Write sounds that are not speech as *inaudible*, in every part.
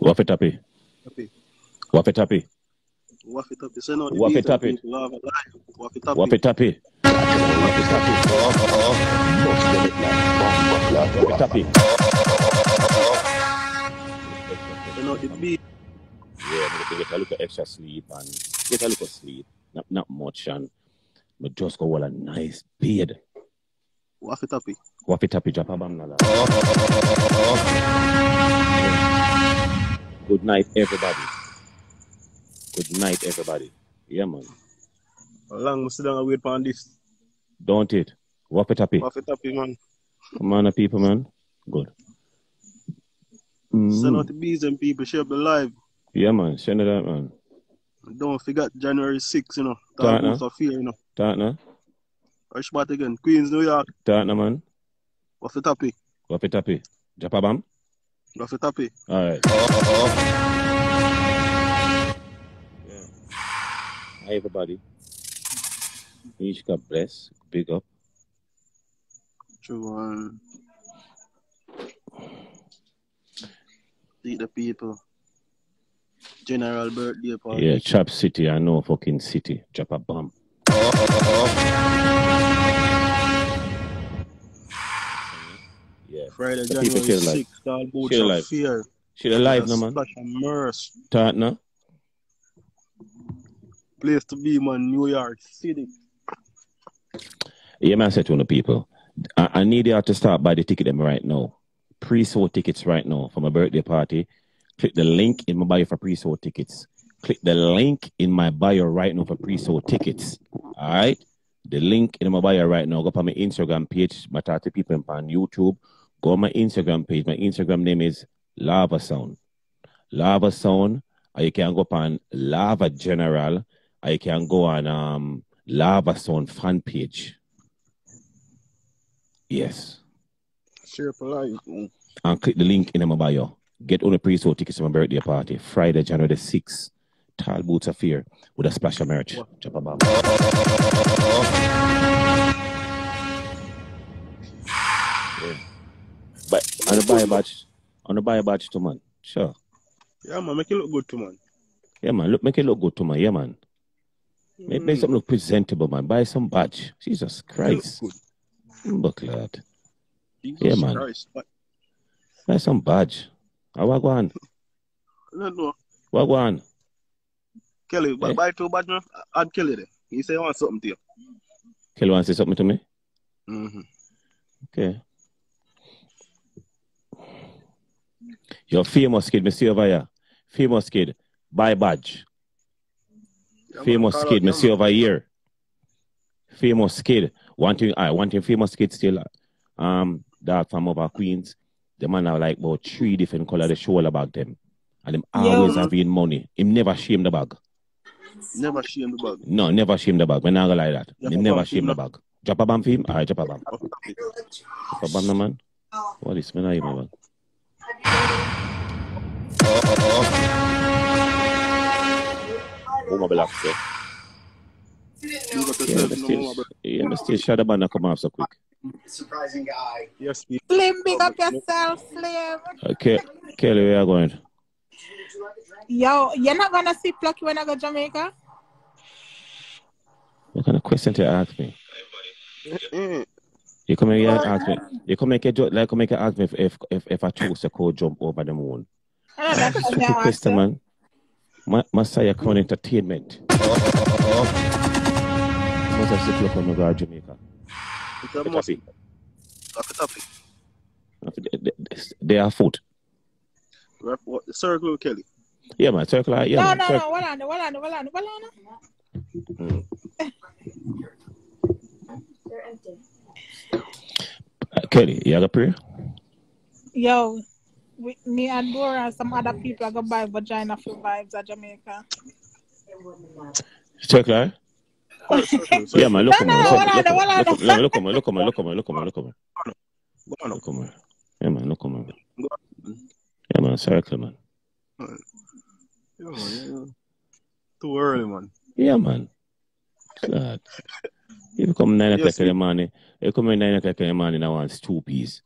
Waffy tappy. Happy. Waffy tappy. Waff it up. You send out the Waff beats it up, and it. people have a live. Waff it up. Waffy tappy. Waffy tappy. Waffy tappy. The beat. Yeah, I'm get a little extra sleep and get a little sleep. Not not much and but just go all a nice bed. Waff it up. it. Waffy tappy drop a bomb nala. Good night, everybody. Good night, everybody. Yeah, man. How long must sit down and wait for this? Don't it? Waffy tappy. Waff it man. Come on, people, man. Good. Send Mm. out the bees and people share the live. Yeah, man. Send it out, man. Don't forget January 6th, you know. Right, Talk now. of fear, you know. Now. Rush back again. Queens, New York. Start man. Waff it up. it. Waffy tappy. Drop a bomb. Waff it up. it. All right. Yeah. Hi, everybody. Each God bless. Big up. True, um, See the people. General birthday party. Yeah, Chap City. I know fucking city. Drop a bomb. Yeah. Friday, The January 6th. All boots of live. fear. She alive now, man. Splash and immerse. Start now. Place to be, man. New York City. Yeah, man, I said to the people, I, I need y'all to start buy the ticket them right now. Pre-sold tickets right now for my birthday party. Click the link in my bio for pre-sold tickets. Click the link in my bio right now for pre-sold tickets. All right? The link in my bio right now. Go up on my Instagram page, my 30 people on YouTube. Go on my Instagram page. My Instagram name is Lava Sound. Lava Sound. Or you can go on Lava General. Or you can go on um, Lava Sound fan page. Yes. Share for life. And click the link in my bio. Get all the pre-sold tickets to my birthday party. Friday, January the 6th. Tall Boots Affair with a splash of merch. Drop a bomb. Yeah. But on the buy a batch, on the buy a batch too, man. Sure. Yeah, man. Make it look good too, man. Yeah, man. Look, make it look good too, man. Yeah, man. Make, make something look presentable, man. Buy some badge. Jesus Christ. Buckler. Jesus Yeah, man. Christ. But, Buy some badge. Ah, what go on? I don't know. What go on? Kelly, Eh? buy two badge, man. Add Kelly there. He say he want something to you. Kelly want to say something to me? Mm-hmm. Okay. You're famous kid, me see over here. Famous kid, buy badge. famous kid, me see over here. Famous kid, wanting I wanting famous kid still. Um, that from over Queens. The man have like about three different color the shoulder bag them. And him always Yeah. having money. Him never shame the bag. Never shame the bag. No, never shame the bag. Me not gonna lie that. Yeah, Me never bomb shame the him, bag. Drop a bomb for him? Alright, drop a bomb. Drop a bomb, man. What is me not even? Oh, my black, sir. You got Yeah, yourself me no still, more, bro. yeah, me still shut the band come off so quick. Surprising guy. Yes, me. Slim, big up yourself, Slim. Okay, Kelly, where you going? Yo, you're not gonna see Plucky when I go to Jamaica? What kind of question to ask me? Eh, You come here and ask me. You come make a joke, like come make a ask me if if if, if I choose to go jump over the moon. I that's Stupid I question, man. Ma- Messiah Crown Entertainment. Must have sit up on the guard Jamaica. it's a Get must. happy. Lock it up. They- they- They are foot. Rep circle, Kelly. Yeah, man. Circle. Yeah, no, man. no, Circle. no. Hold on, hold on, hold on, hold on. Mm. *laughs* Uh, Kelly, you have a prayer? Yo, we, me and Dora and some other people are gonna buy vagina for vibes at Jamaica. Circle, eh? Yeah, man. Look No, at me. Look on, at me. Look at me. Look at me. Look at me. Look at me. Look at me. Look at me. Look at me. Yeah, man. Look at me. Yeah, man. Circle, man. Yeah, man, yeah. Too early, man. Yeah, man. God. You come nine o'clock in the morning. You come in nine o'clock in the morning. I want two peas.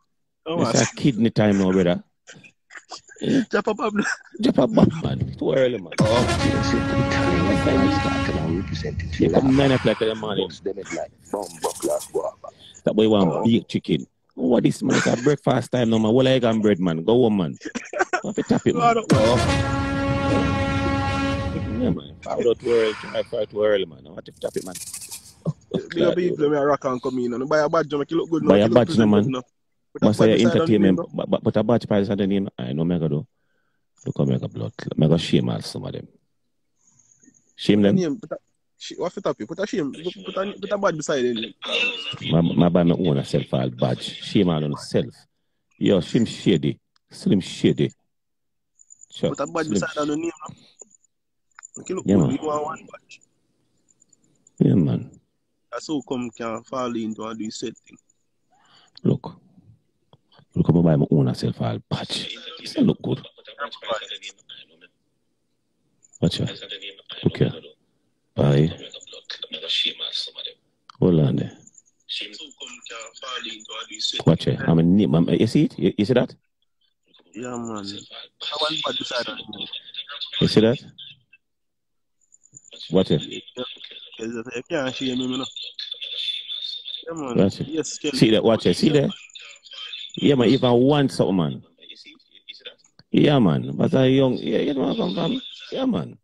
Oh. It's a kidney time now, brother. Jump up, up. Jump up, back, man. Too early, man. Oh, you come nine o'clock in the morning. That boy want big chicken. Oh, what this man? It's a breakfast time now, man. What egg and bread, man? Go on, man. Have to tap it, Go man. on, up. Yeah, man. Five out too early, drive far too early, man. I want to tap it, man. Up people, me a rock and come in. And buy a badge, make you look good. Buy a badge, no, man. good now. Put a Must say badge entertainment, them, but, a batch price at the name, I know me go do. Look how me go blood. Me go shame all some of them. Shame them. name, put a- sh- What fit up? Put a shame. Put a, put a badge beside it. My, my buy my own self all badge. Shame all on self. Yo, Slim Shady. Slim Shady. Sure. Put a badge beside on the name. Make you look Yeah, good. man. You want one badge. Yeah, man. That's how come can fall into and do said thing. Look. Look up by my own self I'll patch. This look good. Watch out. Okay. Bye. Hold on there. Watch it. I'm a name. I'm, you see it? You, you see that? Yeah, man. You see that? Yeah, man. That's it. Yes. See that? Watch it. See that? Yeah, man. Even one something, man. Yeah, man. But I young. Yeah, you know, come from. Yeah, man.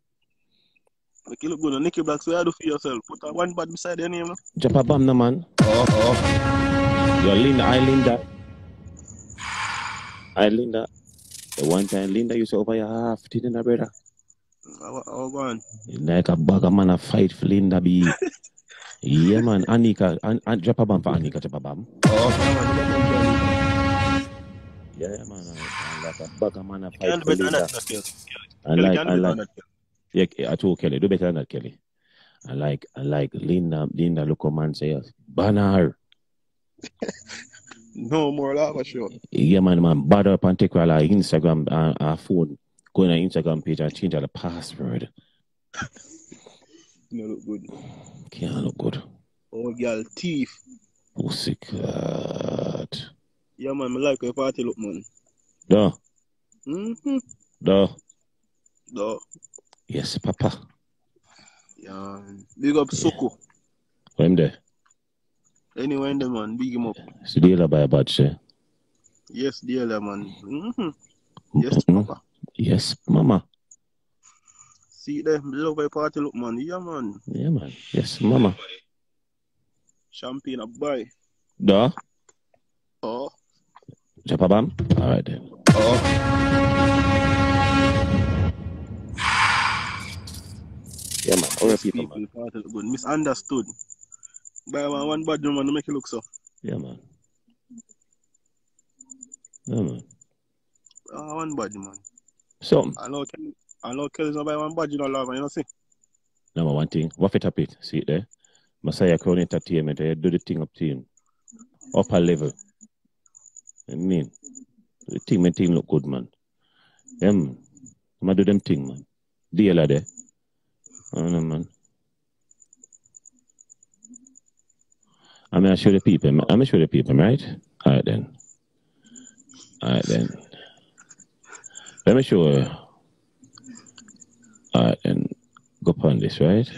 Make you look good. Nicky Blacks, what you do for yourself? Put one badge beside your name? Drop a bomb, man. Oh, oh. Yo, Linda, I Linda. I Linda. The one time Linda used to over your half, didn't I, brother? How, how go on? Like a bag of man a fight Linda be. yeah, man. Anika, an, an, drop a bomb for Anika, drop a bomb. Yeah, man. I, I like a bag of man a Can't fight do for Linda. I like, can't I like. Yeah, I told Kelly, do better than that, Kelly. I like, I like Linda. Linda, look, man say, banner. *laughs* No more lava show. Yeah, man, man, bad up and take her like Instagram and uh, phone, go on Instagram page and change the password. You know, look good. Can't look good. Oh, girl, thief. Pussy cat. Yeah, man, I like your party look, man. Duh, Mm-hmm. duh. No. Yes, papa. Yeah. Big up Soko. I'm there. Anyway, in there, man. Big him up. So dealer by a badge, eh? Yes, dear, man. Mm-hmm. Yes, Mhm. papa. Yes, mama. See there, love your party look, man. Yeah, man. Yeah, man. Yes, mama. Champagne a buy. Duh. Oh. Drop a bomb? All right, then. Yeah, man. All right, people, man. Party look good. Misunderstood. Buy one, one bad man to make it look so. Yeah, man. Yeah, man. Ah, one bad man. So, I know. I know Kelly's not buy one bad, you know, love, you know, see. number one thing, what it up it? See it there? Messiah Crown Entertainment, I do the thing up team. Upper level. I mean, the thing, my team look good, man. Them, I'm gonna do them thing, man. Deal are there. I don't know, man. I'm gonna show the people, I'm gonna show the people, right? Alright then. Alright then. Let me show you. Alright then. Go upon this, right?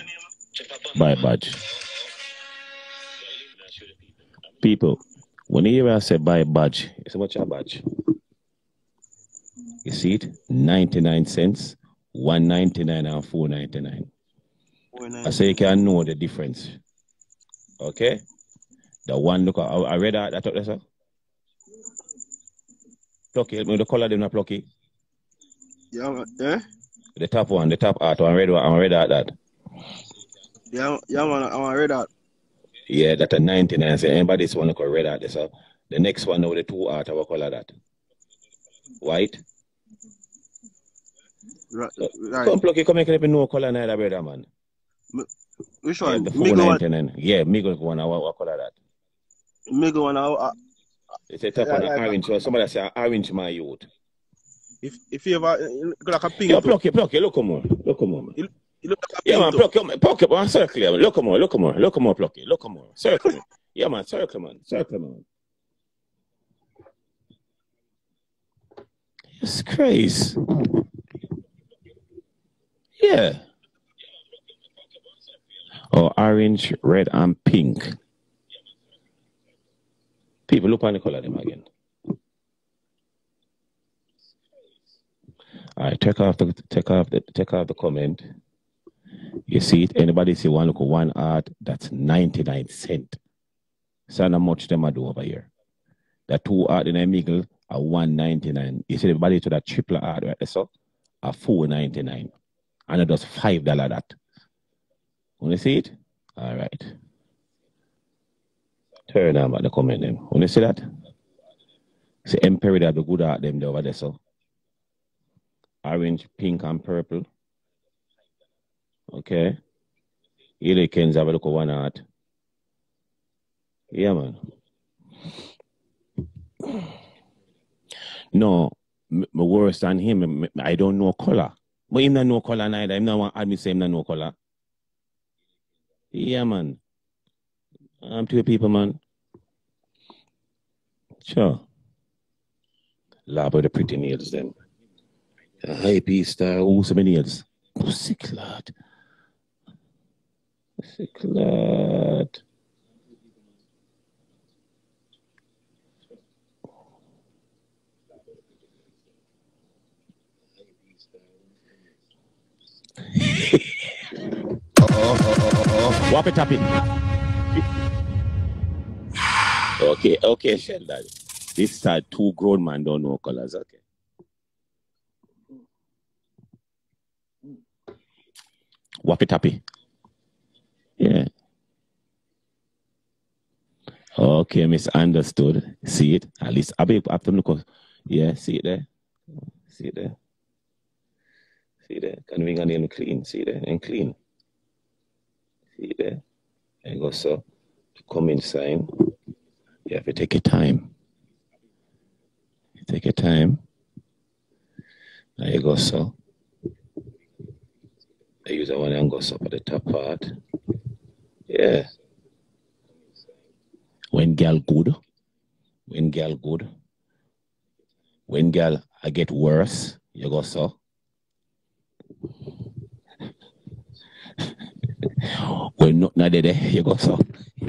Buy badge. People, when you hear I say buy badge, it's about your badge. You see it? 99 cents, 199 and 499. I say you can know the difference. Okay? The one look I, I read that that that's Plucky, help me the color them not plucky. Yeah. Eh? The top one, the top art one, red one, I read that that. Yeah, yeah, man. I want to read that. Yeah, that a 99 So Anybody this one look red art this up. The next one now the two art, what color that? White. Right. Come right. plucky, come and let me know color neither brother man. Which Yeah, one? the Me go one. 499. Yeah, me go one, what, what color that? Me go one. uh, It's a top Yeah, one, yeah, yeah. orange. So somebody say orange my youth. If if you ever uh, go like a pink, Yeah, too. plucky, plucky, look come on. Look on. man. He look like a Yeah, man, pluck him, pluck him, man, circle him. Look him more, look more, look more, pluck him, look more, circle him. Yeah, man, circle man, circle man. It's crazy. Yeah. Oh, orange, red, and pink. People look on the color of them again. Right, take off the take off the take off the comment. You see it? Anybody see one look one art that's 99 cent. So how much them I do over here. The two art in a middle are 199. You see the body to that triple art right so are 499. And it does five dollar that. Want to see it? All right. Turn on the comment them. Want to see that? See Emperor have the good art them over there, so orange, pink, and purple. Okay. They have a look at one art. Yeah, man. No, m- m- worse than him, I don't know color. But him not know color neither. Him not want admit say him not know color. Yeah, man. I'm two people, man. Sure. Lab with the pretty nails then. A high piece star, who so many nails? Oh, sick lad. Sick lad. Wap it up it. Okay, okay, Sheldon. This side, two grown man don't know colors. Okay. Wap it. Yeah. Okay, misunderstood. See it? At least I be up to look. Yeah, see it there. See it there. See there. Can we get in clean? See there and clean. See there. And go so to come inside. You have to take your time. Take your time. There you go so. I use that one and go up at the top part. Yeah. When girl good, when girl good, when girl I get worse, you go so. *laughs* when not not there, you go so. *laughs*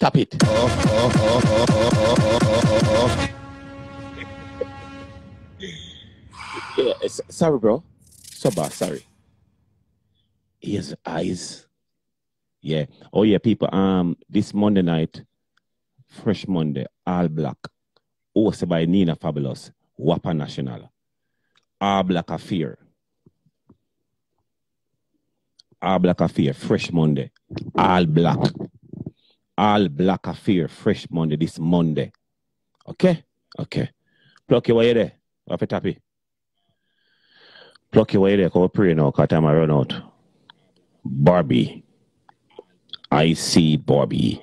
Tap it. *laughs* Yeah, sorry, bro. So bad, sorry. His eyes. Yeah. Oh yeah, people. Um, this Monday night, Fresh Monday, All Black, hosted by Nina Fabulous, Wapa National, All Black Affair, All Black Affair, Fresh Monday, All Black, All Black Affair, Fresh Monday, this Monday. Okay, okay. Plucky, why you there? Happy. Plucky, why you there? Come pray now, cause time I run out. Barbie. I see Barbie.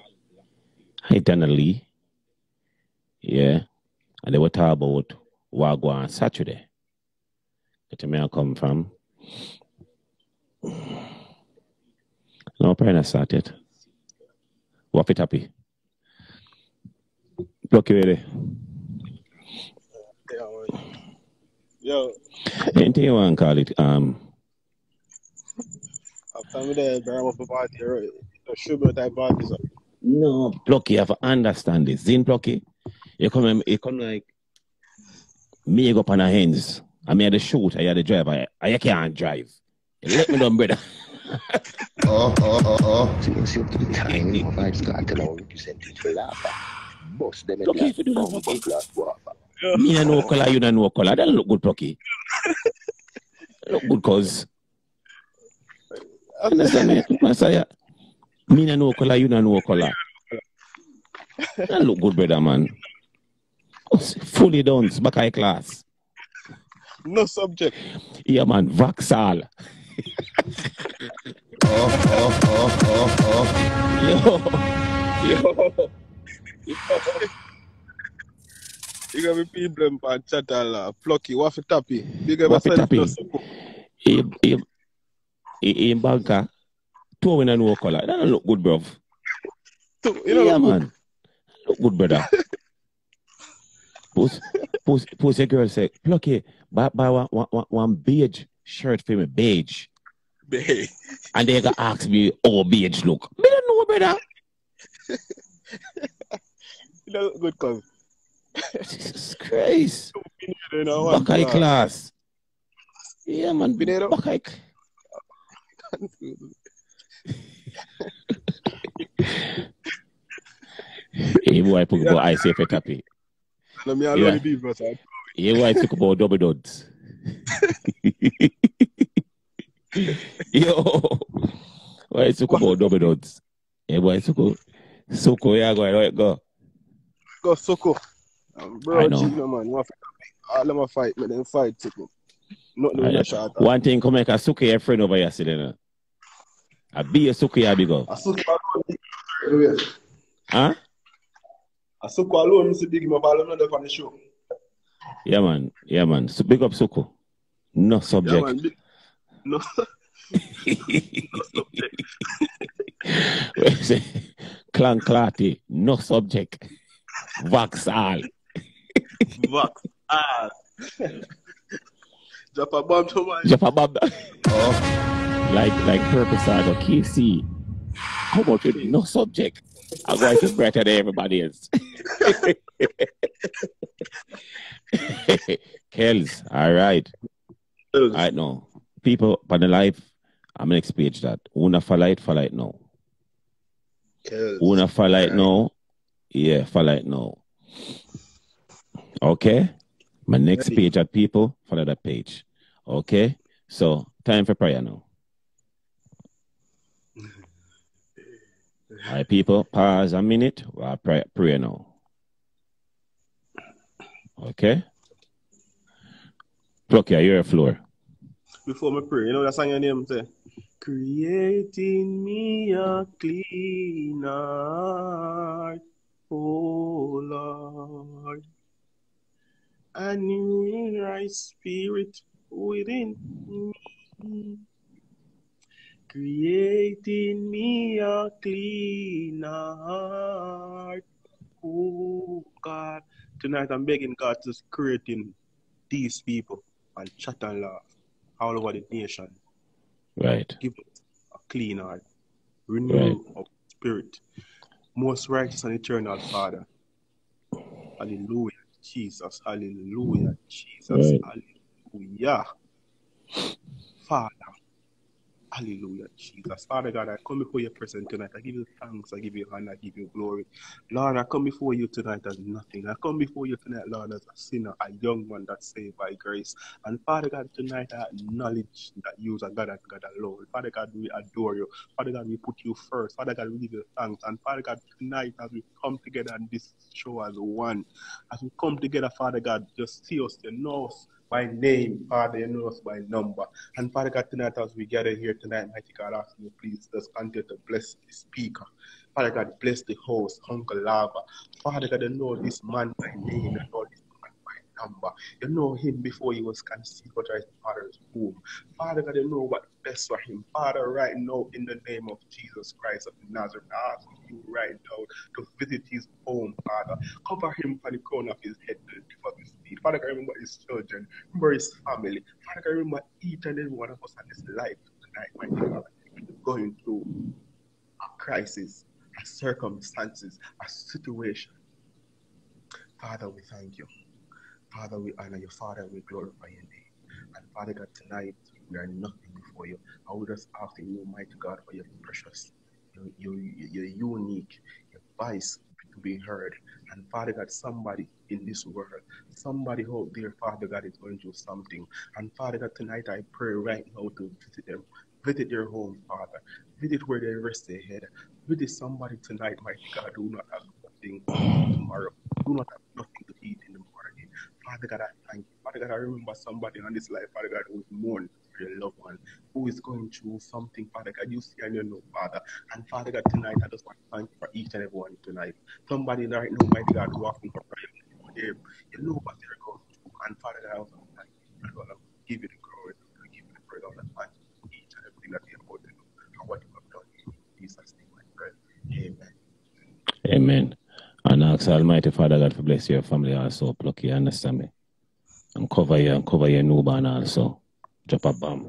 Hi. Yeah. And they were talking about Wagwan on Saturday. That may I come from. No, prayer not started. Wap it happy. Where you there? Yeah, man. Yo, Anything you want to call it? Um, after me there, bro, I'm up a party, right? A sugar type party, so. No, Plucky, you have to understand this. Zin Plucky, you come, you come like me go up on the hands. I mean, the shoot, I had the drive. I, I can't drive. Let me down, brother. *laughs* So you see up to the time, you know, vibes got to know representing for laughter. Bust them in Okay, black, if you do that, bump okay. glass *laughs* me no know color, you don't know color. That look good, Plucky. look good, cause I understand me? *laughs* Messiah. Me no know color, you don't know color. That look good, brother, man. Fully done, back high class. No subject. Yeah, man, Vaxal. *laughs* Yo, yo. You got me people and chat all uh, Plucky, waffy tappy. Big up Waffy yourself, tappy. no support. in, in, in two in a no color. That don't look good, bruv. So, you know, yeah, man. Look good, brother. Post, post, post a girl say, Plucky, buy, buy one, one, one- beige shirt for me, beige. Babe. And they gonna ask me, oh, beige look. Me don't know, brother. *laughs* You know, good, cuz. Jesus Christ. You know, one Buckeye class. class. Yeah, man. Pinero. Buckeye. Hey, boy, put about ice for happy. Let me Yeah. alone the beef, but I- Hey, boy, took about double dots. Yo. Why took about double duds? *laughs* Hey, boy, took Soko, yeah, go, go. Go Soko. Um, bro, I know. cheat, no, man. You want to- All them a fight, them fight. Nothing with Right. shot. One thing come make a Suki your friend over yesterday. No? I be a Suki, I be go. I Soko alone. Huh? I Soko alone, Mr. Big, my I'm not on the show. Yeah, man. Yeah, man. So big up Suku. No Yeah, subject. man. Big- No, *laughs* Clan Clarty. No subject. Vaxal. Vox. Ah. Drop a bomb to my. Jaffa Bob. Oh. Like, like purpose I go KC. How about you? No subject. I'm going to better than everybody else. *laughs* Kells, all right. All right, now. People on the live, I'm going to page that. Una follow it, follow it now. Una follow it now. Yeah, follow it now. Okay? My next Ready. page at people, follow that page. Okay? So, time for prayer now. *laughs* All right, people, pause a minute. We'll pray, pray now. Okay? Pluck here, you're a floor. Before me pray, you know that song your name say? Creating me a clean heart, oh Lord. A new right spirit within me. Creating me a clean heart, oh God. Tonight I'm begging God to create in these people and chat and laugh all over the nation. Right. Give us a clean heart, renew our spirit. Most righteous and eternal Father. Hallelujah, Jesus. Hallelujah, Jesus. Right. Hallelujah. Father. Hallelujah, Jesus. Father God, I come before your presence tonight. I give you thanks. I give you honor. I give you glory. Lord, I come before you tonight as nothing. I come before you tonight, Lord, as a sinner, a young man that's saved by grace. And Father God, tonight I acknowledge that you are God and God alone. Father God, we adore you. Father God, we put you first. Father God, we give you thanks. And Father God, tonight as we come together on this show as one, as we come together, Father God, just see us, you know us by name, Father, you know us by number. And Father God, tonight as we gather here tonight, mighty God, I ask you please just continue to bless the speaker. Father God, bless the host, Uncle Lava. Father God, you know this man by name, you know this man by number. You know him before he was conceived of his father's womb. Father God, you know what best for him. Father, right now, in the name of Jesus Christ of Nazareth, I ask you right now to visit his home, Father. Cover him from the crown of his head to his feet. Father God, remember his children, remember his family. Father God, remember each and every one of us on this life tonight, mighty God, going through a crisis, a circumstances, a situation. Father, we thank you. Father, we honor you. Father, we glorify your name. And Father God, tonight we are nothing before you. I would just ask you, mighty God, for your precious, your, your, your unique, your voice to be heard. And Father God, somebody in this world, somebody out there, Father God, is going through something. And Father God, tonight I pray right now to visit them. Visit their home, Father. Visit where they rest their head. Visit somebody tonight, mighty God, do not have nothing tomorrow. Do not have nothing to eat in the morning. Father God, I thank you. Father God, I remember somebody on this life, Father God, who is for your loved one, who is going through something, Father God. You see and you know, Father. And Father God, tonight, I just want to thank you for each and every one tonight. Somebody right now, mighty God, who asking for prayer. You you know what they're going through. And Father God, I also thank you. I want to give you the glory. I give you the praise. I want to everything that you're about to do and what you have done in Jesus' name, my friend. Amen. Amen. And ask Almighty Father God to bless your family also, pluck you, understand me? And cover you and cover your newborn also. Drop a bomb.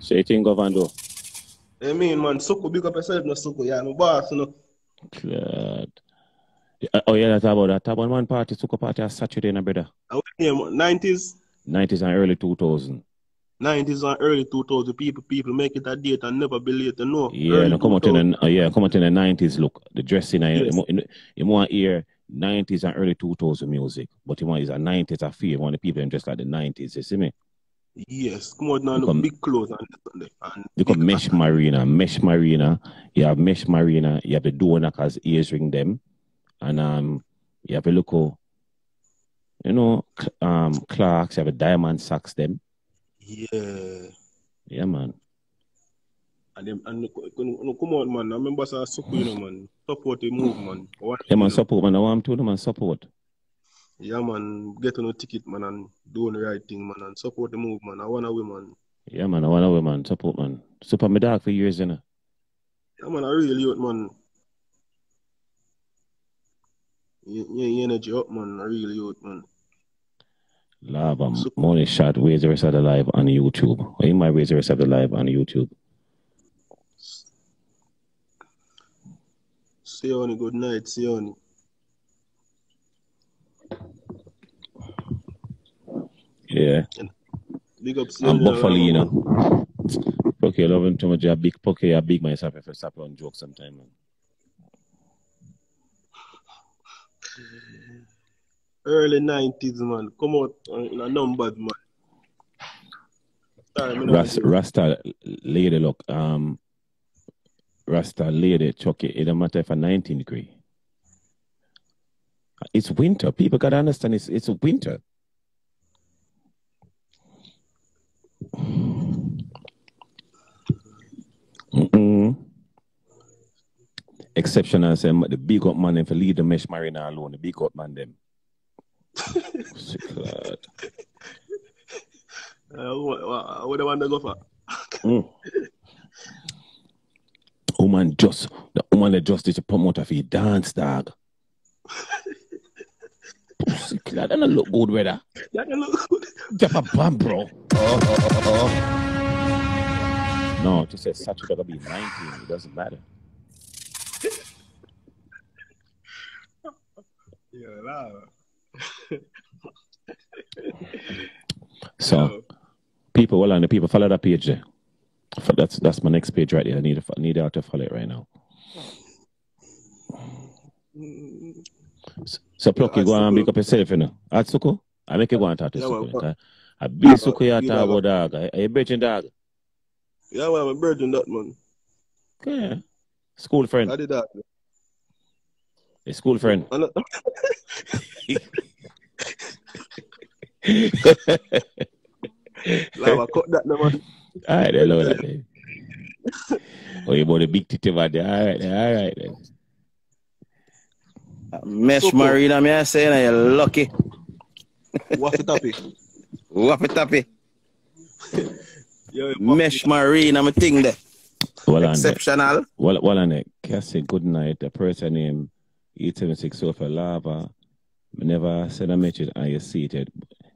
Say thing go and do. I mean, man, Soko, big up yourself, no Soko. Yeah, I'm boss, you know. God. Oh yeah, that's about that. About one party, Suku party on Saturday, na brother. Was 90s, 90s and early 2000. 90s and early 2000 people, people make it a date and never be late, you know. Yeah, no, come out in the, uh, yeah, come out in the 90s look. The dressing, uh, Yes. you, you, you want hear 90s and early 2000 music, but you want is a 90s I feel. You want the people them dress like the 90s, you see me? Yes, come out now, Become- big clothes and, and, and You got big Mesh Marina, Mesh Marina, you have Mesh Marina, you have the knockers, ears ring them, and um, you have a local, you know, um, Clarks, you have a diamond socks them. Yeah. Yeah, man. And them and no, come on, man. I remember say Soko, you know, man. Support the movement. What, Yeah, man, support, man. I want to, man, support. Yeah, man. Get on a ticket, man, and doing the right thing, man, and support the movement. I wanna win, man. Yeah, man, I want to, man, support, man. Super my dog for years, you know. Yeah, man, I really youth, man. Yeah, yeah, energy up, man. I really youth, man. Lava, um, So- money shot, Ways the rest of the live on YouTube. Or you might raise the rest of the live on YouTube. See you on good night. See you on. Yeah. Big up. I'm Buffalo, you know. Okay, I love him too much. You're big, okay, you're big myself if I stop on joke sometime, man. Early 90s, man. Come out uh, in a numbers, man. Sorry. Rasta, Rasta lady, look, um, Rasta lady, Chucky, it don't matter if a 19 degree. It's winter. People gotta understand it's it's winter. Mm-mm. Exceptional, say the big up man them for lead the mesh marina alone, the big up man them. Sick lad. *laughs* Uh, what, what, what do I want to go for? Mm. Woman just the woman that just did to promote of your dance dog. Pussy that don't look good, brother. That can look good. Drop a bomb, bro. No, just say Saturday gotta be 19. It doesn't matter. Yeah, nah. So people, well, and the people follow that page there. That's that's my next page right there. I need to, need y'all to follow it right now. So, so Plucky, go and Atsuko. pick up yourself, you know. At Suku, I make you go and talk to Suku. well, you know. I big Suku you talk about dog. Are you virgin dog? Yeah, well, I'm a virgin that, man. Yeah. School friend. I did that. A school friend. Uh, *laughs* Lava, cut that, man. All right, then, Lord. then. Oh, you bought a big titty over there. All right, then. All right, then. Mesh Soko. Marina, me I say, na you're lucky. What's the topic? Wappy tappy. Yeah, Mesh Marina, me thing there. Well, on there. Exceptional. Well, well, on it. Can I say good night? The person named E76 Sofa Lava. I never send a message and you see it.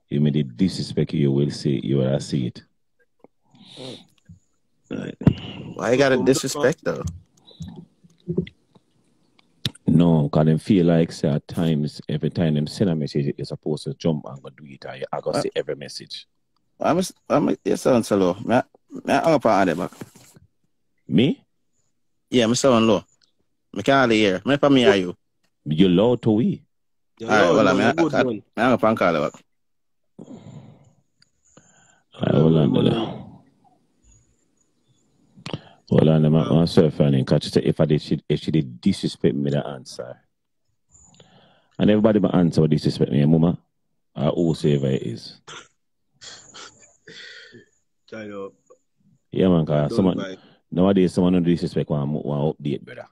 You may disrespect you, you will see you will see it. Why you gotta disrespect though? No, because them feel like say at times every time them send a message, you're supposed to jump and go do it. and you- I go Huh? see every message. I'm a, I'm a, you sound so low. Me, me hang up on the back. Me? Yeah, me sound low. Me can't hardly hear. Me for me are you. You low to we. All right, Lord, well, I man, mean, I- good I- one. Me up on call the back. Alright, hold on, brother. Hold on, I'm myself and catch it. If I did, she, if she did disrespect me, the answer. And everybody but answer what disrespect me, mama. Uh, whosoever it is. Kind of. Yeah, man, cause someone, nowadays someone don't disrespect one, one update, brother.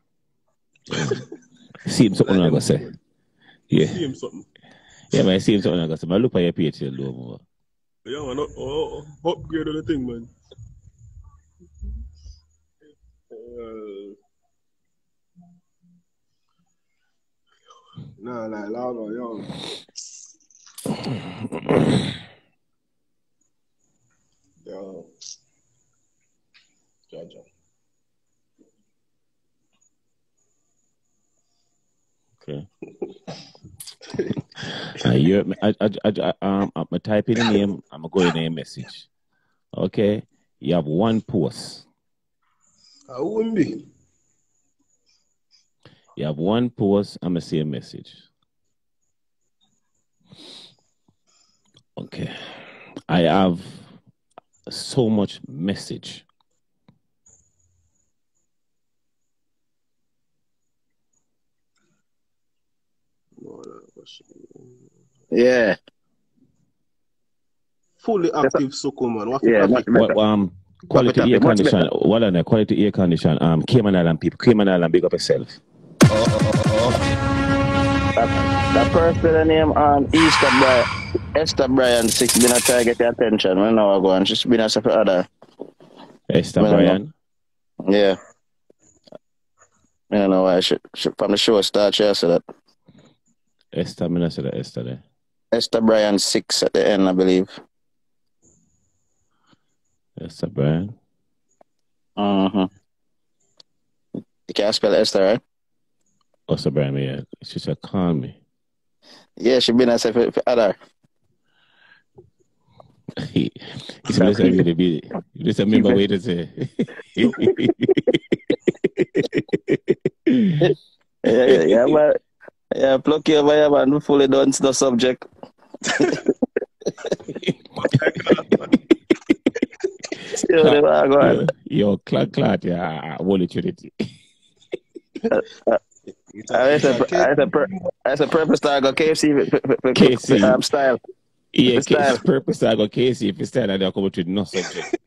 See him something I'm gonna say. Yeah, See him something. Yeah, but I see something like. I look at your page still though more. Yeah, man. Oh, oh, upgrade on the thing, man. Uh, no, like, lava, yo. Yo. Jaja. Okay. uh, you, I, I, I, I, um, I'm gonna type in the name. I'm gonna go in a message. Okay. You have one post. I wouldn't be. You have one post. I'm gonna see a message. Okay. I have so much message. Yeah. Fully active Soko, man. What Yeah, yeah, What, um, quality better, air condition. better. What on there? Quality air condition. Um, Cayman Island people. Cayman Island, big up yourself. That, that person name um Easter Brian Esther Bryan six been a try to get your attention. When now I go and she's been a separate other. Esther Bryan. Yeah. I don't know why she, she from the show start she said that. Esther, not say that Esther there. Esther Bryan six at the end, I believe. Esther Bryan. Mm-hmm. You can't spell Esther, right? Esther Bryan, yeah. She said, call me. Yeah, she been a separate other. he he said, listen, me, be, listen, remember what to say. *laughs* Yeah, yeah, yeah, man. Yeah, pluck your man, man. Fully done the subject. Still, they were going. Yo, clad, clad, yeah, uh, Holy uh, Trinity. I said, I said, I said, purpose tag go KFC f- f- f- KFC. um, style. Yeah, Style. Casey, purpose I go Casey if you stand and they'll come to no subject.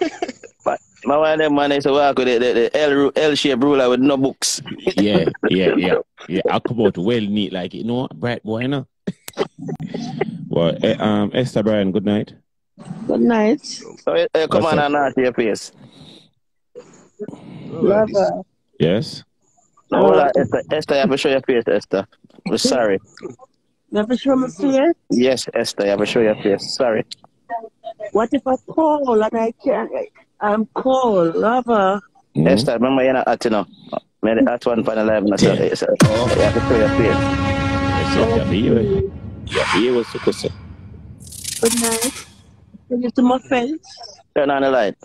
*laughs* But my one of them man is work with the, the, the L ru- L shape ruler with no books. Yeah, yeah, *laughs* yeah. Yeah, I'll come out well neat, like, you know, bright boy, you know. *laughs* well, eh, um, Esther Brian, good night. Good night. So uh, come What's on up? and knock your face. Lover. Yes? Hold on, Esther. Esther, you have to show your face, Esther. I'm sorry. Never show me face. Yes, Esther, you have to show your face. Sorry. What if I call and I can't? I'm cold, lover. Mhm. Esther, remember you're not at, you know. Made at one point in life. and I said, Yeah. so You have to show your face. Yes, yeah, yeah, you, yeah, you was supposed to. Good night. Can you see my face? Turn on the light.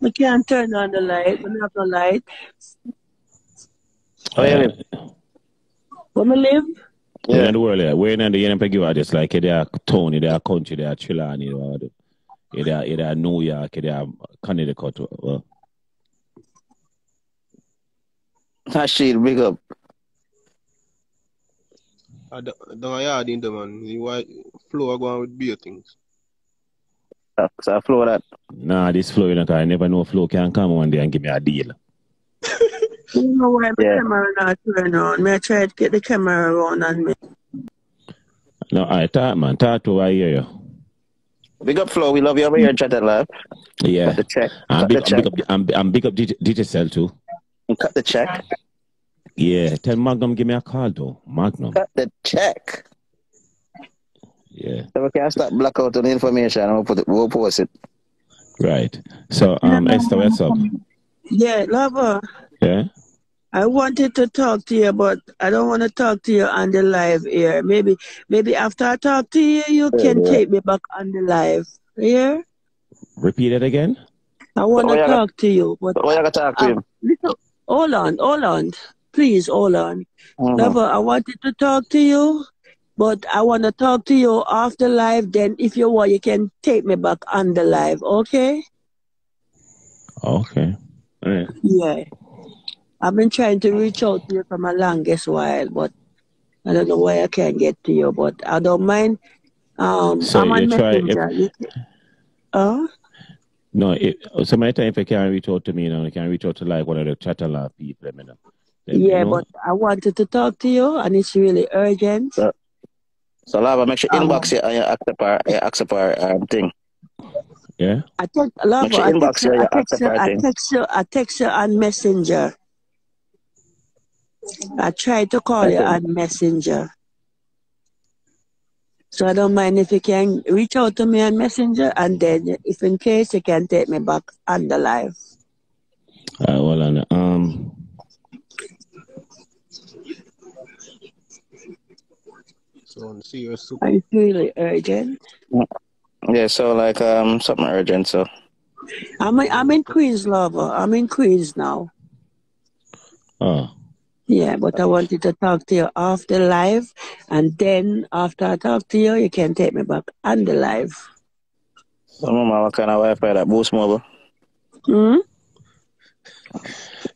We can't turn on the light. We don't have no light. Oh, yeah, babe. Where me live? Where Yeah. in the world, yeah. Where in the you know, give out just like they are Tony, they are country, they are Chilani, they are, they are New York, they are Connecticut. Well, Rashid, big up. I don't know yard in the man. You white flow going with beer things. Uh, So I flow that. nah, this flow, you know, 'cause I never know flow can come one day and give me a deal. *laughs* You know why my Yeah. camera not turn on? Me I try to get the camera on on me. No, I talk, man. Talk to I hear you. Big up, Flo. We love you over here, Chat It Live. Yeah. Cut the check. I'm big, the I'm check. big up, I'm, I'm big up DJ, DJ Cell too. Cut the check. Yeah, tell Magnum give me a call though. Magnum. Cut the check. Yeah, So we can start black out on the information and we'll, put it, we'll post it. right. So, um, Esther, what's up? Yeah, lover. Yeah. I wanted to talk to you, but I don't want to talk to you on the live here. Maybe, maybe after I talk to you, you can Yeah. take me back on the live. Yeah, Repeat it again. I want Oh, to yeah. talk to you, but But we gotta talk to him. listen, hold on, hold on, please, hold on. Mhm. Lover, I wanted to talk to you, but I want to talk to you after live. Then, if you want, you can take me back on the live. Okay? Okay. All right. Yeah. I've been trying to reach out to you for my longest while, but I don't know why I can't get to you. But I don't mind. Um, So I'm on you try- Messenger. You Uh, No, it, so many times if you can reach out to me, you know, you can reach out to like one of the chatter lab people, you know. Then, you yeah, know, but I wanted to talk to you, and it's really urgent. Yeah. So Lava, make sure Um, inbox you and you accept our, you accept our um, thing. Yeah? I text love Make sure I inbox text you, you, I you text you, I thing. text you, I text you on Messenger. I tried to call you on Messenger. So I don't mind if you can reach out to me on Messenger and then if in case you can take me back on the live. Alright, hold on. Um So on serious soup. Are you really urgent? Yeah, so like um something urgent, so I'm in, I'm in Queens, lover. I'm in Queens now. oh. Yeah, but I wanted to talk to you after live, and then after I talk to you, you can take me back on the live. so mama what kind of Wi-Fi that boost mobile? Hmm?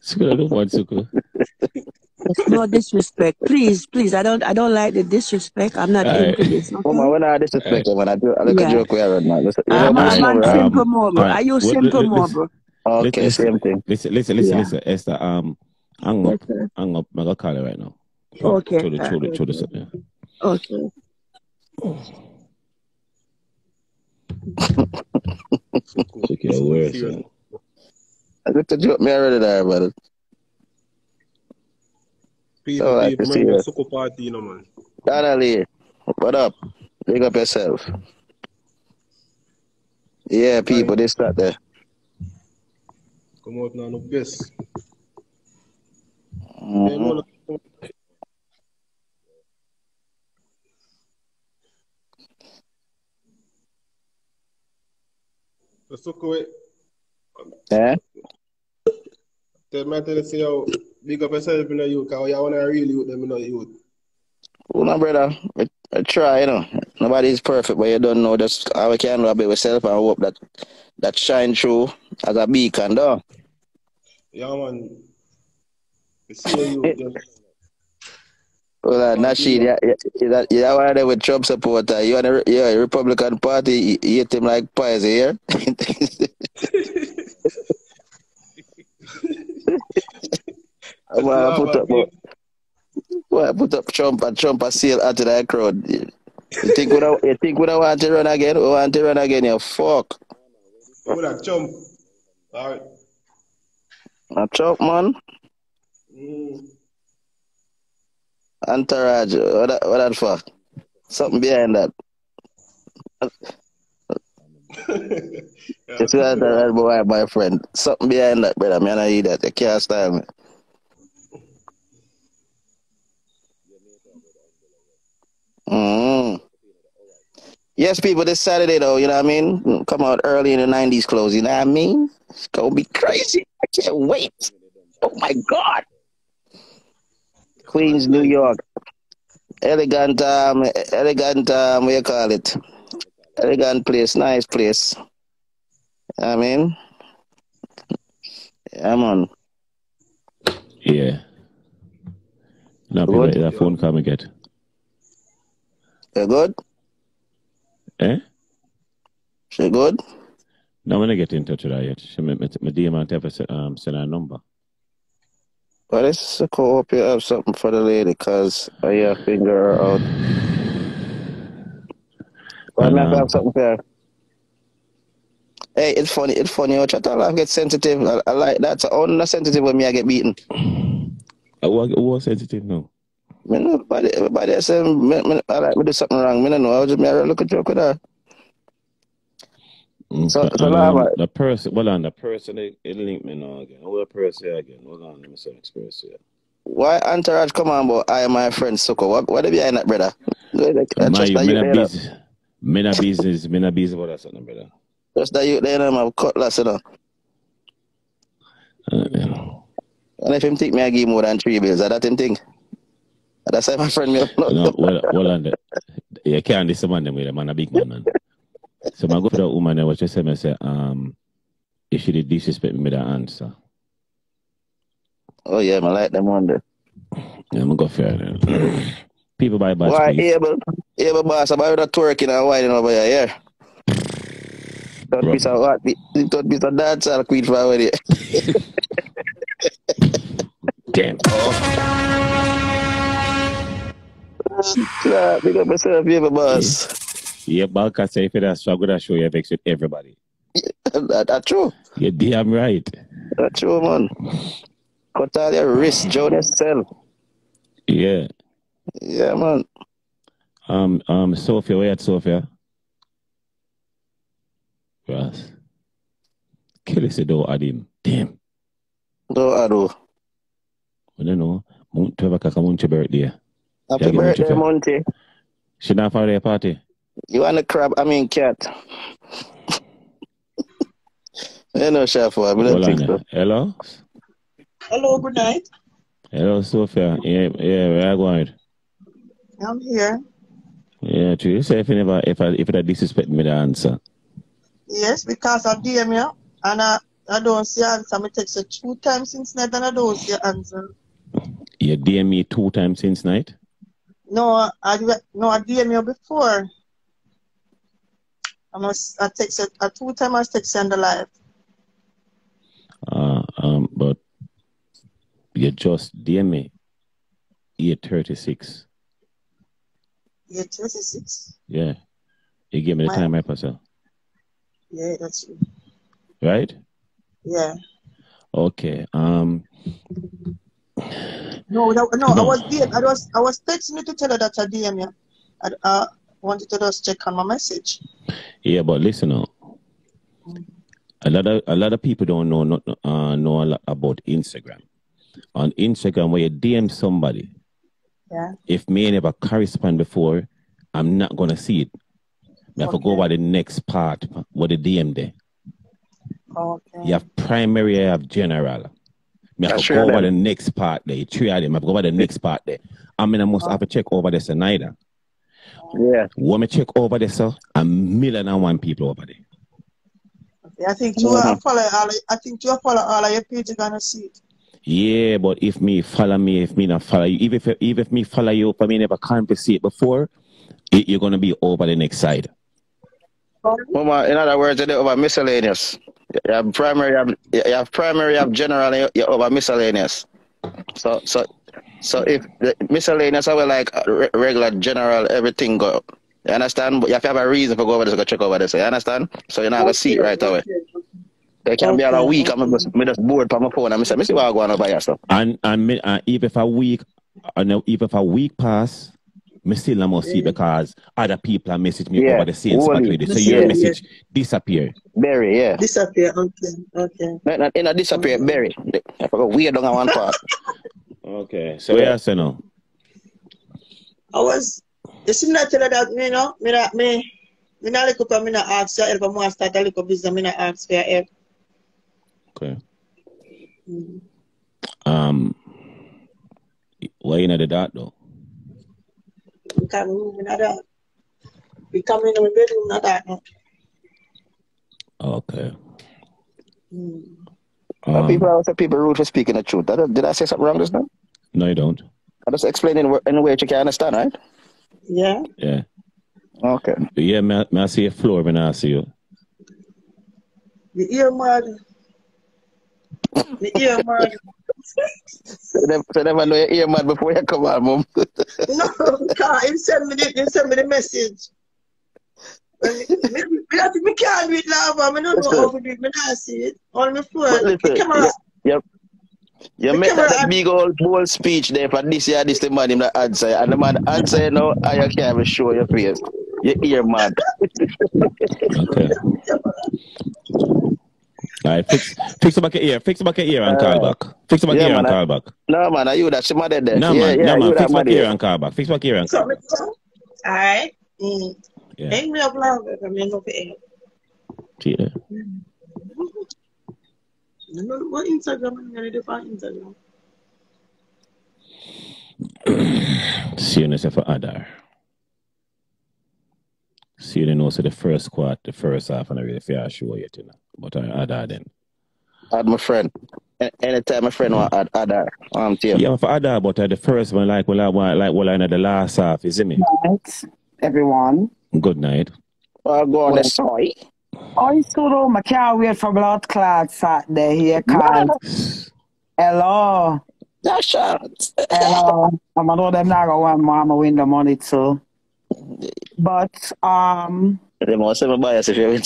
Suku, I don't want Suku. No disrespect, please, please. I don't, I don't like the disrespect. I'm not Alright. into this. Mama, when I disrespect you, when I do I look a Yeah. joke we are now. Listen, you know I'm, boost I'm on mobile. Um, simple mobile. alright. I use simple li- mobile. Okay, listen, same thing. listen, listen, listen, Yeah. listen. Esther, um hang Yes, up. sir. Hang up. I'm gonna call her right now. Okay, Through the sir. through the through the yeah. Okay. *laughs* Suku, you're worse, Serious. man. I looked a joke me already there, but People, So, like people, to see remember you. Suku party, you know, man. Donnelly, what up? Big up yourself. Yeah, people, this, that, there. Come out now, no best. Hey. Mona, The Suku, eh, tell me, tell you, say, yo, big up yourself in the youth, because you want to really youth them in the youth. Well, no, brother, I, I try, you know. Nobody is perfect, but you don't know just how we can do a bit yourself and hope that that shine through as a beacon, though. Yeah, man. You see you just Well, uh, Nasheed, yeah, yeah, yeah, yeah, one them with Trump supporter. You and the yeah, Republican Party, you, hate him like pies here. I'm gonna put up, well, put up Trump and Trump a seal to that crowd. You think we don't, you think we don't want to run again? We want to run again, you fuck. Who that chump? All right. A Trump, man. Mm. Entourage, what that, what that for? Something behind that. yeah, It's what that boy, my friend. Something behind that, brother. Man, I eat that. You can't style me. Mm. Yes, people, this Saturday, though, you know what I mean? Come out early in the 90s clothes, you know what I mean? It's going to be crazy. I can't wait. Oh, my God. Queens, New York. Elegant, um, elegant, um, what you call it? Elegant place, nice place. I mean, yeah, man. Yeah. No, Good. people, that phone call me get. You good? Eh? She good? No, I'm gonna get in touch with her yet. She me, me, me DM and um, send her a number. Well, let's go hope you have something for the lady, cause I hear finger her out. Well, And, I have to um, something for her. Hey, it's funny, it's funny how chat all get sensitive. I, I like that. So only not sensitive when me I get beaten. I was, I was sensitive now. Me know, everybody, say me, me, I like me do something wrong. Me no know. I was just me I look at joke with her. So- and, so um, Lava- the person, well, on the person, it, it linked me now again. What the person again? Hold on, let me the experience here. Why entourage come on, but I am my friend Suku. What what are you behind that, brother? My, Just that me you no. busy. Me not business. Me not busy about that something, brother. Just that you there, no, my cutlass, you know. Uh. And if him think me I give more than three bills, that him think. That's why my friend me. No, well, well, on the, you can't this man them with a man, a big man, man. So I for that woman and what you say, me say, um, if she did disrespect me, that answer. Oh yeah, I like them one there. Yeah, I'm gonna go for it. People buy bad Why please. able able boss about that twerking and whining over here, yeah. Third Bro. piece of what? The third piece of dance I'll quit for already. Damn. *laughs* Yeah, big up have a boss. Yeah, Balka say if that's struggle, that show you vex with everybody. *laughs* That, that's true. You're damn right. That's true, man. Cut all your wrist, Jonas Cell. Yeah. Yeah, man. Um, um, Sophia, where at Sophia? Ross. Kill us do Adim. Damn. Do ado. I don't know. Mount Trevor Kakamunchi birthday. Happy Yeah, birthday. Monty. She not for their party. You want a crab? I mean, cat. you know, chef, I don't Hold think so. Hello? Hello, good night. Hello, Sophia. Yeah, yeah, where are you going? I'm here. Yeah, true. You say if you never, if I, if I disrespect me, the answer. Yes, because I DM you and I, I don't see answer. I text you two times since night and I don't see answer. You DM me two times since night. No, I no I DM you before. I must I you uh, two times I text you on the live. Uh, um, but you just DM me. Eight thirty six. Yeah, thirty six. Yeah. You give me the My- time right, Pastor. Yeah, that's true. Right? Yeah. Okay. Um. No, no, no, I was DM, I was I was texting you to tell you that I DM you. I uh, wanted to just check on my message. Yeah, but listen now. A lot of a lot of people don't know not uh, know a lot about Instagram. On Instagram, when you DM somebody, Yeah. if me never correspond before, I'm not gonna see it. I have to go Okay. over the next part with the DM there. Okay. You have primary, you have general. Me have to go over the next part there. Three of them. I have to go over the next part there. I mean, I must have to check over this neither. Yeah. When me check over there, sir, a million and one people over there. Okay, I think you uh, follow all. I think you follow all of your page. You're gonna see it. Yeah, but if me follow me, if me not follow you, even if even if me follow you, if I me never compensate before, it, before, you're gonna be over the next side. Mama, in other words, you're over miscellaneous. You have primary, you have, you have primary, you have general, and you're over miscellaneous. So, so, so if the miscellaneous are like re- regular, general, everything go. You understand? But you have to have a reason for go over this, go check over this. You understand? So you're not gonna see it right away. It can be all a Okay, week. I'm just, me just bored from my phone. and I say, me see what I go on over here. So And and me, uh, even if a week, uh, no, even if a week pass, me still not must see because other people are message me Yeah, over the same spot only. So Yeah, your yeah. message disappear. Barry, yeah. Disappear. Okay. Okay. Not, not, in a disappear, Barry. I forgot weird on one part. *laughs* Okay, so yeah, so no. I was. You see, me not tell you that me no, me not me. Me not look up and me not ask your help. I want to start a little business. Me not ask for your help. Okay. Mm. Um, why you know the dot though? We can't move in that. We come in my bedroom, not that. Okay. Mm. But Um, people always say people rude for speaking the truth. Did I, say something wrong just now? no, you don't. I just explain in, in a way that you can understand, right? Yeah. Yeah, Okay. yeah. Me, me I see your floor when I see you. The ear mad. The ear mad. So they, so never know your ear man before you come on, mum. *laughs* No, because he send me the, he send me the message. And me, me, me, I think me can't do it now, but I don't know how to do it. Me not see it. On my phone. listen, The camera. Yep. You The make camera that big old bold speech there for this year, this the man him that answer. And the man answer you now, and you can't even show your face. Your ear man. Okay. All right, fix fix back your ear, fix back your ear and call back. Fix back yeah, your ear man, and I- call back. No man, are you that she mad there? No yeah, man, yeah, no man, that fix back mad your ear there. and call back. Fix back your ear and call So, back. alright. Mm. Yeah. Hang me up loud, because I know for help. See ya. I know what Instagram I'm gonna do Instagram. *clears throat* See you next for Adar. See you know so the first quart, the first half and I really fair show yet, you know. But I Adar then. Add my friend. A- Anytime my friend want add add her. Um, to you. Yeah, for Adar, but uh, the first one like well I want like well I know the last half, you see me? night, everyone. Good night. I'll go on the soy. Oh, it's good home. I can't wait for blood clot Saturday here, call. Hello. Yeah, shots. Hello. I'm know them not go want mama win the money too. But um They must have a bias if you win.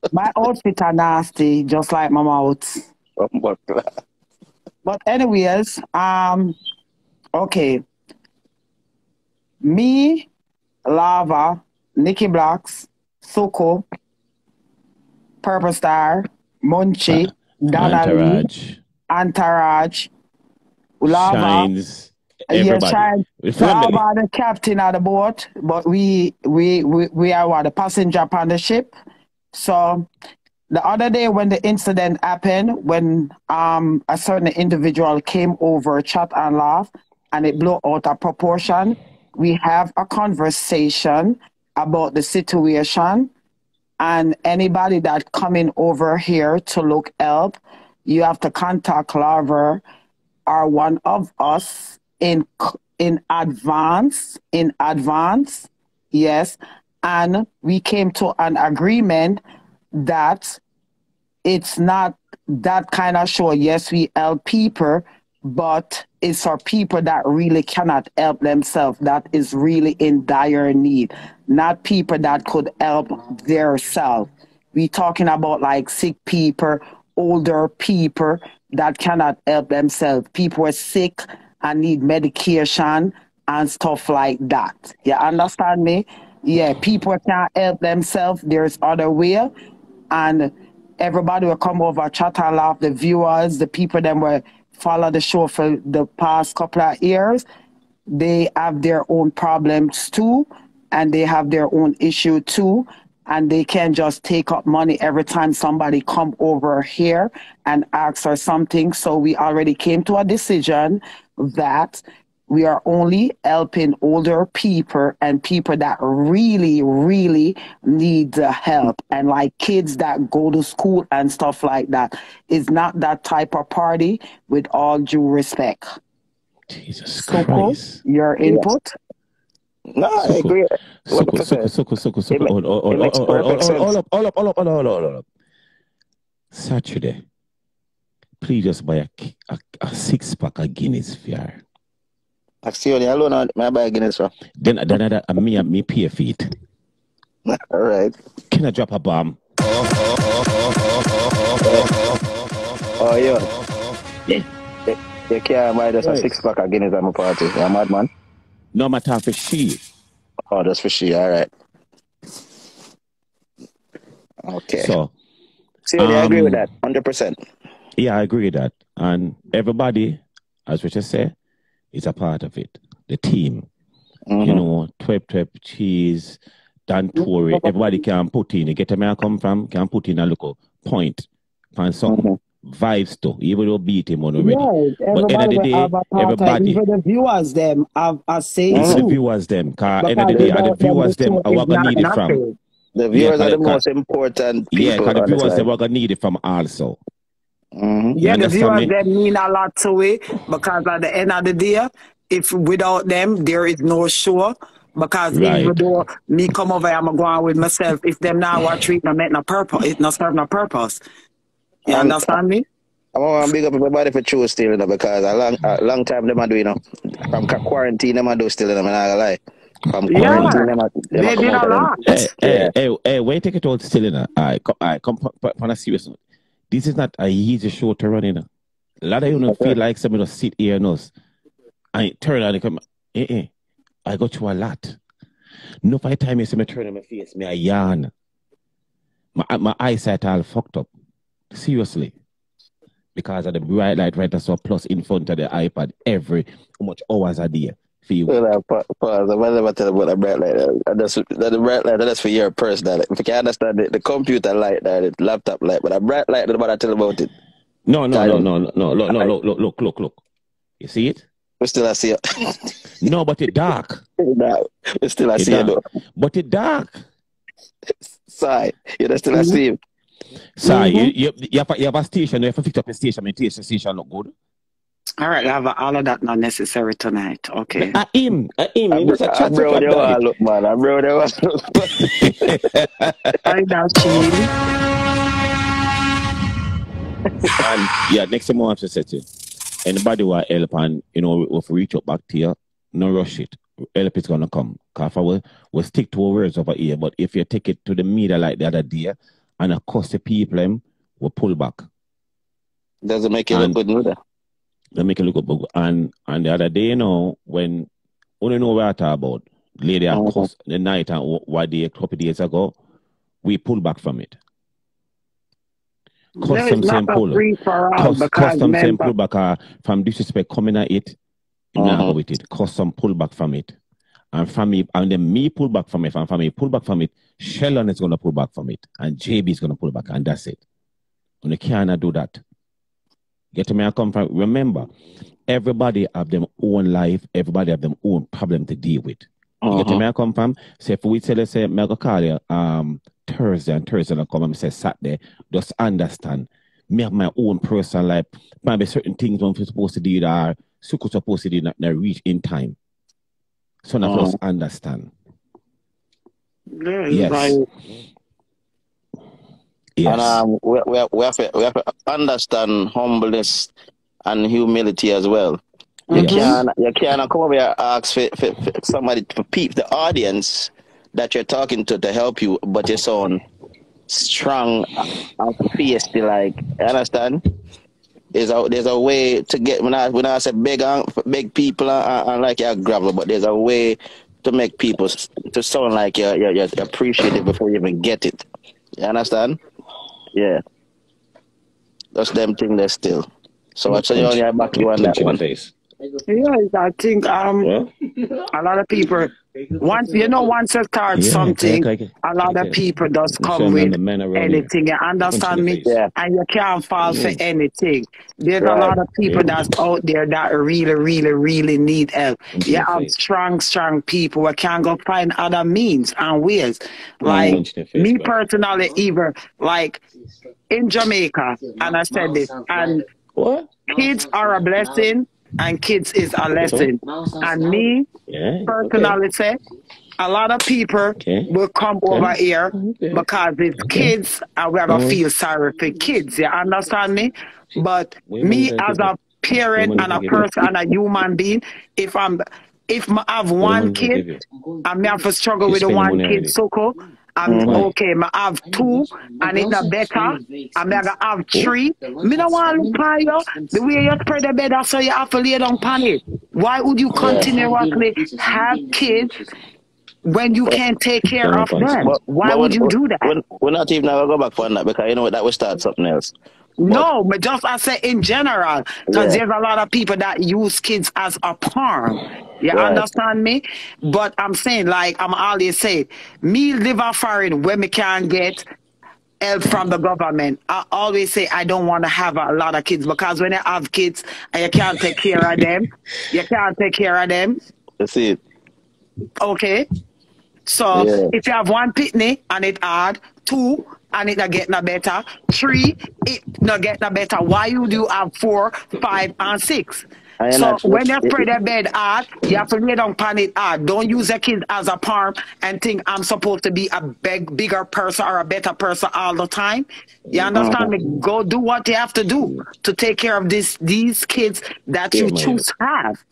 *laughs* my outfit are nasty, just like my mouth. But anyways, um okay. Me, Lava, Nikki Blocks, Suku, Purple Star, Munchie, Donnelly, Entourage, Lava. Shines, everybody. With. *laughs* Lava, the captain of the boat, but we we we, we are what, the passenger upon the ship. So the other day when the incident happened, when um a certain individual came over, chat and laugh, and it blew out of proportion, we have a conversation about the situation and anybody that coming over here to look help, you have to contact Lava or one of us in in advance. In advance, yes, and we came to an agreement that it's not that kind of show. Yes, we help people, but it's for people that really cannot help themselves, that is really in dire need, not people that could help themselves. We talking about like sick people, older people that cannot help themselves. People are sick and need medication and stuff like that. You understand me? Yeah, people can't help themselves. There's other way, and everybody will come over, chat and laugh. The viewers, the people that will follow the show for the past couple of years, they have their own problems too, and they have their own issue too. And they can just take up money every time somebody come over here and ask for something. So we already came to a decision that we are only helping older people and people that really, really need the help. And like kids that go to school and stuff like that. It's not that type of party with all due respect. Jesus Suku, Christ. your Yes. input? No, I Suku, agree. What suku, suku, suku, suku, suku. ma- Hold, hold, it hold, makes hold, hold, perfect hold, hold sense. up, hold up, hold up, hold up, hold up, hold up. Saturday, please just buy a, a, a six pack of Guinness for Actually, alone, I may buy Guinness from. Then, then, then, uh, me, me pay it. *laughs* All right. Can I drop a bomb? Oh, yeah. You, you can't buy just a six pack of Guinness at my party. You're a madman. No matter for she. Oh, that's for sure. All right. Okay. So, See, I agree with um, that. 100%. yeah, I agree with that. And everybody, as Richard said, is a part of it. The team, you Mm-hmm. know, Twep Twep, Cheese, Dan Torrey, everybody can put in. You get where I come from? Can put in a little point, find something. Mm-hmm. Vibes too, even though beat him on already. Yes, But end of the day, have a part of everybody, even the viewers them have a say even the viewers them, cause end of the day, are the without them the viewers them show are what gonna need it from. nothing. The Yeah, viewers are the most important yeah, cause the viewers them life. are gonna need it from also. Mm-hmm. Yeah, the understand viewers me? them mean a lot to it because at the end of the day, if without them there is no show. Because even though me come over I'm going with myself. If them not watch it, no make no purpose. It not serve no purpose. You And understand me? I want to big up everybody for true still, you know, because a long, a long time them a do, you know, from ca- quarantine them a do still, you know, I'm not gonna lie. From Yeah, quarantine them a, them a they come did a lot. Hey, Yeah. hey, hey, hey, wait, take it out still in a I come I come p- p- on a serious note. This is not a easy show to run in. A lot of you don't feel like some of sit here and us. I turn and come, eh, eh. I got you a lot. No five time you see me turn on my face, me a yarn. My my eyesight all fucked up. Seriously. Because of the bright light right so plus in front of the iPad every how much hours a day for you. Well, pause. I'm never tell about the bright light. That's the bright light. That's for your personal. If you can understand it, the computer light, that the laptop light, but the bright light, nobody tell about it. No, no, no, no, no, no, no, no, look, look, look, look, look. You see it? We still I see it. *laughs* No, but it dark. *laughs* no, we still I It see it though. But it dark. Sorry, you still I Mm-hmm. see it. Sorry, Mm-hmm. you, you, you, have a, you have a station, you have to fix up a station, the station look good. All right, I have all of that not necessary tonight. Okay. I uh, him, I him, I he bro, just a I chat to bro, they want look, man. I bro, they want look. I know, chill. and yeah, next thing I want to say to you, anybody want help and you know if we reach out back to you, no rush it. Help is gonna come. Cause I will we'll stick to our words over here. But if you take it to the media like the other day and of course the people them will pull back. Doesn't make it And- look good neither. Make it look good. And and the other day, you know, when only know what I talk about, lady at Mhm. cost the night and wh- what day a couple days ago, we pull back from it. Custom is same not a pull. free for because custom same pull back uh, from disrespect coming at it, go with it. Custom pull back from it. And from me, and then me pull back from it, and from me pull back from it, Shellon is gonna pull back from it, and JB is gonna pull back, and that's it. And you cannot do that. Get to me? I come from. Remember, everybody have their own life. Everybody have their own problem to deal with. You get to Mhm. me? I come from. Say if we tell you, say, me go call you um Thursday and Thursday I come and say Saturday. Just understand. Me have my own personal life. Maybe certain things when we're supposed to do that are super supposed to do not, not reach in time. So now Mhm. us understand. there is Yes. like Yes. And um, we, we, we, have to, we have to understand humbleness and humility as well. You Yes. can't you can't come over here ask for, for, for somebody for peep the audience that you're talking to to help you, but you sound strong and feisty like you understand? There's a there's a way to get when I when I say big big people and, and like you're gravel, but there's a way to make people to sound like you're, you're, you're appreciative before you even get it. You understand? Yeah. That's them thing there still. So I tell you on your back you on that Punch in the one. face. yes, I think um Well, a lot of people once you know once you start yeah, something okay, okay. a lot of people just I'm come with the men around here. anything. You understand me? Yeah. And you can't fall for Mm. anything. There's a lot of people Yeah. that's out there that really, really, really need help. You have strong, strong people who can go find other means and ways. Like Punch in the face, me personally, even like in Jamaica, and I said this, and What? kids are a blessing and kids is a lesson. And me Yeah. Okay. a lot of people Okay. will come Okay. over here Okay. because it's Okay. kids and we gotta Mm. feel sorry for kids. You understand me? But Where me money as a parent Where and a person and a human being, if I'm if I have one money kid you? and me have to struggle You with the one kid already. so I'm Why? okay, I have two and it's not better. I'm gonna have oh, three. Me don't want to look at you. The way you spread the bed so you have to lay down on it. Why would you continuously have kids when you can't take care Don't of them? But, Why but would you do that? We're not even gonna go back on that because you know what that will start something else. No, but just I say in general, because Yeah. there's a lot of people that use kids as a pawn. You Right. understand me? But I'm saying, like I'm always saying, me live a foreign where me can get help from the government. I always say I don't want to have a lot of kids because when you have kids and you can't take care of them, you *laughs* can't take care of them. That's it. Okay. So Yeah. if you have one pitney and it hard, two and it not get no better, three it not get no better. Why you do have four, five, and six? So when you spread the bed hard, you have to lay down pan it hard. Don't use a kid as a palm and think I'm supposed to be a big, bigger person or a better person all the time. You understand me? Go do what you have to do to take care of this these kids that you Yeah, choose to have.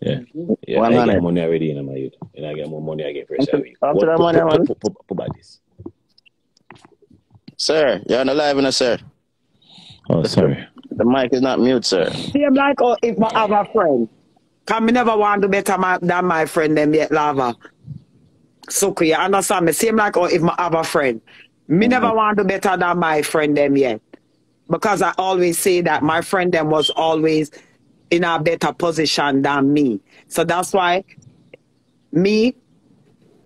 Yeah. Yeah. One I hundred. get money already in my youth. And I get more money I get first After- week. after What- that put- money, put- man. put- put- put back this. Sir, you're on the live, now, sir. Oh, sorry. The mic is not mute, sir. Same like oh, if I have a friend. Cause me never want to better my, than my friend them yet lava. So you understand me? Same like oh, if I have a friend. Me never mm-hmm. want to better than my friend them yet. Because I always say that my friend them was always in a better position than me. So that's why me,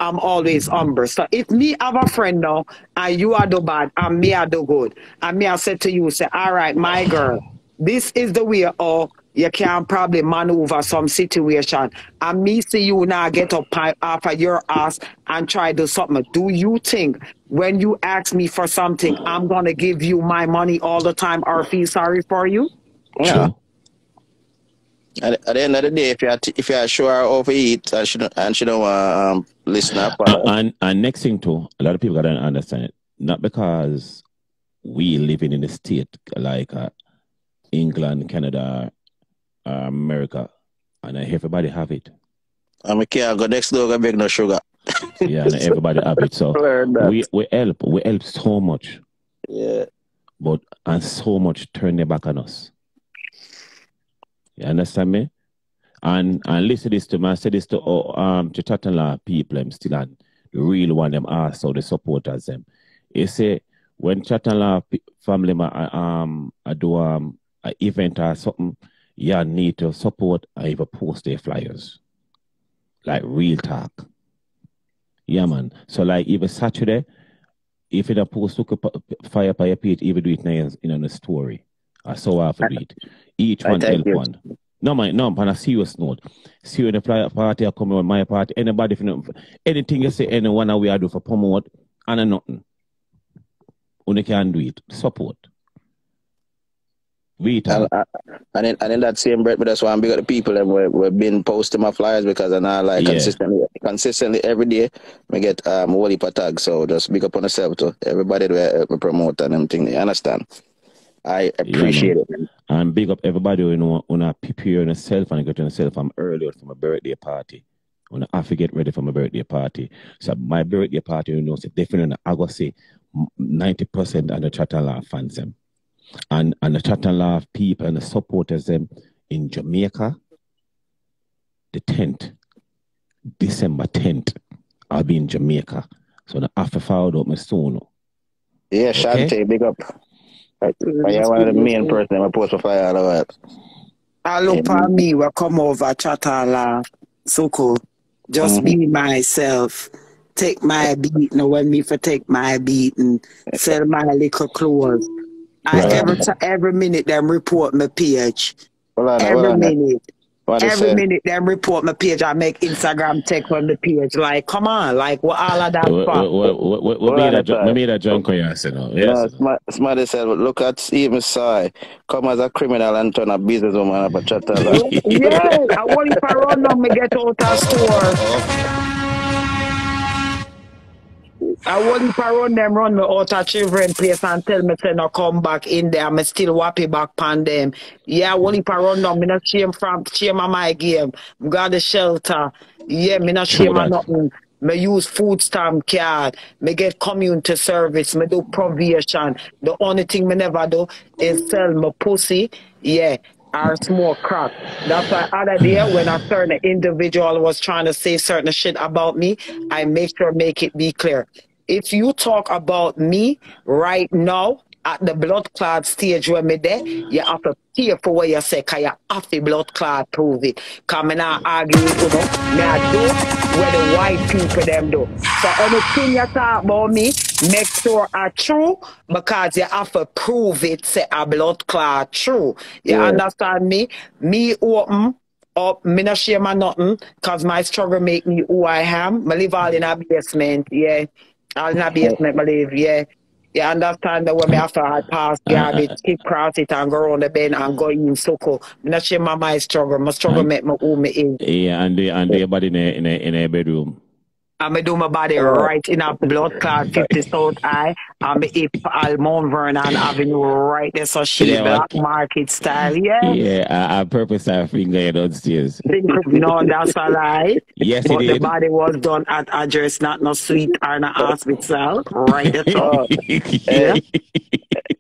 I'm always humble. So if me have a friend now and you are the bad and me are the good, and me I said to you, say, all right, my girl, this is the way or you can probably maneuver some situation. And me see you now get up of your ass and try to do something. Do you think when you ask me for something, I'm gonna give you my money all the time or feel sorry for you? Yeah. At, at the end of the day, if you're if you're sure overeat and she don't and she don't uh, um listen up, uh, And and next thing too, a lot of people gotta understand it. Not because we living in a state like uh, England, Canada, uh, America, and everybody have it. And we can't go next door and make no sugar. *laughs* Yeah, and everybody have it. So *laughs* we we help, we help so much, Yeah. but and so much turn their back on us. You understand me? And and listen this to me. I said this to uh, um to Chattanooga people. I'm still on the real one. Them also the supporters them. You say when pe- family um I do um an event or something, you need to support. I even post their flyers, like real talk. Yeah, man. So like even Saturday, if you don't post fire by your page, even do it now in the story. I often do it. Each one thank help you. one. No, man, no, on a serious note. See when the flyer party are coming on my party, anybody know, anything you say anyone we are do for promote and a nothing. Only can do it. Support. Wait And, uh, and, in, and in that same breath, but that's why I'm big at the people and we've, we've been posting my flyers because I now like Yeah. consistently consistently every day we get um whole heap of tags. So just big up on yourself to everybody that help me promote and everything. You understand? I appreciate it. man. And big up everybody who know when I prepare yourself and get yourself I'm early for my birthday party. When I have to get ready for my birthday party. So my birthday party, you know, so definitely I go say ninety percent of the Chat and Laugh fans them. And and the Chat and Laugh people and the supporters them in Jamaica, the tenth, December tenth, I'll be in Jamaica. So the after followed up my soon. Yeah, Okay. Big up. I, I am one of the mm-hmm. main person I post my flyer all over. I look for me, will come over, chatala, so cool. Just be mm-hmm. myself. Take my beat, no when me for take my beat and sell my little clothes. I Right. every ti- every minute them report my page. Hold on, hold Every on. minute. What Every minute them report my page. I make Instagram take on the page. Like, come on, like what all of that We, for? we, we, we, we Hold made on a a we made a junk on you, you know. No, Yes. Sma- Smarty said, look at Stephen Sai. Come as a criminal and turn a businesswoman up a chatter. *laughs* yeah, I want if I run on me get out of store. Oh. I I run them run me out of children place and tell me say no come back in there. Me still wappy back pan them. Yeah, I I run them, me not shame from shame of my game. I'm got the shelter. Yeah, me not shame of that. nothing. Me use food stamp card. Me get community service. Me do provision. The only thing me never do is sell my pussy. Yeah. Or smoke crack. That's why other day when a certain individual was trying to say certain shit about me, I make sure make it be clear. If you talk about me right now at the blood clot stage where me there, you have to pay for what you say, cause you have to blood clot prove it. Cause me not argue you know, me I do what the white people them do. So anything you talk about me, make sure are true because you have to prove it say a blood clot true. You Yeah. understand me? Me open up, me not shame of nothing, cause my struggle make me who I am. Me live all in a basement, yeah. All in a basement, me live, yeah. You understand that when me have to hard pass garbage, keep cross it and go around the bend and go in circle. Me not shame of my struggle. My struggle And- make me who me is. Yeah, and do and your body in a in a in a bedroom. And me do my body right in a blood clot 50 South Eye. I'm hip all Mount Vernon Avenue right there. So she Yeah, black okay. market style, yeah. Yeah, I, I purpose I finger you downstairs. No, that's a lie. Yes, But it the did. body was done at address, not no suite or no hospital. Right there. So. *laughs* yeah.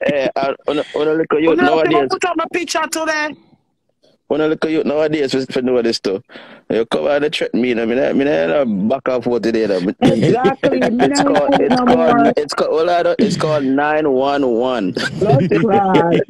Hey, I, on, a- on a little You youth know, if you nowadays, put up a picture today. On a little youth nowadays, for, for know this stuff, You come out the threat me, I mean, I mean, I'm back and forth today. though. *laughs* Exactly. It's called, put it's no called, more. it's called, hold on, it's called 911. Blood clot.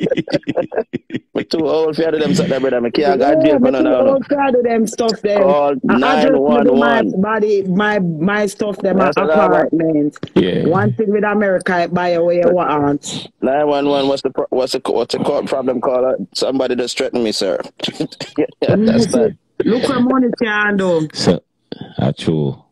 I'm too old for them something, brother. I can't go to jail for me no, too no, no. old proud of them stuff them. Call And I just me do my 911. body, my my stuff them at That's what I want. apartment. Yeah. One thing with America, it buy away you want. 911, what's the, what's the, what's the court problem call? it? Somebody just threatened me, sir. *laughs* that's. Look where money can do. So that's true.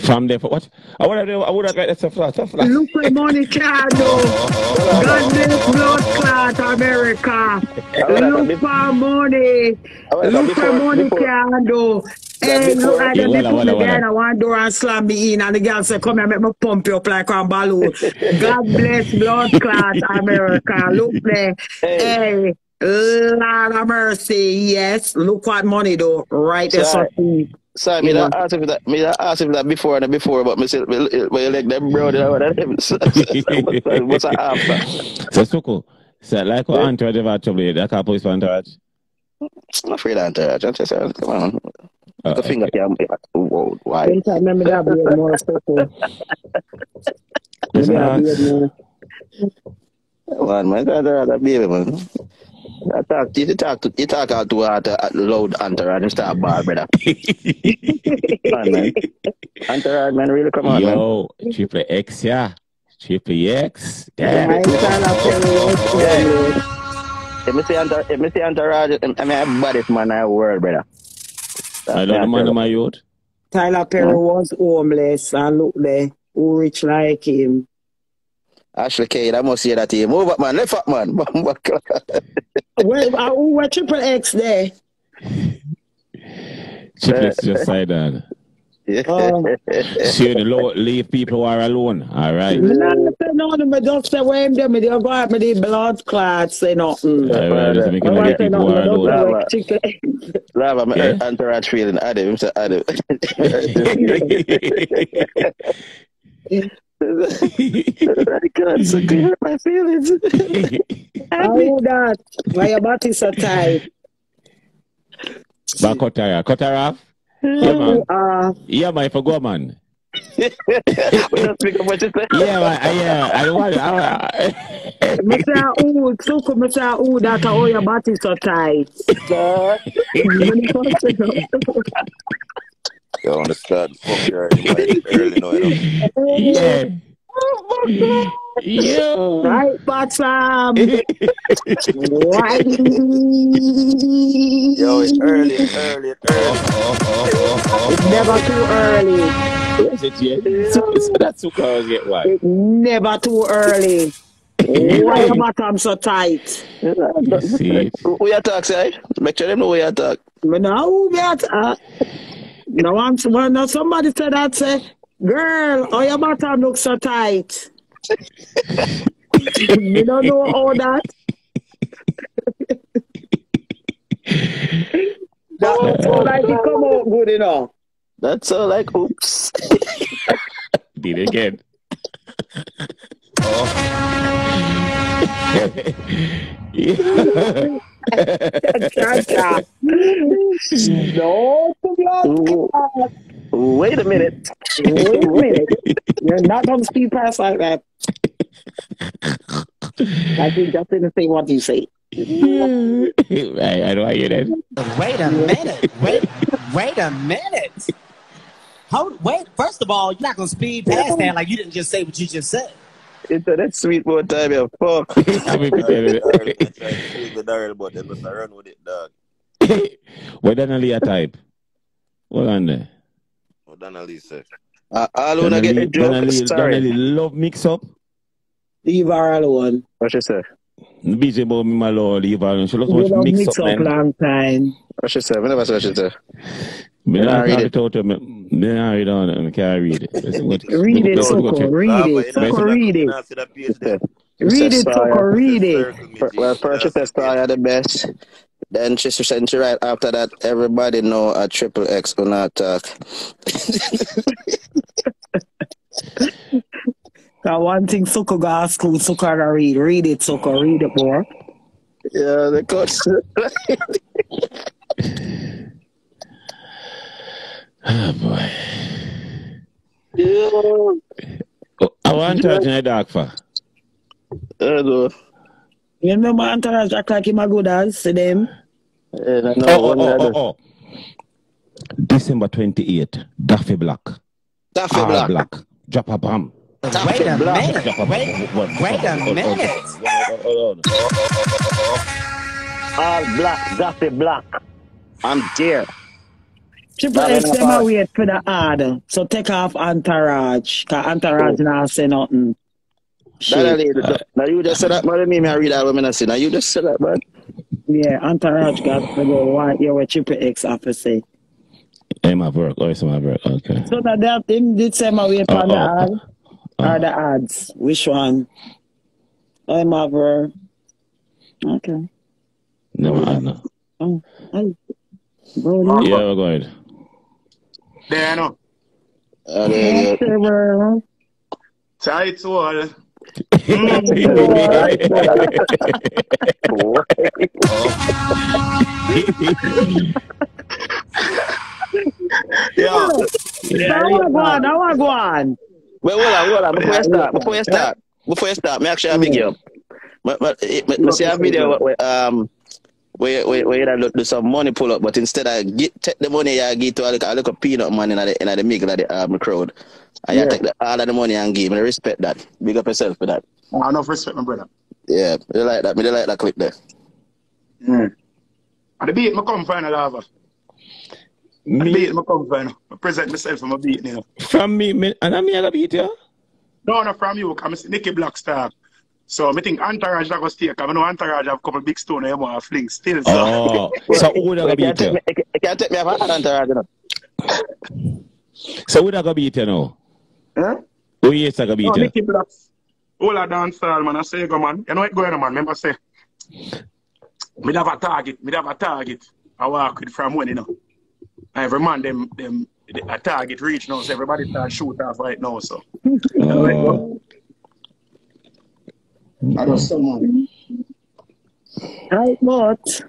From there for what? I would have I would have like that stuff like stuff like Look where money can do. God bless blood clot America. Look for money. *laughs* Oh, oh, oh, look for money can do. Hey, look at them walla, put me behind one door and slam me in and the girl say, come here, make me pump you up like a balloon. *laughs* God bless blood clot America. Look there. Hey. Hey, Lord of mercy, yes. Look what money though. Right there, so Sorry. Sorry, me Yeah. that ask if that me that ask if that before and before, but me say me, me like them bro that what what's that after? So Suku, so like what entourage ever trouble you, that can't police for entourage? I'm afraid of entourage. I'm just saying, come on. Uh, The finger can whoa, why? Anytime remember that beard more so cool. listen, Yeah, beard Axe. more. Man, man, that, that, that baby man. I talk, you talk, to, you talk out to uh, loud entourage and start bar, brother. On, man. Entourage, man, really come on, man. Yo, triple X, yeah. Triple X. Yeah, Damn. Tyler Perry. If me say entourage, if me say entourage, I mean, I'm baddest man in the world, brother. I know the man of my youth. Tyler Perry was homeless and look there, who rich like him. Ashley Cade, I must hear that to you. Move up, man. Lift up, man. *laughs* Where, uh, who were Triple X there? Triple X just side down. Oh. *laughs* See the low, leave people who are alone. All right. Me not say nothing, me just say where him them, me dey go out me the blood clot say nothing. All right. Just make I him leave people who nothing, are me just say alone. where Triple X. Lava, my Yeah. entourage feeling Adam. Him say *laughs* Adam. God, so. Hurt my feelings. How that? Why your body so tight? But cut her, cut her off. Yeah, man. Uh, Yeah, man. If I go, man. We don't speak of what you say. Yeah, man. I- Yeah, I don't want. I, say ooh, suku me say ooh that oh your body so tight. Me no say no. You understand? Fuck you early, early no, yeah. Yo. Right, bottom. right. Yo, it's early, it's early, it's early. It's never too early. Is it yet? So, so that's who cars get why. It's never too early. Why your bottom so tight? You see it. Who you talk, say? Make sure them know who you talk. Me know who that. Uh, no one, when no somebody said that, say, girl, oh your bottom looks so tight. *laughs* you don't know all that. that don't sound like it come out good enough. That's all like, oops. *laughs* Did it again. *laughs* yeah. Cha-cha. no, to be honest. Wait a minute. Wait a minute. You're not going to speed past like that. I think that's in the thing what you say. *laughs* I, I don't hear that. Wait a minute. Wait, wait a minute. Hold, wait. First of all, you're not gonna speed past that like you didn't just say what you just said. Into that sweet boy time, you fuck. I mean, Early, pretend early, I try to sleep with early, but they must run with it, dog. it. What Donnelly a type? Hold on there. What Donnelly say? Uh, all who not get the Donnelly, joke, Donnelly, sorry. Donnelly love mix up. Leave her alone. What she say? Busy about me, my lord, leave her alone. She loves You much don't mix, mix up, up man. long time. What she say? I never said what she say. Me You not not read talk it. it out to me. Me not read on it. I can't read it. Listen, *laughs* what- Read it, Suku. Read it. but you Suku, not see that- read it. not see that page there? Read it, Suku. Read it. Circle me, Fir- G. Well, first she You not said the best. Then she said she right after that. Everybody know a triple X will not talk. *laughs* Got one thing Suku go to school, Suku gotta read. Read it, Suku. Read it more. Yeah, the coach. *laughs* Oh, boy. yeah. Oh, I want to touch in the dark for. I know. You remember Entourage act like him a good as, see them? Yeah, I know. Oh, oh, One oh, other. oh, oh. December 28th, Daffy Black. Daffy R Black. Black. Drop a bomb. Wait a minute. Drop a Wait, bomb. wait a minute. All black. Daffy Black. I'm there. Triple That X ain't them a hard. wait for the ad. So take off Entourage. Cause Entourage oh. now say nothing. Shit. lady, uh, now you just said that, man. Me, me, I read that woman. I say, now you just said that, man. Yeah, Entourage got to go one year with Triple X officer. Hey, my work. Oh, it's my work. Okay. So that that him did say my wait Oh, on the oh, ad oh. or the ads. Which one? Oh, I'm over. Okay. No, oh, I know. Oh, oh. Mark Yeah, we're going. There you know. There, there. Tight soul. Yeah. That one go on, that one go on. Wait, hold on, hold on. Before you start, before you start, before you start, me actually have a big up. But, but, eh, me, me see a video where, um, where, where, where you done do some money pull up, but instead of get, take the money you give to a little, a little peanut man in the, in the middle of the um, crowd. And you take the, all of the money and give. Me respect that. Big up yourself for that. I enough respect, my brother. Yeah, me dey like that. Me dey like that clip there. Mm. And the beat me come for, you know, lava. And the beat me come for, you know. I present myself for my beat, you know. from me, me, and I'm here to beat you. No, no, from you, I'm Nicky Blackstar. So I think Entourage that was stay, because I know Entourage have a couple big stone you want to fling still. So. Oh, so who would You have can't beat take me, can't take me off a entourage, you know. So who would have beat you now? Huh? Who is going to beat No, you? Nicky All a dance hall, man. I say, go, man. You know what going on, man? Remember, say, me have a target. Me have a target. I walk with from when, you know. Every man, them, them, a target reach now, so everybody start shoot off right now, so. You know what it go? I know someone. Right, but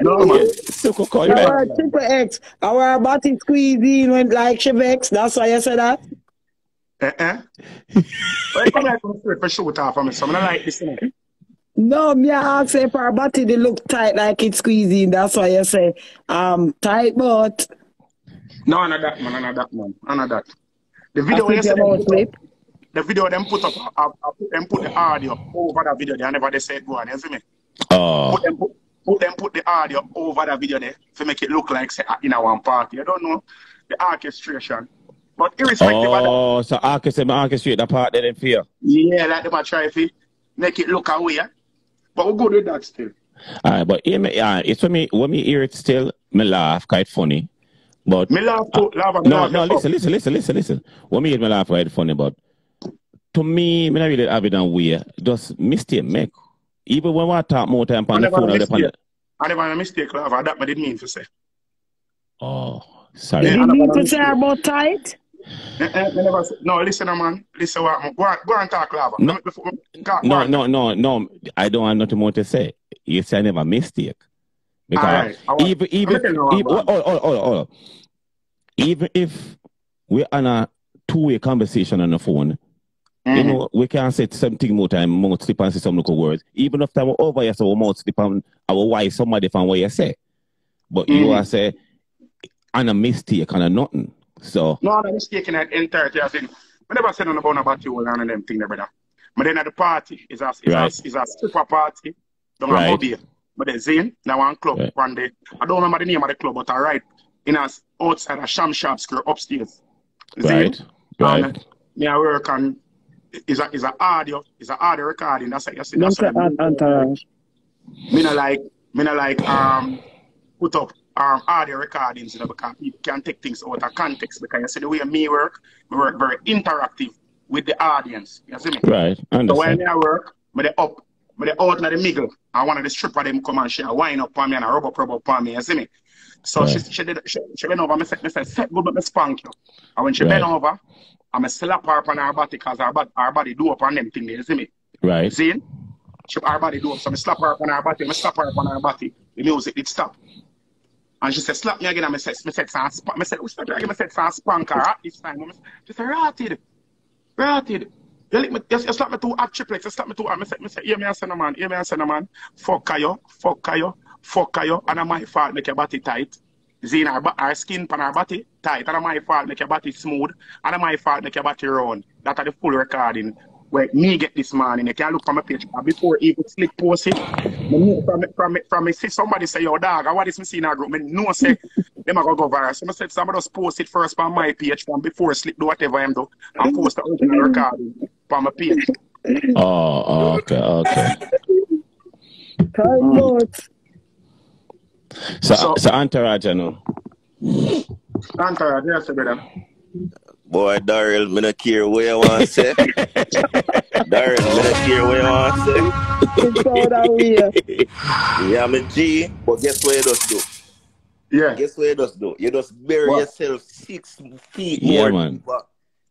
No, man. Suku call you back. our triple X, our body squeezing went like Chevex. That's why you said that. Eh-eh. But I come here from straight for shoot off for me, so I don't like this, you. No, me I ask if our body they look tight like it's squeezing. That's why you say um tight but No, none of that, man. None of that, man. None of that. The I video think yesterday, your mouth flip. the video them put up, I, I them put the audio over the video. They never they said go on. You see me? Oh, Put them put, put them put the audio over the video there to make it look like say in a one party. I don't know the orchestration, but irrespective of oh, that, oh, so I can say my orchestrate the part they didn't fear. yeah, like them a try to make it look away. But we're good with that still. All right, but hear me, yeah, it's when me when me hear it still, me laugh, quite funny. But Me laugh too, laugh, me no, laugh. no, listen, listen, listen, listen, listen. When me hear me laugh, quite funny, but to me, me not really have it on way. Just mistake make. Even when I talk more time I on the never phone, or the mistake. pan- I never had a mistake, laugh. That I didn't mean to say. Oh, sorry. Yeah, You I mean never to say about tight? Eh, eh, me never say- No, listen, uh, man. Listen, what, go on, go on talk, lava. No. Before, go, go No, no, no, no. I don't have nothing more to say. You say I never mistake. Because Alright, I want- even even, I'm making no even one. hold, hold, hold, hold. Even if we're on a two-way conversation on the phone, you Mhm. know, we can say something more time, mouth slip and say some little words. Even if time over, you say our mouth slip and our why somebody from what you say. But you Mhm. are say on a mistake and a nothing. So No, I'm mistaken at entirety. I think I never said nothing about about you and of them thing there, brother. But then at the party, it's a, it's Right. a, it's a stripper party. Don't Right. But the Zane, now one club Right. one day. I don't remember the name of the club, but I right in a outside a sham shop square upstairs. Zane. right, right. And me I work on is a is a audio, is a audio recording. That's what you see. Don't That's say what I an- entourage. me not like me not like um put up um audio recordings, you know, because people can take things out of context. Because you see the way me work, me work very interactive with the audience. You see me? Right. So when me I work, me they up, me they out in the middle, I one of the stripper them come and she a wind up on me and a rub up, rub up on me. You see me? So she Right. she did she, she bend over. Me said, me said, set good, but me spank you. And when she Right. bend over, I'm a slap her up on her body because her, her body do up on them thing. You see me? Right. See? She, her body do up. So I slap her up on her body. I slap her up on her body. The music it stop. And she said, slap me again. And I said, I said, "Son, spank." I said, what's that again? I said, "Son, spank her at this time. I said, She said, rotted. Rotted. You, lick me, you, you slap me two at Triple X. You slap me two at. I said, I said, hear me and say no man. Hear me and say no man. Fuck you. Fuck you. Fuck you. And my fault make your body tight. See, her, ba- her skin pan her body tight. And my fault make your body smooth. And my fault make your body round. That are the full recording. Where me get this morning, you can look from my page and before even slick post it. Me know from from from me see somebody say yo dog, I want this me see in a group. Me know say *laughs* them a go go viral. So I said somebody just post it first on my page from before slip do whatever I'm do and mm. post the original recording from my page. Oh, okay, okay. Tight but mm. So, So- so entourage, you know. Antara, yes, brother. Boy, Daryl, me not care what you want to say. *laughs* Daryl, me not care what you want to say. It's so that way. Yeah, I'm a G, but guess what you just do? Yeah. Guess what you just do? You just bury What? yourself six feet Yeah, more man. deeper.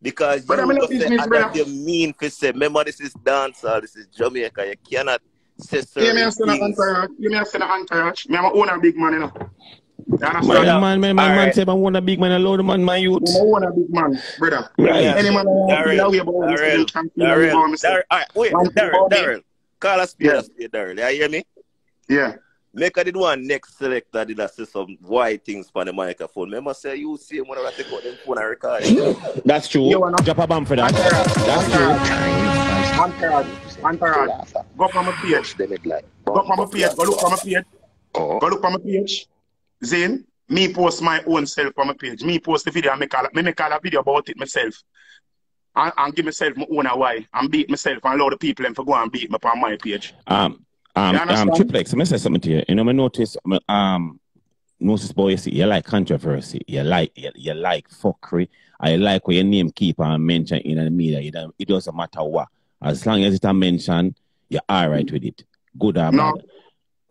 Because Brother, me you no just say, business, and brother. that you mean to say, remember this is dancehall, this is Jamaica, you cannot say Yeah, me certain a send a things. entourage. You me a send a entourage. Me am a own a big man, you know. You Man, understand? man, man, man, man, Alright. say, man, want a big man, alone, man, my youth. Me a own a big man, brother. Right. Any man who Daryl, feel away about this, Daryl, they can feel away Daryl, about himself. Daryl, alright, wait, Man, Daryl, about me. Daryl, call a spade Yeah. a Daryl, you hear me? Yeah. Make a did one next selector did I say some white things on the microphone. Remember say you see him when I take out them phone and record it. That's true. You wanna- Drop a bomb for that. That's true. Entourage. Entourage. Go up on my page. Them it like. Go on my page. Go look on my page. Oh. Go look on my page. Zane, me post my own self on my page. Me post the video and make all, me make a video about it myself. And, and give myself my own a why. And beat myself and allow the people them to go and beat me on my page. Um, um, um, Triple X. Let me say something to you. You know, I notice, um, notice boy, you see, you like controversy. You like, you, you like fuckery. I like when your name keep and mention in the media. It doesn't matter what. As long as it's a mention, you're all right with it. Good or No. bad.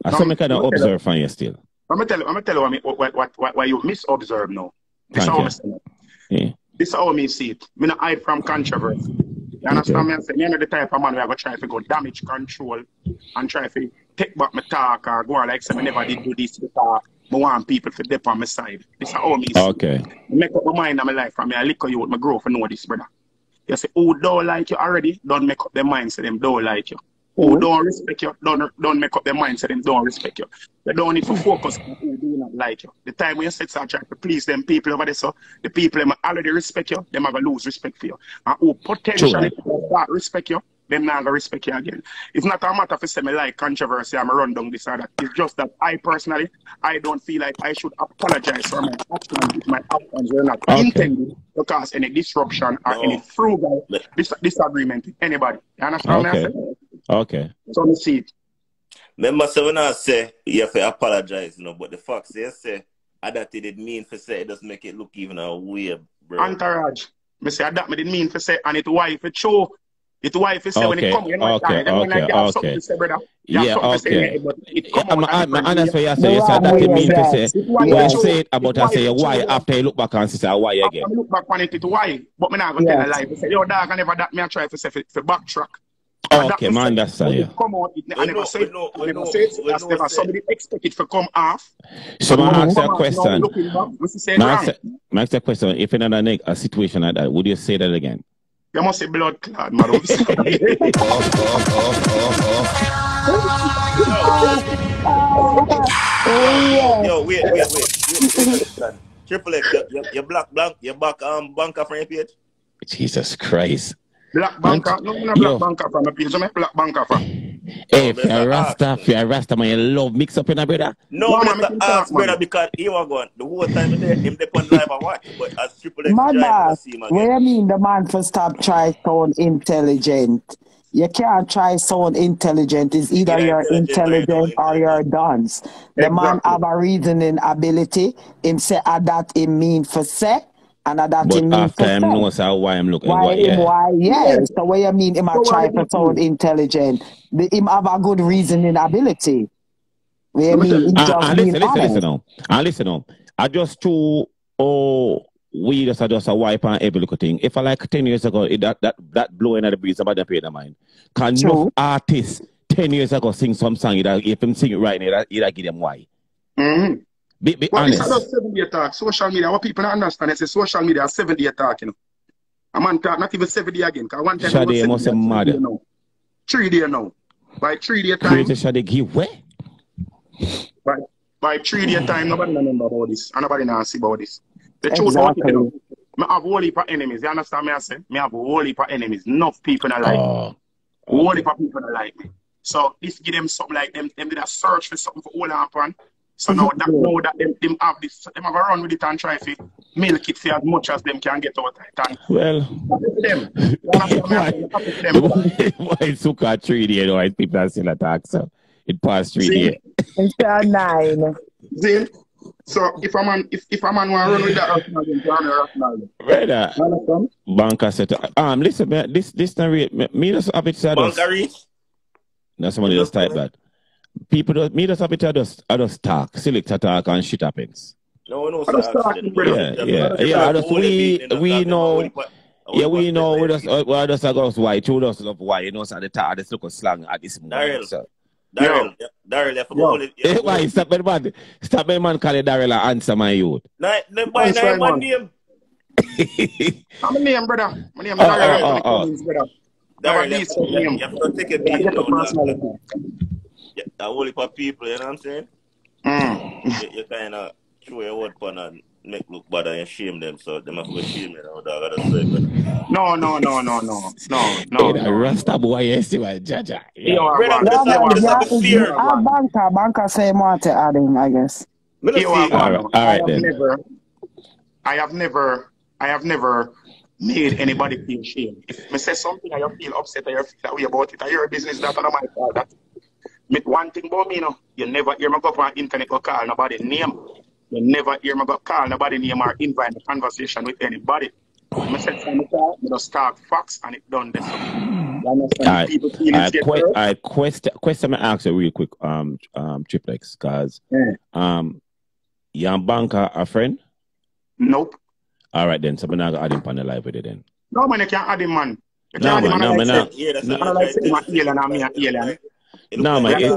I No, saw me kind of observe from you still. I'm gonna tell you, I'm gonna tell you what, what, what, what, what you misobserve now. This how you. me see it. Yeah. This is how me see it. Me not hide from controversy. You understand me? I say, me not the type of man where I go try to go damage control and try to take back my talk or go on like say, me never did do this because I want people to dip on my side. This is how me see it. Okay. make up my mind on my life from me. I lick you with my growth and know this, brother. You say, who don't like you already, don't make up their mind say them don't like you. Who don't respect you, don't, don't make up their mind say them don't respect you. They don't need to focus on who do not like you. The time when you sit and try to please them people over there, so the people them already respect you, them going to lose respect for you. And who potentially start respect you, them not going to respect you again. It's not a matter of say me like controversy, I'm a run down this or that. It's just that I personally, I don't feel like I should apologize for my actions if my actions were not Okay. intended to cause any disruption or No. any frugal dis- disagreement with anybody. You understand Okay. me? I? Okay. So me see it. Remember, so when I say you have to apologize, you know, but the fact is, say, I that it did mean for say it doesn't make it look even a weird, bro. Entourage. Me say that me didn't mean for say, and it why if it show, it why if it say when it come, you know, okay, then when I okay, get something okay. to say, brother, Yeah, something say, okay. but it Yeah, I'm, I'm, and I'm honest for you, The say, you said that way you mean to say, why when you it Yes. say it show, about I say it why after you look back and say why After again. me look back on it, it why, but me not gonna tell a lie. Me say, yo, dog, I never that me I try to say for, for backtrack. Okay, me man, that's when yeah. it come out, it, I never say it. I never say it. That's never somebody expect it to come off. So But I when it ask you a question. looking back, we say it May I wrong. say, ask you a question? If in another neg- a situation like that, would you say that again? You must say blood clot. Oh, *laughs* Yo, wait, wait, wait. wait, wait. Triple X, you, you, you black, blank, you back um, Banka from your page? Jesus Christ. Black Banka, no, no black Banka from a page. I'm a black Banka from. Hey, if man, you're a I Rasta, if you're a Rasta, man, you love mix up in a brother. No, No, man, man, make to him talk, ask, brother, because he was going the whole time in there, him they on live and watch. But as Triple X Mad drive, I see him what again. you mean the man for stop try sound intelligent? You can't try sound intelligent. It's either Either you're intelligent or you're intelligent not or you're dunce. The man have a reasoning ability. Him say a that him mean for say and a that But him after for him say. knows how why I'm looking, eh, Why why, yeah. Why yes? So what you mean? Him a So try why for did sound intelligent. The, him have a good reasoning ability. What you Let mean? you. He And, just and listen, listen, listen honest. now. And listen now. I just to oh we just are just a wipe on every little thing. If I like ten years ago, it, that that that blowing at the breeze about the pay the mind. Can no artist ten years ago sing some song, either if them sing it right now, either give them why. Mm-hmm. Be, be Well, this is honest. seven day talk. Social media, what people don't understand is social media is seven day talk, you know. A man talk not even seven day again. Cause one time Shade must have mad. three day now. Three day now. By three day time, Crazy Shade give where? by by three day time, nobody remember about this. And nobody know see about this. The truth about it, you know. Exactly. Me have whole heap of enemies. You understand me? I say, me have a whole heap of enemies. Enough people that like me. Oh, Whole heap of people that like me. So this give them something like them. Them did a search for something for all upon. So now that now that them, them have this, them have a run with it and try to milk it for as much as them can get out of it. And well. them. You understand me? I say, happy for them. Why it's so called three day, you know, people are still attack, so it passed three See? day. Instead nine. See? So if a man if, if a man want to run with that Arsenal, then run with Arsenal. Brother, Banka said, um, listen, man, this, this, not real. Me, me just have it to just, now somebody just type that. People, just, me just have it to just, I just talk, select a talk and shit happens. No, no, I just sir. talking, brother. Yeah, yeah, yeah. I just, we, we know, yeah, we know, we just, uh, we just, I just white, two just love white, you know, so at the top, I just look at slang at this moment. Daryl. So. Daryl, yeah, Daryl, you forgot Yo. only- you forgot why, only- stop me, man, stop me, man, call it Daryl and answer my youth. Nine, nine, boy, That's nine, right, one man. name. *laughs* I'm a name, brother. My name is Daryl. oh, Tony oh, oh. Daryl, Never you have to- you name. have to take a I beat get the down, dog. personality. Yeah, a whole heap of people, you know what I'm saying? Mm. You, you kind of throw your word upon and make look bad and shame them, so them have to shame you now, dog. I just say, but No, no, no, no, no, no, Hey, no, that no. Rasta boy, yes. You are Brother, one. this is You are this yeah, is the one. fear. You are uh, one. Banka, Banka say more to add in, I guess. Me You are see, All one. I have then. never, I have never, I have never made anybody feel shame. If me say something and you feel upset or you feel that way about it, I your business that and my fault. That me, one thing about me, you know, you never hear me go up on internet go call nobody name. You never hear me go call nobody name or invite a conversation with anybody. Me say from the start, me just talk facts and it done this. You understand? All If right, people I feelings get que- hurt, I question question I ask you real quick, um, um, Triple X, cause eh, um, Yan Banka a friend. nope. All right then, so I'm not gonna add him on the live with it then. No man, you can't add him man. You No can't add him man, and no I man, like no, say, yeah, that's no, what and I I'm like trying say to I'm tell you. alien and I'm It an look alien. like, it look no man. It,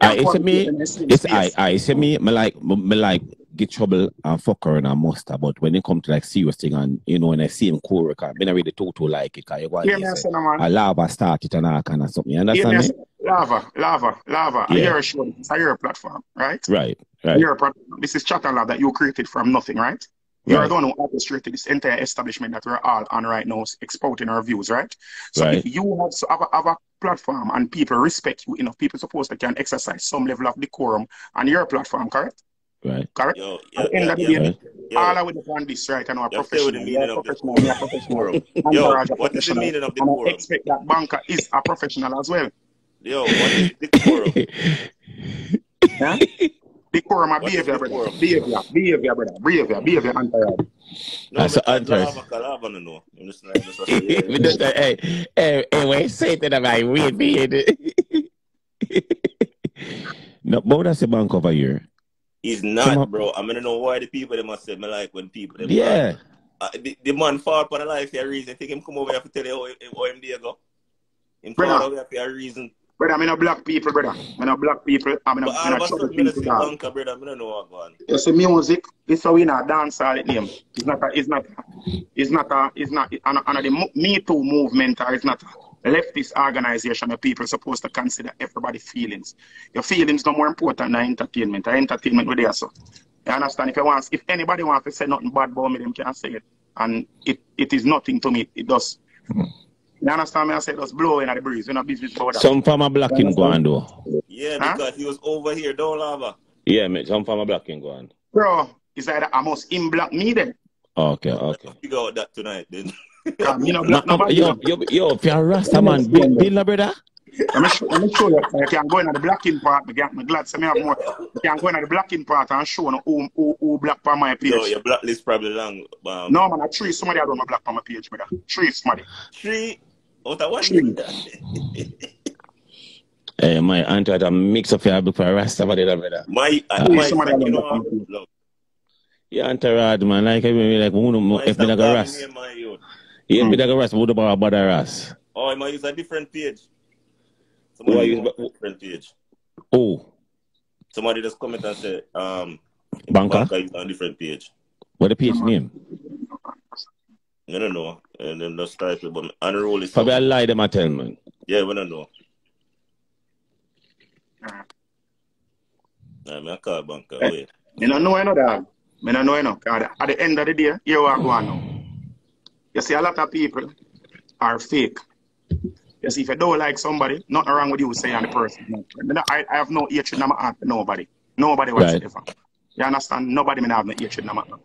I, I, it's me. in the same It's I. I. It's me. Me like, me, like get trouble and fuck her and a muster. But when it come to like serious thing and you know when I see him cool record, me not really too like it. Cause you go Hear and I say a lava start it and all kind of something. You understand I me? lava, lava, lava. I Yeah. hear a show. It's a your platform, right? Right. A Right. your platform. This is Chat and Laugh that you created from nothing, right? You are Right. the one who orchestrated this entire establishment that we're all on right now, exporting our views, right? So Right. if you have, so have, a, have a platform and people respect you enough, people supposed to can exercise some level of decorum on your platform, correct? Right. Correct? Yo, At yeah, the end yeah, of the yeah. day, Right. all Yo, I would on this, right? I know a you the professional. You're meaning a of professional. Me a *laughs* professional. Yo, a what is the meaning of And I expect that Banka is a professional as well. Yo, what is decorum? *laughs* Yeah? Decorum and What is behavior, brother. decorum? Behavior, behavior, brother. Behavior, behavior, entourage. No, That's the because answer. lava, cause lava, no, no. You understand? *laughs* Just say, yeah, We just, hey, hey, hey, when you say to them, I wait for you. No, but that's a bank over here. He's not, of, bro. I mean, I don't know why the people they must say me like when people them yeah. brag. Uh, the, the man fall for the life for a reason. Think him come over here to tell you how, how him there go. Him fall Brother, over here for a reason. Brother, I'm in a black people, brother. I'm in a black people. I'm in a, all in a a trouble sudden, me not people, brother. I don't know what going. You see, music is how we not dance all it name. It's not a, it's not it's not a, it's not and, and the Me Too movement or it's not a leftist organization where people supposed to consider everybody's feelings. Your feelings no more important than entertainment. Or entertainment with there so. You understand? If you want if anybody wants to say nothing bad about me, them can say it. And it, it is nothing to me. It does you understand me? I say just blow in at the breeze. We're not business about that. Some farmer black You in go understand? on though. Yeah, Huh? because he was over here, don't lava. Yeah, mate. Some farmer black in go on. Bro, it's either I must in black me then. Okay, okay. Figure out that tonight, then. *laughs* Cause me no No, black no, nobody. yo, You know. yo, yo, if you're a Rasta man, explain build, that. build a brother. Let me, show, let me show you. I can go in the blacking part. I can, I'm glad to me have more. I can go in the blacking part and show no who, who, who black on my page. Yo, your blacklist probably long. Um, No, man, I three somebody I don't know black on my page, brother. Three somebody. three out of one. Three. Hey, my auntie had a mix of your book for a Rasta man, brother. My, uh, my somebody you know black on what? my page. Look, yeah, auntie rad, man. Like, I mean, like, who know, my if me stop like a calling Ras. me my youth. Yeah, Mm. me like a Ras, would about about a Ras. Oh, I might use a different page. Who Somebody are use a different page. Oh, Somebody just comment and say, um, Banka. Banka is on a different page. What the page name? I don't know. And then just type it, but unroll is Probably I lie them I tell man. Yeah, we don't know. Uh, Nah, me I call Banka. eh, Wait. Me no know no dog. Me no know no. Cause at the end of the day, here we are going now. You see, a lot of people are fake. You see, if you don't like somebody, nothing wrong with you saying the person. No. Me no- I, I have no hatred in my heart for nobody. Nobody Right. whatsoever. You understand? Nobody me have no hatred in my heart.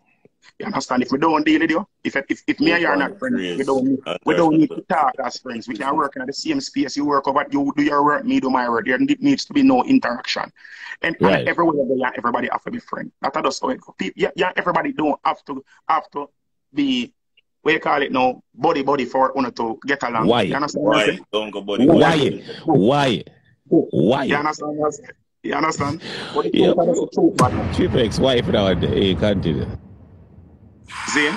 You understand? If we don't deal with you, if if, if me and you are not friends, we don't we don't need to talk as friends. We can work in the same space. You work over, you do your work, me do my work. There needs to be no interaction. And, Right. and everywhere go, everybody have to be friends. That's just how it go. People, yeah, yeah, everybody don't have to have to be what you call it now, body body for one to get along. Why? You understand? what Why? Don't go body. Why? Why? Why? You understand? what? You understand? The Yeah. truth is the truth, man. Triple X wife now. Continue. Zane,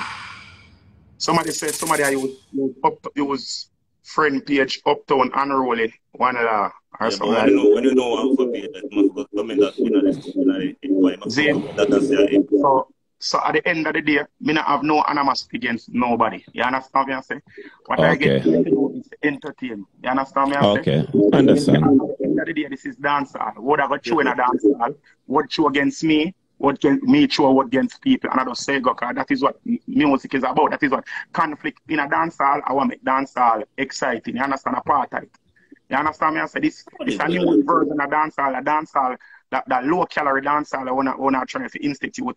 somebody said somebody I was you up it was friend page uptown unrolling one law or Yeah, but something when you know, when you know I'm for pay, that must go come in that in that in that in why must Zane. go that that's your So, so at the end of the day, me not have no animosity against nobody. You understand me? I say what I get Okay. to do is to entertain. You understand me? I say Okay. Understand. At the end of the day, this is dancehall. What I got show in a dancehall, what show against me, what can me show what against people. And I just say, go, 'cause that is what music is about. That is what conflict in a dancehall. I want to make dancehall exciting. You understand? A part of it. You understand me? I say this, this a new version of dancehall. A dancehall, that, that low calorie dancehall I wanna wanna try to institute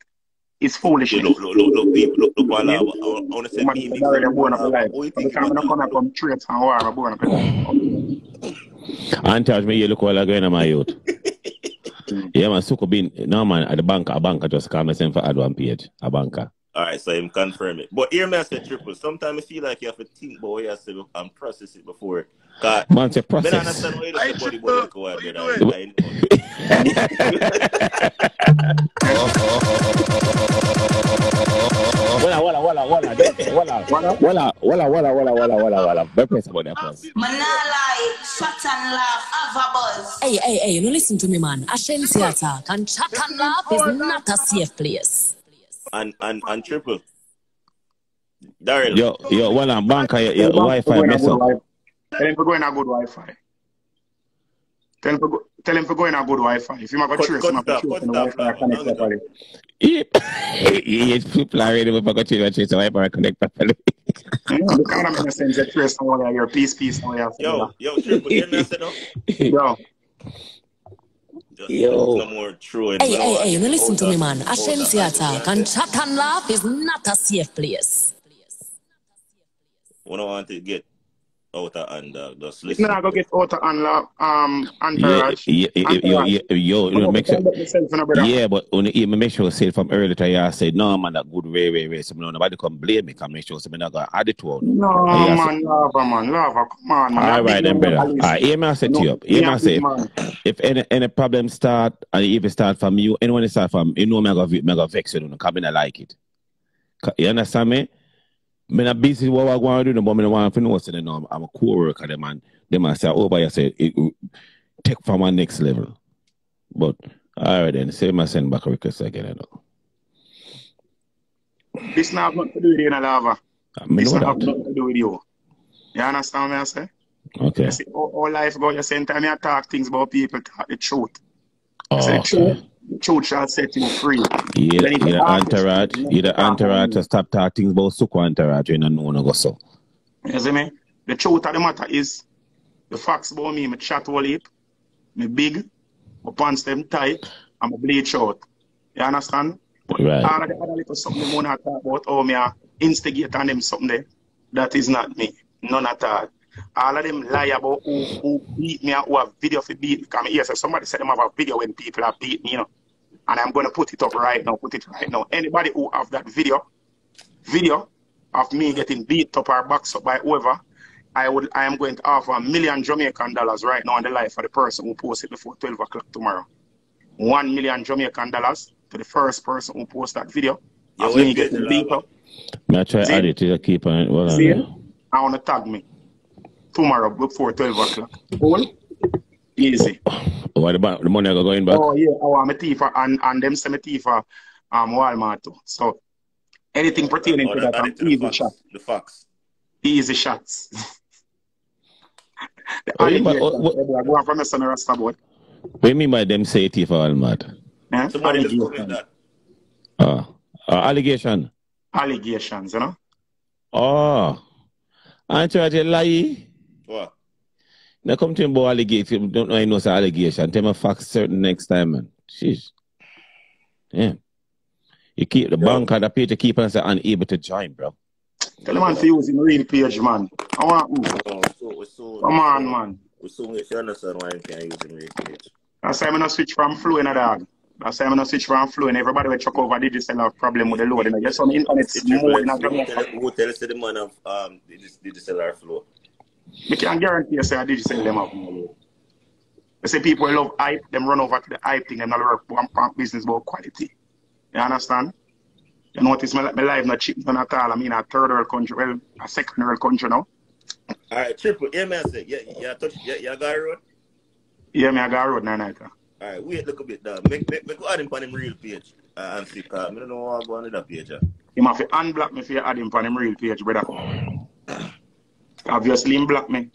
is foolishness. Look, look, look, look, people, look, look, one I, I want to say Man, me, I'm already born up alive. what you By the think time I'm about not gonna come traits and war, I'm born up alive. And charge me, you look all again, my youth. *laughs* yeah, man, Suku been, no, man, at the bank, a Banka just call me send for add one page. A Banka. All right, so I'm confirm it. But hear me, I said triple. Sometimes I feel like you have to think about what you have to say and process it before. Cause Man, say I process. understand why you say body body like a while, but I, I, Wala, wala, wala, wala, wala, wala, wala, wala, wala, wala, wala, wala, wala. Very press about that first. Man, I lie, shut and laugh, have a buzz. Hey, hey, hey, no listen to me, man. Ashensi attack and chat and laugh is not a safe place. and and and triple. Daryl. Yo, yo, wala, Banka, your, your Tell Wi-Fi him mess to up. go in a good Wi- Tell him to go in a good Wi-Fi. Tell him go, tell him to go and go to Wi-Fi. If you might go cut, trace, cut him cut connect properly. Yeah, it's people already. If I go to trace, Wi-Fi connect properly. The kind of sense that trace somewhere. Yo, yo, you know? Yo. Yo. More true hey, hey, hey, hey, listen to me, man. Ashenzi attack can chat and laugh is not a safe place. What I want to get out of hand, dog. Just listen. me not go get out of unlock, um, Yeah, entourage, yeah, yeah, yo, entourage. yo, yo, you know, make sure. Know. Yeah, but when you make sure say from earlier to you say no man that good way way way so no nobody come blame me can make sure so me not gonna add it to it. No, you man, lava, man, lava, come on, man. All right then, brother. All right, hear me I say to No, you. Hear me I say if any any problem start and even start from you, anyone start from you know me I go me go vex you, no, cause me not like it. You understand me? Me not busy what I want to do, no, but me want to know so then I'm, I'm a co-worker them and them I say oh but I say it, take from my next level. But all right then, say my send back a request again. You know. This not nothing to do with you, no, lava. Me This know not that. to do with you. You understand what I say? Okay. All, all life go, you same time you talk things about people, talk the truth. Say Oh, the truth, truth shall set you free. Yeah, Then you yeah, talk the entourage, you yeah, talk entourage to stop talking about Suku entourage, you know no go so. You see me? The truth of the matter is, the facts about me, my chat all heap, me big, my pants them tight, and my bleach out. You understand? But Right. all of the other little something they wanna talk about, oh, me instigate on them something there, that is not me. None at all. All of them lie about who, who beat me and who have video for beat me. Because yes, somebody said them have a video when people have beat me, you know. And I'm going to put it up right now, put it right now. Anybody who have that video, video of me getting beat up or boxed up by whoever, I would I am going to offer a million Jamaican dollars right now on the life of the person who posts it before 12 o'clock tomorrow. One million Jamaican dollars to the first person who posts that video of wait, me getting beat up. Me I try See? add it to keep on well, See? uh, I want to tag me tomorrow before 12 o'clock. Cool? Easy. what the, the money I go going back? Oh, yeah. Oh, I'm a thief and, and them send me thief for um, Walmart too. So anything pertaining Oh, to that that, I'm it to the easy facts. shot. The facts. Easy shots. *laughs* the What you mean by- alligator. what- Yeah, I go on from a son Rasta boy. What you mean by them say it for all mad? Eh? Somebody just Allegation. comment that. Uh, uh, allegation. Allegations, you know? Oh. Entourage you lie. What? Now come to him about allegation. Don't know I know it's allegation. Tell me facts certain next time, man. Sheesh. Yeah. You keep the bank and the page to keep us unable to join, bro. Tell the man to use him real page, man. I want Oh, so, so, Come on, man. We so if you understand why you can't use him real page. That's why I'm not switch from flow in a dog. That's why I'm not switch from flow and everybody will chuck over digital have problem with the load. And just on the internet The more in a triple who Jamaica. tell who the man of um the the DSLR flow. We can guarantee you say I digital them up. I say people love hype, them run over to the hype thing, them not work one pump business about quality. You understand? You notice my, my life not cheap none at all. I mean a third world country, well, a second world country now. All right, triple. Yeah, man. Say, yeah, yeah, touch, yeah, yeah, got road. Yeah, me I got road night. All right, wait, look a bit down. Make, make, make go add him on him real page. Uh, and see, cause I don't know how to go on that page. Uh. Have to unblock me for you add him on him real page, brother. *coughs* Obviously him block me.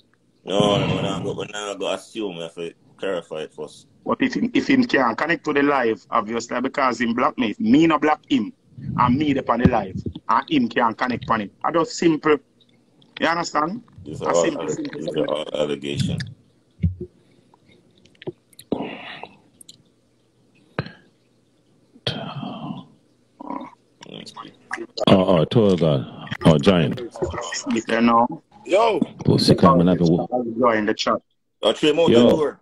No, no, we're not go, we're not go assume. We have to clarify it first. But if him, if him can connect to the live, obviously because him block me. Me not block him and me up on the live and him can connect on it. I just simple. You understand? These A are all, simple, alle- simple. all allegations. Oh, mm. oh, oh, tour God. Oh, giant. You know. Yo, Pussy coming up. and- I'll join the chat. Three more Yo. the door.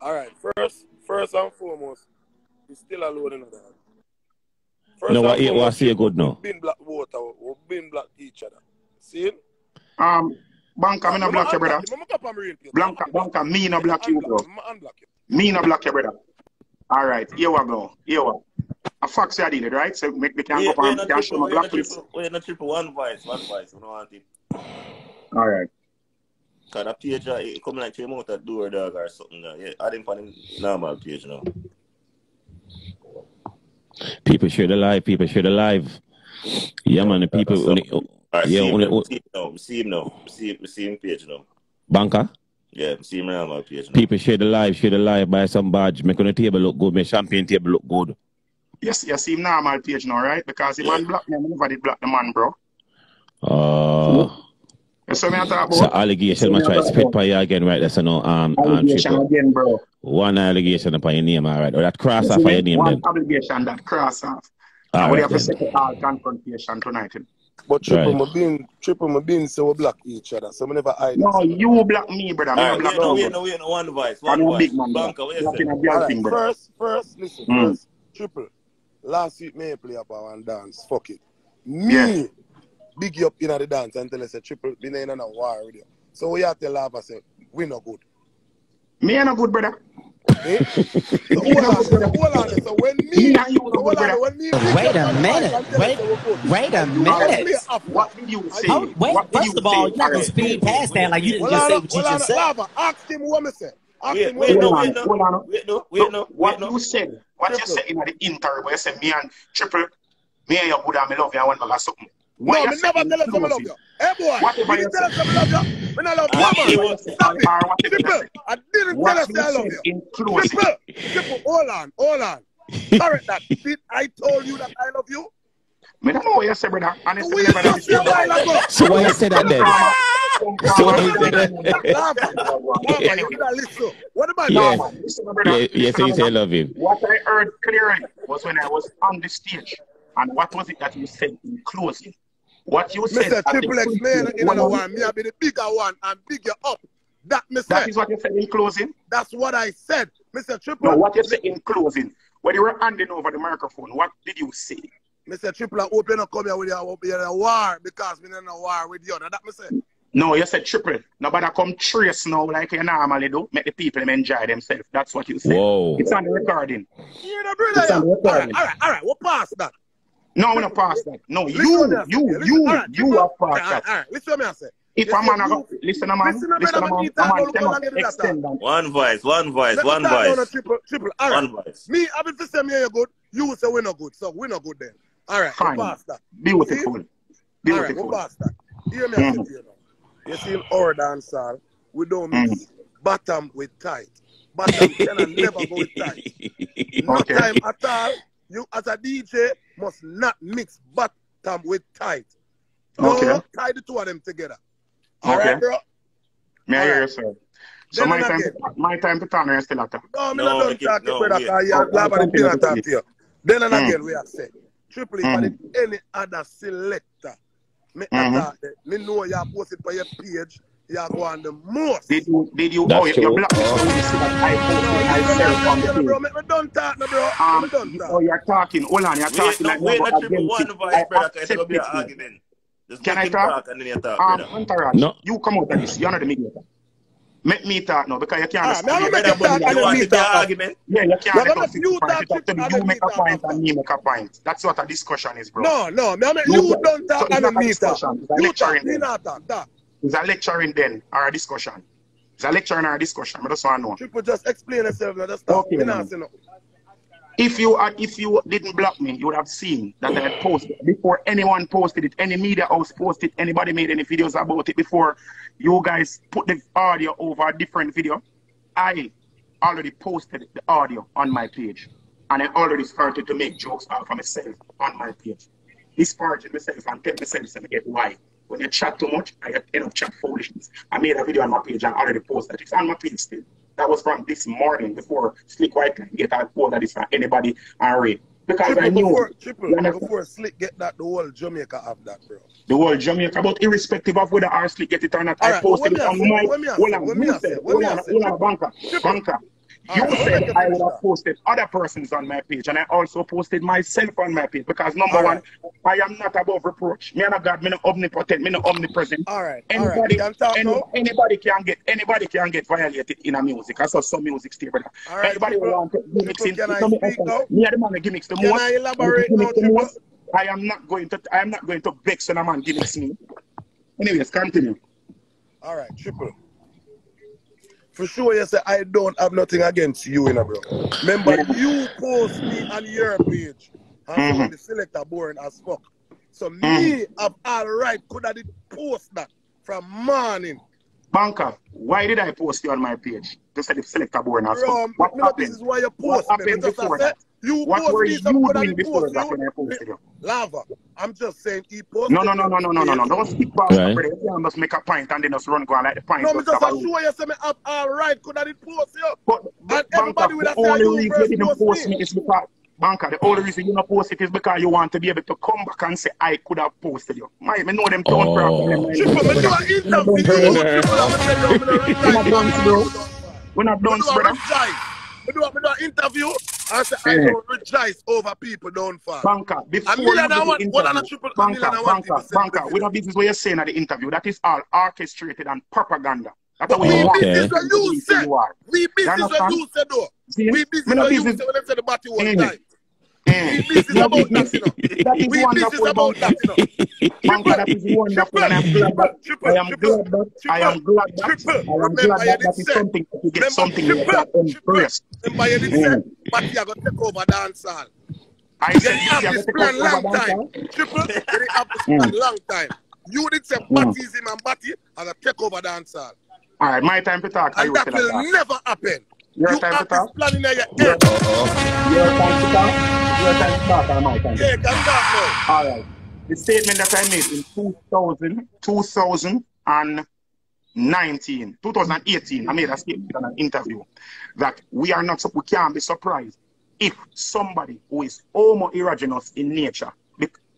all right. First, first and foremost, we still are in of that. First No, and what, what foremost, say good now? we've been black water, we've been black each other. See it? Um, Banka, me not block you, brother. I'm up on real page. Blanca, Blanca, me not block you, bro. I'm unblock you. Me not block you, brother. All right, here we go. Here we A fax you did it, right? So make me can We, go we're up not and can show my we're not we're not triple one voice, one voice. We don't want it. All right. Cause that page, uh, it come like came out that door dog or something. Uh, yeah, I didn't find him normal page now. People share the live. People share the live. Yeah, man. The people. So, only- Alright, yeah, see him, only, now, see him now, see him now, see him, see him page now. Banka. Yeah, see him normal page now. People share the live. Share the live. Buy some badge. Make on the table look good. Make champagne table look good. Yes, you see him normal page now, right? Because the man block me, I never did block the man, bro. Uh, You see me I talk so about? allegation. I try to spit by you again, right? That's a no. Um, um, Allegation triple. again, bro. One allegation upon your name, all right. Or that cross You off see of your name, One then. obligation that cross off. All And we right, have to then. settle all confrontation tonight. But triple Right. my bin, triple my bin, so we block each other. So we never hide. No, you block me, brother. Me Alright, not block wait, no, you. wait, no, wait, no, one voice, one a big man. Banka, what you Blocking say? a thing, first, first, listen, Mm. first, triple. Last week, me play up our dance. Fuck it. Me, Yeah. Big you up in the dance and tell us a triple been in a war with you. So we have to laugh and say, we no good. Me ain't a good brother. Eh? So *laughs* hold on, so hold on. So when me, Me and you so no good hold brother. on, when me, Wait a minute. Wait, wait a minute. What did you say? How, wait, What first you of all, you're not gonna speed past that like you didn't just say what you just said. lava. Ask him what me say. Ask Wait, him what wait, no, wait, no, wait, no, wait, no, what you said, what you said in the interview, you said me and Triple, me and your good and me love you, I want to something. What No, you me never tell us I love you. Hey boy, Whatever you you tell us I love you. Me not love you, man. he Whatever you was- said, Stop it. or whatever you Triple, said. I didn't tell What us I love you. in closing. Triple, triple, hold on, hold on. Correct that. *laughs* Did I told you that I love you? Me don't know what you said, brother. Honestly, We me never just a while. So why you say that then? *laughs* So why you say that? Lava, lava, you did a listen. What about Yeah. lava? Listen, brother. Yeah, yeah, so you say brother. love him. What I heard clearly was when I was on the stage. And what was it that you said in closing? What you said Mr. at Triple X man in Hold the on. one, me I be the bigger one and bigger up. That me That said. is what you said in closing? That's what I said. Mr. Triple. No, what you said in closing. When you were handing over the microphone, what did you say? Mr. Triple, I hope you not come here with your, with your war because we in a war with you. Now that me say. No, you said triple. Nobody come trace now like you normally do. Make the people enjoy themselves. That's what you said. Whoa. It's on the recording. You know, brother. It's on the yeah. All right, all right, all right. We'll pass that. No, I'm not pass that. No, Listen you, me, I say. you, Listen, you, all right, you are have All passed right, all right, that. all right. Listen to me, I say. If You a say man, go, listen, a man, Listen, a listen, man, me a man about cannot how long you do that, extend that. One voice, one voice, one talk down voice, triple, triple. All right. one voice. Me, I've been to say me you're good. You say we're not good. So we're not good then. All right, Fine. we'll pass that. Beautiful. All right, Beautiful. we'll pass that. Hear me, I say Mhm. you now. You see, in our dance hall, we don't mix bottom with tight. Bottom can never go with tight. *laughs* No Okay. time at all. You, as a DJ, must not mix bottom with tight. No, Okay. tie the two of them together. All Okay. right, bro? May I All hear you, sir? So my and time, to, my time to turn, you're still at that. No, me No, not done make it- talking, no, brother, wait. because you Oh, have a continue, talk to you. Then and Mm. again we have said, Triple if I did any other selector, me Mhm. Me know you post it on your page, you go on the most. Did you, did you, That's oh, you, true. you blocked me so you see that I posted myself on the bro, make me done talk now, bro. Um, me done you- talk. oh, you're talking, hold on, you're Wait, talking like wait, never not triple against one, it. voice, I brother, because it's going to be an argument. Just Can I talk? talk and then you talk, Um, brother. No. you come out of this. You're not the mediator. Make me talk now because you can't Ah, just I'm make better you talk and You then want me to talk. argument? Yeah, you can't make gonna us you sit point. talk, It's to me. You make a talk point after. and me make a point. That's what a discussion is, bro. No, no, me, I mean, You, you don't so talk and then me talk. discussion. It's You lecturing talk, me not talk. It's a lecturing then or a discussion. It's a lecturing or a discussion. I just want to know. Triple, just explain yourself now. Just stop. Okay, Me man. not say no. If you had, if you didn't block me, you would have seen that I had posted before anyone posted it. Any media house posted. Anybody made any videos about it before you guys put the audio over a different video. I already posted the audio on my page, and I already started to make jokes out for myself on my page. Disparaging myself and tell myself to get why. When you chat too much, I end up chat foolishness. I made a video on my page and already posted it. It's on my page still. That was from this morning before Slick White can get a hold of this from anybody and read. Because I knew before, triple, before Slick get that, the whole Jamaica have that, bro. the whole Jamaica, but irrespective of whether our Slick get it or not, I Alright, but posted it on my. when me I Hold on, when me you I say, said, when hold on, hold on, Banka, Banka. You Alright, said I would have posted other persons on my page, and I also posted myself on my page because number one, I am not above reproach. Me and a God, me not omnipotent, me not omnipresent. alright, alright. Anybody, Can any, anybody can get anybody can get violated in a music. I saw some music stay, brother. Anybody who want gimmicks in, can I speak now? me the man gimmicks the Can most. I to elaborate now, the most. I am not going to. I am not going to vex when a man gimmicks me. Anyways, continue. Alright, triple. For sure, you say I don't have nothing against you, you know, bro. Remember, you post me on your page and say when Mm-hmm. the selector boring as fuck. So Mm-hmm. me have all right could have did post that from morning. Banka, why did I post you on my page? To said the selector born as fuck. What me know this happened? is why you What post me. Me happened just before that? You what were you doing before that when I posted you? Lava. I'm just saying he posted. No, no, no, no, no, no, no, no. Don't speak past right. Already. You must make a pint point and then just run go and like the point. No, me just assure you, say me up all right. Could I did post you? But, but and everybody will say you reason you didn't post me is because Banka, the only reason you don't post it is because you want to be able to come back and say, I could have posted you. My, me know them don't oh. problem. We're not done, brother. We do an interview. I say, yeah. I don't rejoice over people don't fall. Banka, before you do, one, one and Banka, Banka, Banka, with a business where you're saying at the interview, that is all orchestrated and propaganda. That's what we you want. Business yeah. you said. We business what you said, though. See? We business what you said when they said the body was time. Mm. We No about that, you know. That is We wonderful, about that, you know. Banka, that is wonderful, and I'm glad that triple, I am triple, glad that I triple, am glad that triple. I am Remember glad you that that is say. something that you get Remember something you triple, can triple. embrace. Remember you did say. Mm. But you gonna take over dance hall. I You said didn't this have this plan long time. Triple, you have this plan Mm. long time. You did say Mm. Batty's him and Batty are gonna take over dance hall. All right, my time to talk. And you that will never happen. Your You time to talk. plan in your Your, time to talk. Your time to talk or my time Yeah, can start now. All right. The statement that I made in 2000, 2019, 2018, I made a statement in an interview that we are not, we can't be surprised if somebody who is homo-erogenous in nature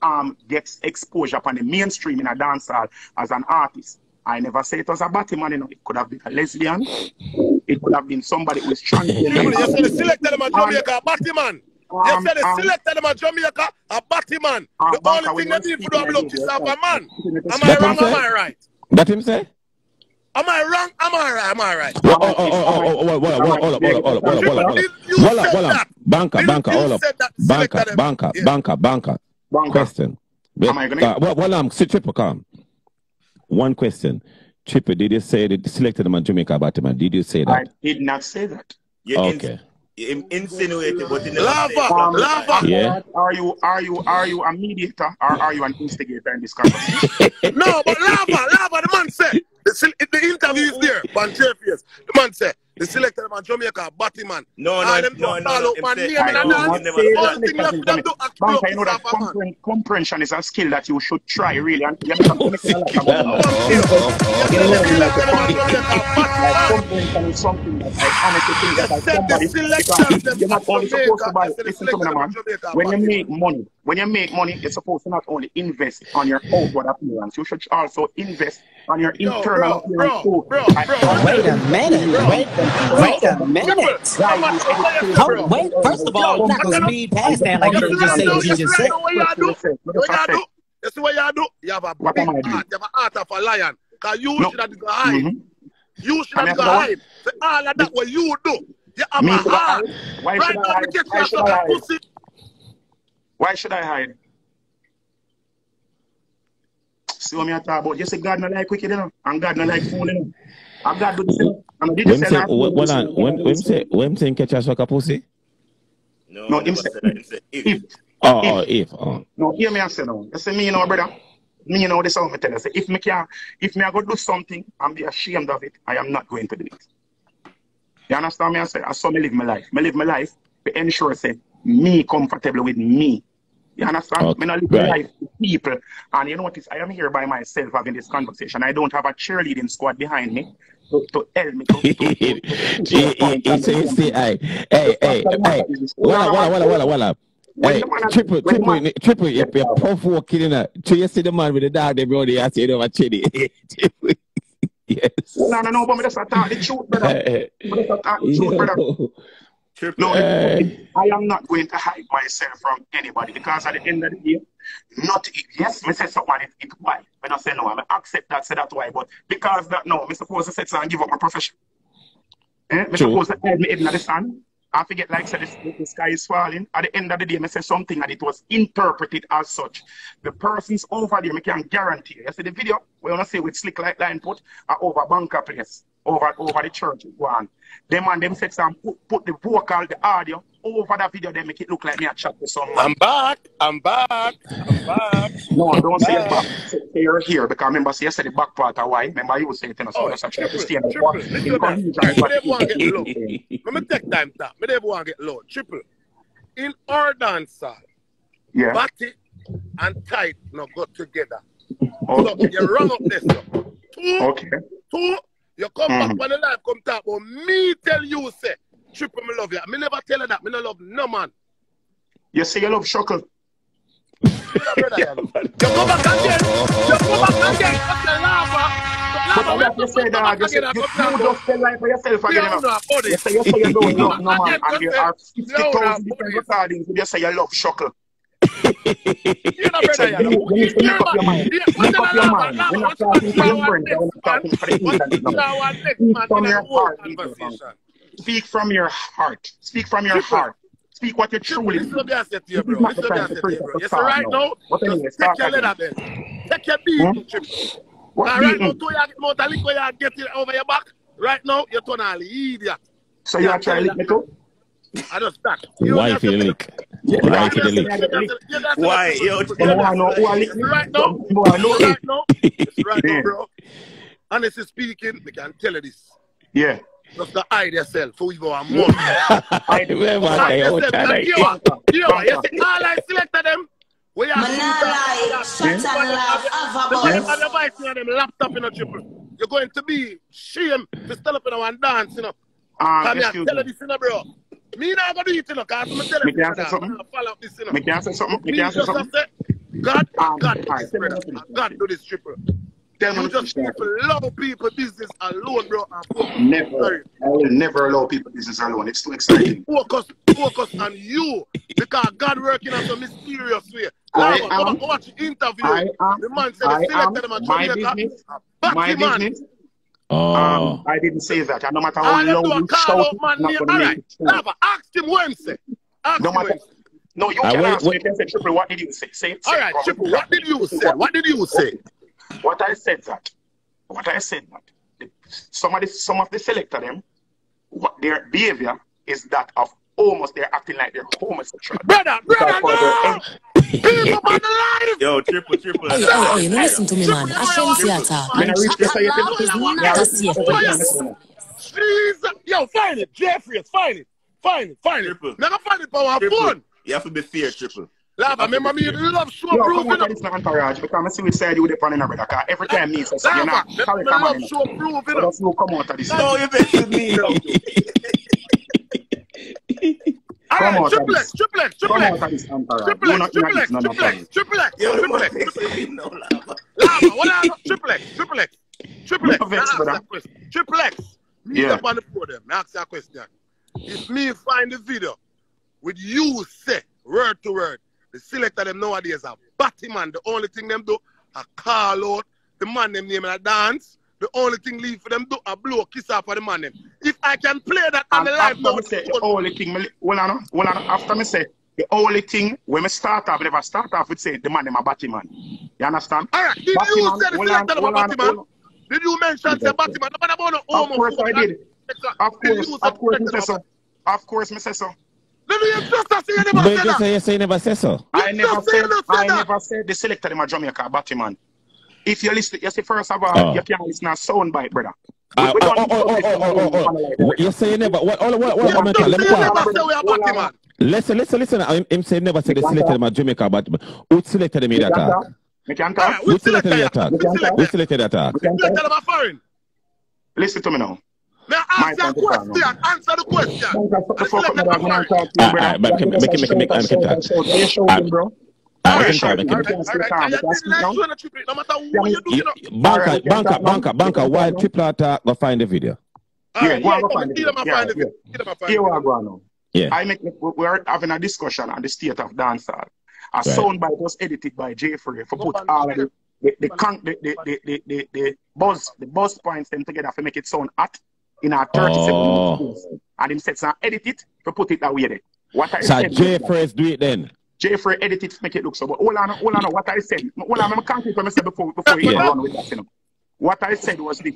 um, gets exposure upon the mainstream in a dancehall as an artist. I never say it was a Batman, you know. It could have been a lesbian it could have been somebody who is trying to. strangling. you The selected him at Jamaica, a Batman. Yes, you said selected him at Jamaica, a Batman. The only thing that people do is to is a man. Am I wrong? Am I right? That him say? Am I wrong? Am I right? Am I right? Oh, oh, oh, oh, oh, hold up, hold up, hold up, hold up, hold up. Hold up, hold up. Banka, banka, hold up. Banka, banka, banka, banka. Question. Am I going to... Well, I'm... Triple calm. One question. Triple, did you say that selected them on Jamaica Batman? Did you say that? I did not say that. You ins- Okay. you insinuated, but you never Lava, Um, lava. Yeah. Are you are you are you a mediator or are you an instigator in this conversation? *laughs* No, but lava, lava. The man said the, the interview is there. Ban The man said the selected them Jamaica, batty man. No, no, them no, just no, call no. out him my say- I in a do no, dance. he not never say said The that. only thing left for them to do is Banka, block you know that off a man. compre- comprehension is a skill that you should try really. And you understand? You know, like, Thank you. You said the selected them at Jamaica, batty comprehension is something that I honestly think that as somebody, selectors because them you're not only supposed to buy, You said the listen to me, man. When you make money, when you make money, you're supposed to not only invest on your outward appearance, you should also invest on your internal bro, bro, appearance too. bro, And bro. Wait a minute. Bro, Wait, wait a minute. How much you say yourself, How, wait, first of all, you're not going to speed past that like you just say what you just said. What you do? What you do? You see what you do? You have a big am I doing? heart. You have a heart of a lion. Because you No. should have go hide. You should And have that's hide. For all of that what you do. You have Me a should heart. Why Right should I now, me hide? get Why you should suck hide? pussy. Why should I hide? See what me I talk about? You say God not like wicked, you know, and God not like fool, you know. And God do this, you know. And did When say say, that? when, when, on, when, when say, when say catch a sucker pussy? No, No, never him say. Him say if. if, Oh, if, oh, if, oh. no, hear me and say no. Oh. You say me, you know, brother. Me, you know, this is how me tell you. Say, if me can, if me I go do something and be ashamed of it, I am not going to do it. You understand me? I say, I saw me live my life. Me live my life to ensure, say, me comfortable with me. You understand? Okay, not live right. life with people. And you notice, I am here by myself having this conversation. I don't have a cheerleading squad behind me to, to help me to, to, to, to push *laughs* He, my point he, he and say, to say, hey, hey, hey, hey, walla, walla, walla, walla, walla. Hey, triple, triple, man- triple, you you puff walking in a, so you see the man with the dog, they bro, they say, over chinny. Yes. No, no, no, but me just a talk the truth, brother. *laughs* Me just a talk the truth, brother. Yo. No, Hey. I am not going to hide myself from anybody because at the end of the day, not yes, me say someone it, it why. When I say no, I accept that, say that's why. But because that no, me supposed to sit down and give up my profession. Eh? Me True. supposed to hide me head in the sun. I forget like say the, the sky is falling. At the end of the day, me say something and it was interpreted as such. The persons over there, me can guarantee. You see the video, we wanna say with slick like line put uh, over bunker place, over over the church one. Them and them sex and put, put the vocal, the audio over that video, they make it look like me a chat to some man. I'm back. I'm back. I'm back. *laughs* No, don't say back. it back. You're here because remember, say you said the back part of why. Remember, you say it in a Oh, so that's actually stay in the triple. in Listen to that. confusion. Me But never want to get low. *laughs* Let me take time to Me never want to get low. Triple. In our dancehall, yeah. batty and tight no go together. Okay. So you run up this. Two, Okay. two, you come back Mhm. when the life come talk but me tell you say, triple me love you. Me never tell you that. Me no love no man. You say you love Shuckle. You know, brother, you go back again. You go back again. Cut the lava. But Lava, I have to say that you, say, you, come you just tell lie for yourself again. You You, know. know, you say you say you don't love no man, and there are you know, 50,000 different recordings. You just say you love Shuckle. You your mind. To Speak from your heart. Speak from your heart. Speak from your heart. Speak what you truly listen to feel. me I say to you, This bro. is not the Listen to me I time say to to you, bro. to You right now. now, But anyway, just take your again. leather belt. Take your Hmm? beating, Now, right now, beating? to you get more liquor you get it over your back. Right now, you're turn all idiot. So you Yeah, are trying to tell lick me too? I just start. You Why just for the lick? Yeah, you Why because for you say, lick? I you get just licked. say, you just say, Why? Yo, triple, You you know I just know who I lick say. me? Right now, So you I know right it. now, *laughs* right now, bro. Honestly speaking, we can tell you this. Yeah. Just to hide yourself for we go a *laughs* month. I Remember, Hide yourself. old And you are, you are. You Banka. see, all I selected them. We are Man, nah lie. Chat and laugh. Have a Nobody buzz. have device them laptop in a triple. You're going to be shame to stand up in one dance, you know. Um, Come here, excuse tell me. her this, you know, bro. Me not gonna do it, you know, cause I'm gonna tell Me you, can you say something? I'm gonna follow up this, you know. Me can say something? Me Me can say something? God, Um, God do this, me God do this triple. Tell You just people love people business alone, bro. Never. Sorry. I will never allow people business alone. It's too exciting. Focus, focus on you because God working in some mysterious way. I Lava, am- watch the interview. I am- the man said I am selected him at my business. A My business. Oh. Um, uh, I didn't say that. And no matter how ah, All you loud do a you call shout, man not going to All make right, it true. Lava, ask him when say. Ask No him matter. when. No, you I can wait- ask me. wait- You can say, Triple, what did you say? Say it. All say it. right, Triple, what did you say? What did you say? What I said that. What I said that. the- Some of the some of the selector them, what their behavior is that of almost they're acting like they're homosexual. Brother, brother, Because no! People on the live! Yo, triple, triple. Hey, hey, hey, no listen to me, man. Hashem theater. When I And reach this, I Chakalab tell is you, not a safe place. Jesus! Yo, find it, Jeffrey, find it. Find it, find it, find it. Triple. Never find it for our Triple. phone. You have to be fair, triple. Lava, remember me, you love show Yo, proof, come you out know. of this entourage because I see which side you with the pan in brother. Cause every time me say, so you're Lava, not remember correct me a man. love you know. show proof, you But know. that's you come out of this. No, you bet with me *laughs* now. All Come right, out of triple this. X, triple X, Come triple out X. of this entourage. Triple You X, not triple X, none of triple X, them. triple X, Yeah, triple man, X, mix triple with him now, lava. Lava, what are you? Triple X, triple X, triple You X. not Now vex, ask brother. that question. Triple X. Me Yeah. up on the podium. Now ask that question. If me find the video with you say word to word, the selector them nowadays are batty man. The only thing them do a call out the man them name and a dance. The only thing leave for them do a blow a kiss off for the man them. If I can play that on And the live now, say the only thing, me, well, I know, well, I know, after me say the only thing when me start off, never start off with say the man them a batty man. You understand? all right. Did Batty you man, say the hold selector on, them a hold on, batty man? hold on. Did you mention say batty man? Nobody about no Of course I did. Of course, of course, me say so. Of course, me say so. Then you just say you never But say that. you say you never say so. I never said, you don't say I never said the selector them a Jamaica batty man. If you listen, you see first of all, Oh. you can't listen to sound bite, brother. We, Ah, we oh, oh, oh, oh, oh, oh, oh, like oh. You say you never. What? What? What? You What? What? just Let me say you talk. never say we are batty man. Listen, listen, listen. Him, him say never say the You can selected talk. my Jamaica, but who selected him in You that can talk? talk. You can All talk. right, Who which selected selector in you? that talk? You Which can talk. Who selector? selected that talk? You Which can selector talk. them a foreign? Listen to me now. May I My ask you a time to talk now. question? Answer the question. Don't talk And the the a talk him, a him, him, him, him talk. Alright, shouting, bro? alright, All make right, him talk, make all him. right, all right. Calm. I You can did speak like now. showing a triple. No matter Yeah, who you do, You, you know. Alright, banka, you can banka, talk now. banka, You banka. can talk While now. triple attack, go find the video. All Yeah, right, go yeah, on, go come find the see video. them a Yeah, find the yeah. video. See them a find the Here we video. are going now. Yeah. I make we are having a discussion on the state of dancehall. A Right. soundbite was edited by Jeffrey for put all of the the the, con- the, the, the, the, the, the buzz the buzz points them together to make it sound hot in a 30 second Oh. space. And him said, "Son, edit it to put it that way there. What I So said J was that first do it then. Jeffrey edit it to make it look so. But hold on, hold on, what I said. Hold on, I'm concrete what I said before before you Yeah. run with that. You know. What I said was this,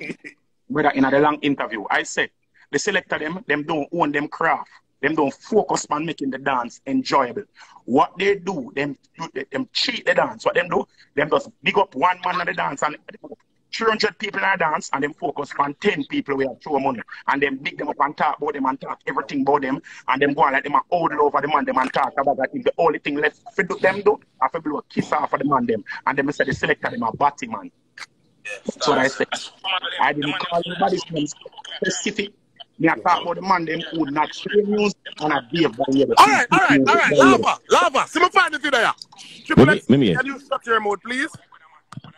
brother, in a long interview. I said the selector them, them don't own them craft. Them don't focus on making the dance enjoyable. What they do, them do- them cheat the dance. What them do, them just big up one man on the dance and 300 people in a dance and them focus on 10 people we have throw money. And them big them up and talk about them and talk everything about them. And them go on like them are all over the man them and talk about that. If the only thing left for do- them do, I feel blow a kiss off of the man them. And them say the selector them a batty man. That's what I said. I didn't call anybody's name specific. Me I talk about the man them who not share news and a behave by the All right, all right, all right. Lava, lava. See me find the video. Triple X, can you shut your mouth, please?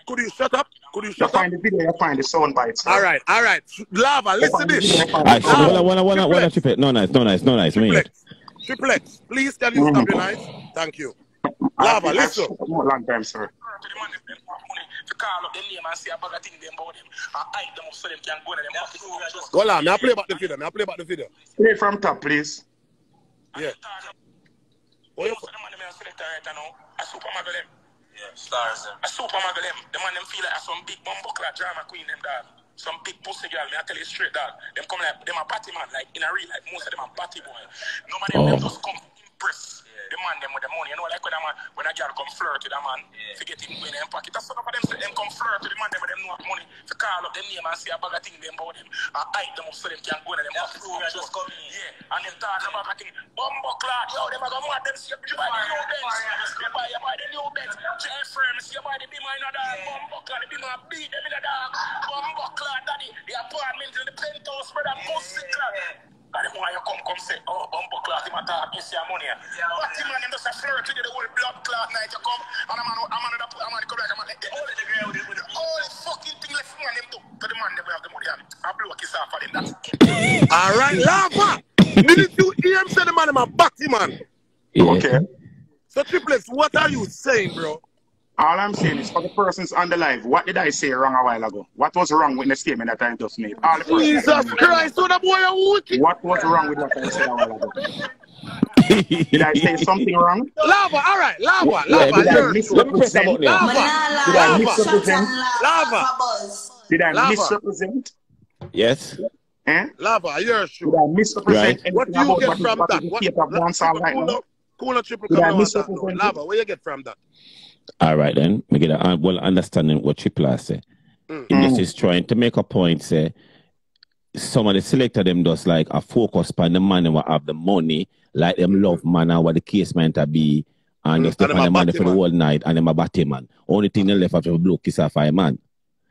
Could you shut up? Could you You shut up? find the video, you find the sound bites. All right, all right. Lava, listen find the this. video, you find Alright, the so sound one, bites. one, one, one, Triple X. No nice, no nice, no nice. Me Triple it. X. Triple X. Please, can you stop your mm-hmm. noise? Thank you. Lava, listen. I've shut up more long time, sir. Go on, may I play back the video? May I play back the video? Play from top, please. Yeah. Oh, you- Yeah, stars them. A supermodel them. The man them feel like a some big bumbo clad drama queen them dog. Some big pussy girl, me I tell you straight dog. Them come like them a party man, like in a real life, most of them a party boy. No man oh. them, them Oh. just come impress the man them with the money. You know like when a man when a girl come flirt with a man, forget him in them pocket. That's some of them say them come flirt with the man them with them know money. To call up them name and say a bag of thing them about them. And hide them up so them can go in them pockets. just come in. Yeah. And them talk about a thing. Bumbo clad, yo, them a go mad them see you buy the new Benz. You buy you buy the new Benz. J firm, see you buy the Beamer in a dog. Bumbo clad, the Beamer beat them in a dog. Bumbo clad, daddy. The apartment in the penthouse, brother, pussy clad. And the more you come, come say, oh, bumbo clot, him a talk, you see a money. But him and him just a flirt with you, the whole blood clot night you come, and a man, a man, a man, a man come like, a man, the whole of the girl with the whole fucking thing left man him do. To the man, they have the money, and I blow a kiss off of him, that's it. All right, lava. Ah. Didn't you hear him say the man am a batty man? Yeah. Okay. So triplets, what are you saying, bro? All I'm saying is for the persons on the live, what did I say wrong a while ago? What was wrong with the statement that I just made? All the Jesus that are on the live. Christ, so the boy a wicked. What was wrong with what I said a while ago? Did I say something wrong? Lava, all right, lava, Wait, lava, did I you're miss- let me press that button Lava. Did I lava, misrepresent? lava, Did I misrepresent? Yes. Eh? lava, you're Did sure. I misrepresent Right. anything What do you about get what is, from what that? is the What, state of dancehall right cool now? up, cool triple, Did I on, that, no. misrepresent? Lava, where you get from that? All right then. We get a uh, well understanding what Triple say. Mm. And This is trying to make a point. Say some of the selector them does like a focus on the man who have the money, like them love man and what the case meant to be, And just step And on the money for the whole night and them a batty man. Only thing they left after the blow kiss off a man.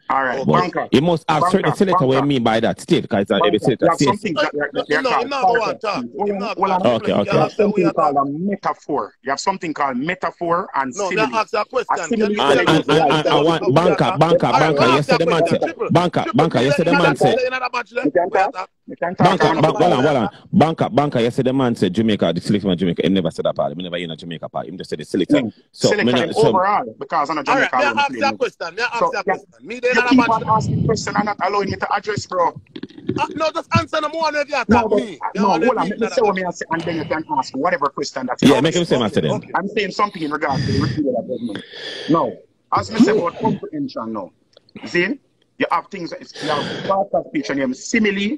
All right, But banka. he must have certain Banka, selector what you mean by that state, because every Banka, selector you have says something that No, no, called him not go on context. talk. Hold Him on, not hold go on. on. Okay, okay. You have have to we something called a metaphor. You have something called metaphor and No, me simile. ask you a A question. Can And, and, and, what and, is and the one what we banka, banka, banka. you a Yesterday man said, Triple, banka, banka. Me Yesterday me man said, say another bachelor. You can We are talk. talk. You can talk. banka, bank, hold on, hold on. talk. Banka, banka. Yesterday man said Jamaica, the selection of Jamaica. He never said that part. He never in a Jamaica part. He just said the selector. Mm. So, Selector not, so overall because I'm a All right, Jamaica me alone ask you a playing. question. Me ask So you a yeah, question. Me there you another keep on bachelor. asking questions and not allowing me to address, bro. Uh, no, just answer the one if you No, attack but me. no, hold on. Let me say what me bachelor. I say, and then you can ask whatever question that you yeah, make him say Okay, master then. I'm saying something in regards to the review of that judgment. No, as me say about comprehension now. See, you have things, you have part of speech and you have simile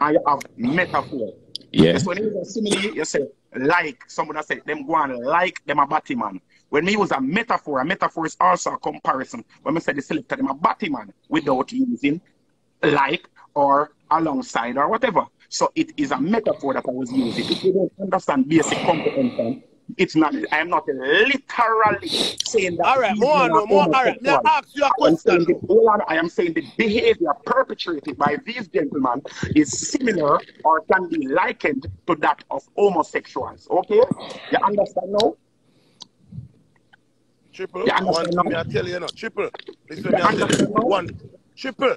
and you have metaphor. Yes. So when you use a simile, you say like, someone that say them go and like them a batty man. When we use a metaphor, a metaphor is also a comparison. When we say the selector them a batty man without using like or alongside or whatever. So it is a metaphor that I was using. If you don't understand basic comprehension, it's not. I am not literally saying that. All right, these more men no more. All right, me ask you a I am saying question. the, now. hold on, I am saying the behavior perpetrated by these gentlemen is similar or can be likened to that of homosexuals. Okay, you understand now? Triple, You one understand me? I tell you, no. Triple, listen You me I tell you. One, triple,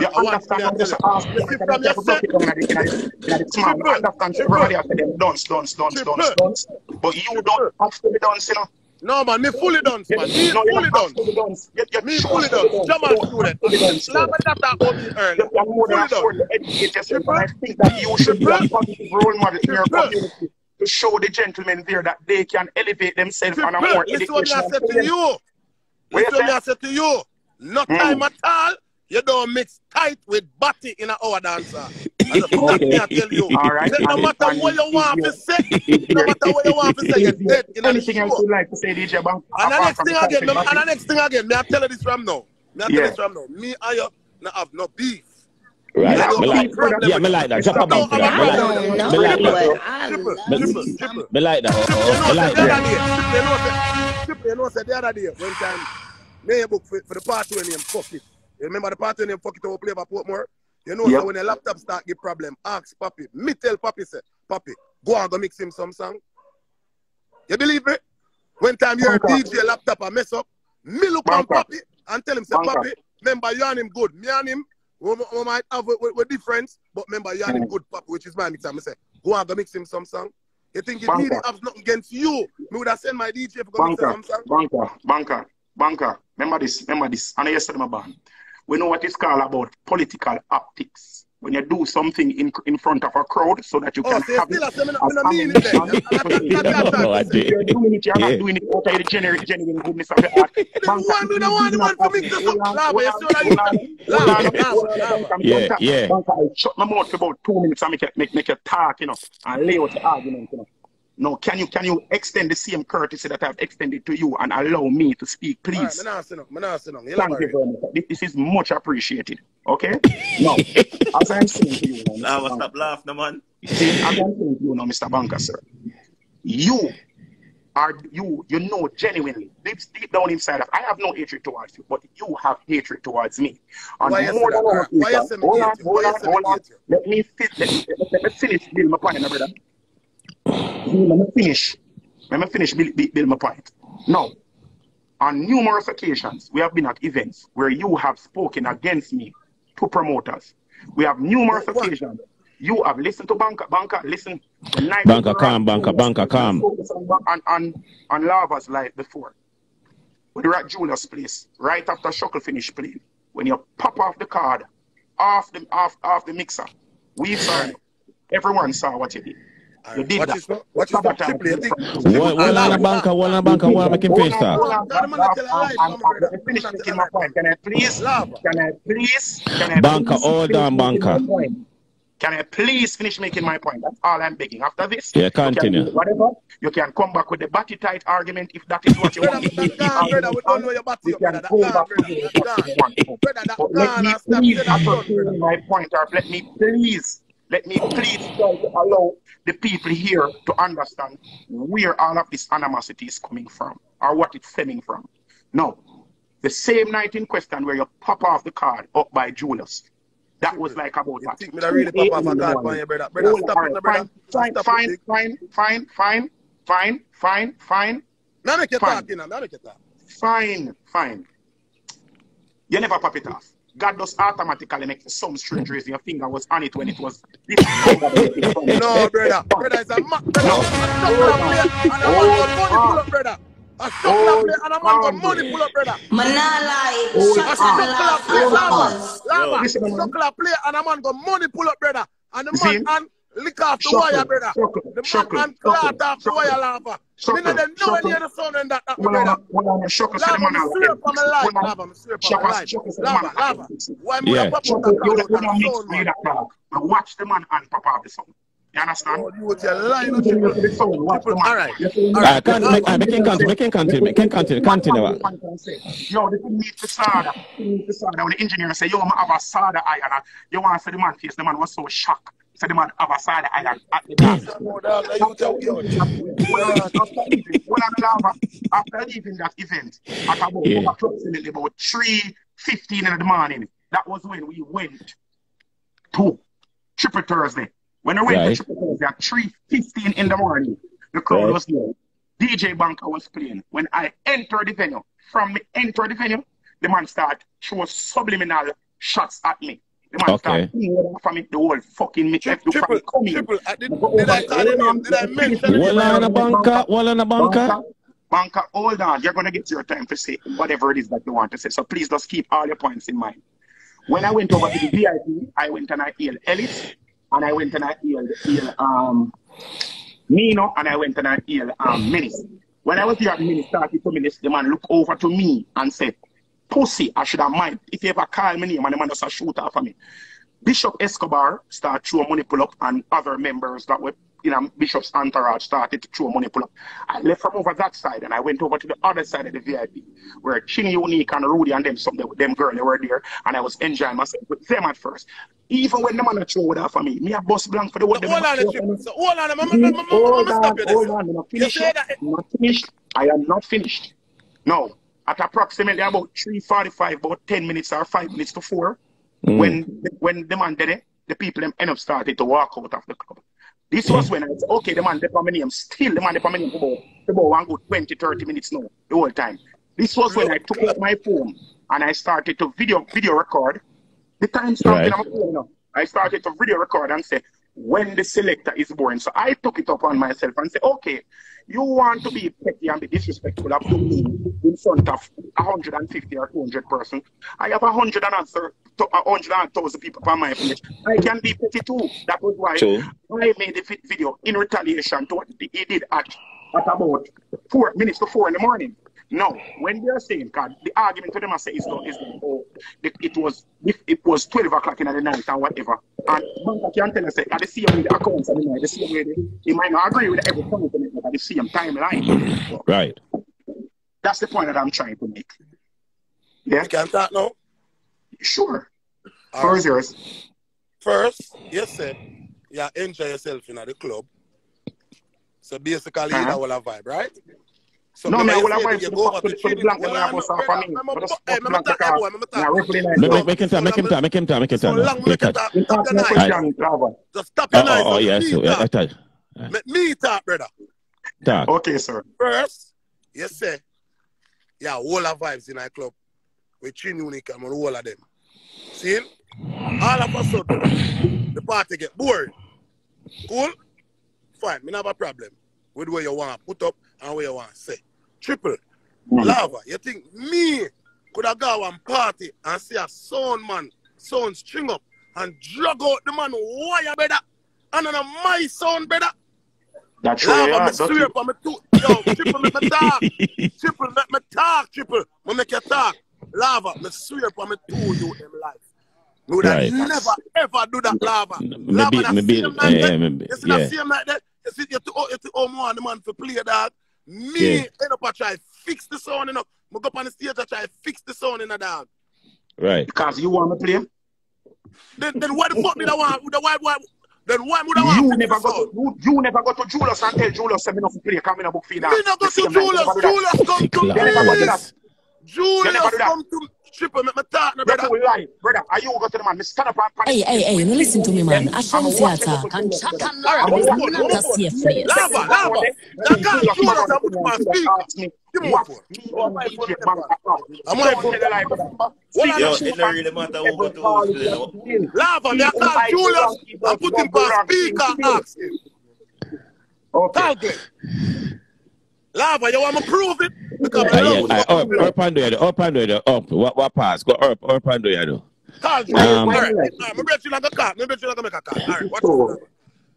You and one thing understand now? you. ask You see I from can your break set, it down in the, in the, in the small. triple, I understand triple, everybody has said them dunce, dunce, dunce, dunce, triple. But you don't have to be you know. No man, me fully done, man. Me no, fully don't have done. to be dunce. You, you Me fully to be done. dunce. German don't student. to Let bro. me that about me earlier. You can more than Fully done. afford to educate yourself, and Triple, I think that you should be a positive role model in your community to show the gentlemen there that they can elevate themselves on a more Listen what I said to you. Listen what? I said to you. No time Mm. at all. You don't mix tight with batty in a hour dancer. And just that me Okay. I tell you. All right. No matter what you want to say, *laughs* no matter what you want to say, you're *laughs* dead in anything else you'd like to say, DJ Bank, And the next thing again, me, and the next thing again, me I tell you this from now. Me I tell you Yeah. this from now. Me and you uh, no have no beef. You Right. I have don't Me like, beef, brother. problem yeah, me you. like that. Drop a I bomb don't for have that. a Me like that. you. Me like that. but triple, I triple, Me, love triple, me triple. some me like that. You know, Me like the that. other day, triple, you know, say, triple, you know, say the other day, when time, me book for the party when him fuck it. You remember the party him fuck it over play for Portmore? You know, Yep. so when the laptop start give problem, ask Papi. Me tell Papi, say, Papi, go and go mix him some song. You believe me? When time your Banka, DJ laptop a mess up, me look on banka, Papi and tell him, say, banka. Papi, remember you and him good. Me and him, we, we might have a, we, we difference, but remember you and him Mm. good, Papi, which is my mix. I say, go and go mix him some song. You think if Banka, have nothing against you, me would have sent my DJ for go mix banka, some song? banka, banka, banka. Remember this, remember this. And yesterday, my band. We know what it's called about political optics. When you do something in in front of a crowd so that you Oh, can so you have it still a say me no, as me no mean it *laughs* no, I time to say. if you're did. doing it, you're Yeah. not doing it out of the genuine, genuine goodness of your heart. The *laughs* Banka, one if we you don't want do the man not for have mix it, this hold up. on, Lava, hold you on, sure that you hold on, hold Lava, on, lava, hold on, lava. banka, Yeah, banka, yeah. banka, I shut my mouth for about two minutes and make it, make, make you talk, you know, and lay out the argument, you know. No, can you can you extend the same courtesy that I've extended to you and allow me to speak, All right, me please? not say no, me not say. Thank you very much. This this is much appreciated. Okay? Now, *laughs* as I'm saying to you now, Now, Mr. stop Banka, laughing, no, man. see, as I'm saying to you now, Mr. Banka, sir, you are you you know genuinely deep deep down inside of I have no hatred towards you, but you have hatred towards me. And Why you say more than All. Why you people, say me hold on, hold on, hold on. Let me fit, let, me- let, me- let me finish build my point, my brother. Let me finish. Let me finish build, build, build my point. Now, on numerous occasions, we have been at events where you have spoken against me to promoters. We have numerous What? what? occasions. You have listened to Banka. Banka, listen. The night Banka, we were calm, at banka, Julius banka, calm. on, on, on, on Lava's life before. When we were at Julius Place, right after Shuckle finished playing, when you pop off the card, off the off, off the mixer, we *sighs* saw Everyone saw what you did. All You right. did Watch that. this now. Watch It's this not now. time Triple, you to think? from you. Triple, One, one on lava, banka, one on a banka, You one make him finish that. hold Lava, on. tell the Love, man to love, tell a lie from brother. let me The finish man making tell my point. Can I please? Lava. Can I please? Can I Banka, please hold on, banka. Can I please finish making my point? That's all I'm begging. After this, Yeah, you can continue. do whatever. You can come back with the batty tight argument if that is what you want to do. that gone, brother. We don't know your body We can brother. That go back to That what you want. Brother, that But let me please say that done, my point or let me please let me please try to allow the people here to understand where all of this animosity is coming from or what it's stemming from. No. The same night in question where you pop off the card up by Julius. That was like about what? think me that really pop off a card for you, brother? Brother, stop it, fine, brother. fine, fine, fine, fine, fine, fine, fine, fine. Now make you talk, you know. Now make you talk. Fine, fine. You never pop it off. God does automatically make some strange reason your finger was on it when it was. No, brother. Brother, it's a ma- brother. A chocolate plate and a man got money pull up, brother. A chocolate plate and a man got money pull up, brother. Man, nah lie. A Shut up, chocolate laugh, plate, have a lava, buzz. lava. Listen, man. And a man got money pull up, brother. And the man and lick off the Chocolate, wire, brother. The man chocolate, and clot off the wire, lava. Me know chocolate, them nowhere near chocolate. sound and that, that, Well, brother. I'm I'm shocked. Lava, man, me I'll- swear for my life, well, I'm- lava, for my life. chocolate, Lava, lava. Why me Yeah. a pop out Chocolate, that you card don't out you of don't the mix sound, with man? that dog. Now watch the man and pop off the song. You understand? Oh, you with your line, You don't do the song, watch the man. All right. You see, All right. can, Lava. make, ah, make him continue, make him continue, make him continue, continue. What man can? Yo, the thing meet the Sada. The thing meet the When the engineer say, yo, I have a Sada iron. You want to say the man face, the man was so shocked. Say the man have a Sada iron at the dance. No, dog, now you tell me. Well, after leaving, when I'm lava, after leaving that event, at about Yeah. approximately about three fifteen in the morning, that was when we went to Triple Thursday. When I went Right. to Triple Thursday at three fifteen in the morning, the crowd Right. was there. DJ Banka was playing. When I entered the venue, from me enter the venue, the man start throw subliminal shots at me. The man Okay. start playing for me the whole fucking me. Triple, from triple, coming. triple. I did, did I call your name? Did I mention your Wall on a banka, wall on a banka. Banka, banka, hold on. You're going to get your time to say whatever it is that you want to say. So please just keep all your points in mind. When I went over to the VIP, I went and I hailed Ellis, and I went and I hailed, hailed um, Nino, and I went and I hailed um, Menace. When I was there at Menace, started to Menace, the man looked over to me and said, Pussy, I should have mind. If you ever call me name and the man just a shoot off of me. Bishop Escobar started throw money pull up and other members that were you know Bishop's entourage started to throw money pull up. I left from over that side and I went over to the other side of the VIP where Chinny Unique and Rudy and them some them, them girl they were there and I was enjoying myself with them at first. Even when the man a throw it off for me, me a bust blank for the what So hold a on, throw the for triple. me. So hold on, I'm going to Hold stop on, you hold there. on, I'm not You finished say yet. that I'm not finished. I am not finished. No. At approximately about 3.45, about 10 minutes or 5 minutes to 4, Mm. when when the man did it, the people them end up started to walk out of the club. This was when I said, okay, the man, the name, still the man, the for about, about one good 20, 30 minutes now, the whole time. This was when I took out my phone and I started to video video record. The time Right. on my phone, you know. I started to video record and say, when the selector is born. So I took it upon myself and say, okay, you want to be petty and be disrespectful of me in front of 150 or 200 persons. I have 100 and answer 100,000 people on my page. I can be petty too. That was why True. I made the video in retaliation to what he did at, at about four minutes to four in the morning. No, when they're saying, God, the argument to them I say is not is not, oh, it, it was if it was twelve o'clock in the night and whatever. And Banka can tell us say at the same way the accounts and the night, the same way they, he might not agree with every point in it, but at the same timeline. Right. That's the point that I'm trying to make. Yeah. You can talk now. Sure. All Floor right. yours. First, you said you enjoy yourself in the club. So basically, you Uh-huh. know all a vibe, right? So No, remember man, you all I said want you to go over the to for the blank Well, that I I know, bust off brother. for me. Remember, For hey, spot remember blank talk, car. boy, remember Now, talk. Make, So, make, make him so time, make him long time, make him time, make him so time. now. long, Yeah, make it catch. talk. Stop your knife. question, Lava. Just stop your Oh, knife. oh, oh, and yeah, let me talk. talk. Me talk, brother. Talk. Okay, sir. First, you say, yeah, all our vibes in our club with Chin Unique and all of them. See? All of a sudden, the party get bored. Cool? Fine, me not have a problem with where you want to put up and where you want to say. Triple, Mm. lava, you think me could have go one party and see a sound man, sound string up and drag out the man wire better and then my sound better? That's true. Lava, Yeah, me swear for me too. Yo, triple, make me talk. *laughs* Triple, make me talk, triple. Me make you talk. Lava, me swear for me two you in life. Me would Right. never ever do that, lava. Maybe, Lava, that maybe, same eh, like that. maybe, You see that yeah. like that? You see, you to, oh, you to home one the man for play dog. Me Yeah. end up a try fix the sound, you know. Me go up on the stage, I try fix the sound in a dog. Right. Because you want to play? Then, then why the fuck did I want? The why, why, Then why would I want You 50 never go to you, you never go to Julius and tell Julius say me no fi play come in a book feed Me not go to Julius. Julius come to You Julius You never do that. come to Triple. Make me talk now, You're brother. too lie, brother. Are you go to the man? Me stand up and Hey, hey, hey, no listen to me, man. I'm Ashanti attack and chat and laugh is not a safe place. Lava, lava. Now can't Julius and put my speaker. Give me one phone. I'm on phone. Yo, it don't really matter who go to who's play now. Lava, me I call Julius and put him for speaker and ask him. Talk to. Lava, you want me prove it? Because I Uh, know yeah, you. uh, up, up and do you, up and do you, up. What, what pass? Go up, up and do you, do. Call Um, All right. All right, me you not gonna call. Me bet you not gonna make a call. All right, watch this.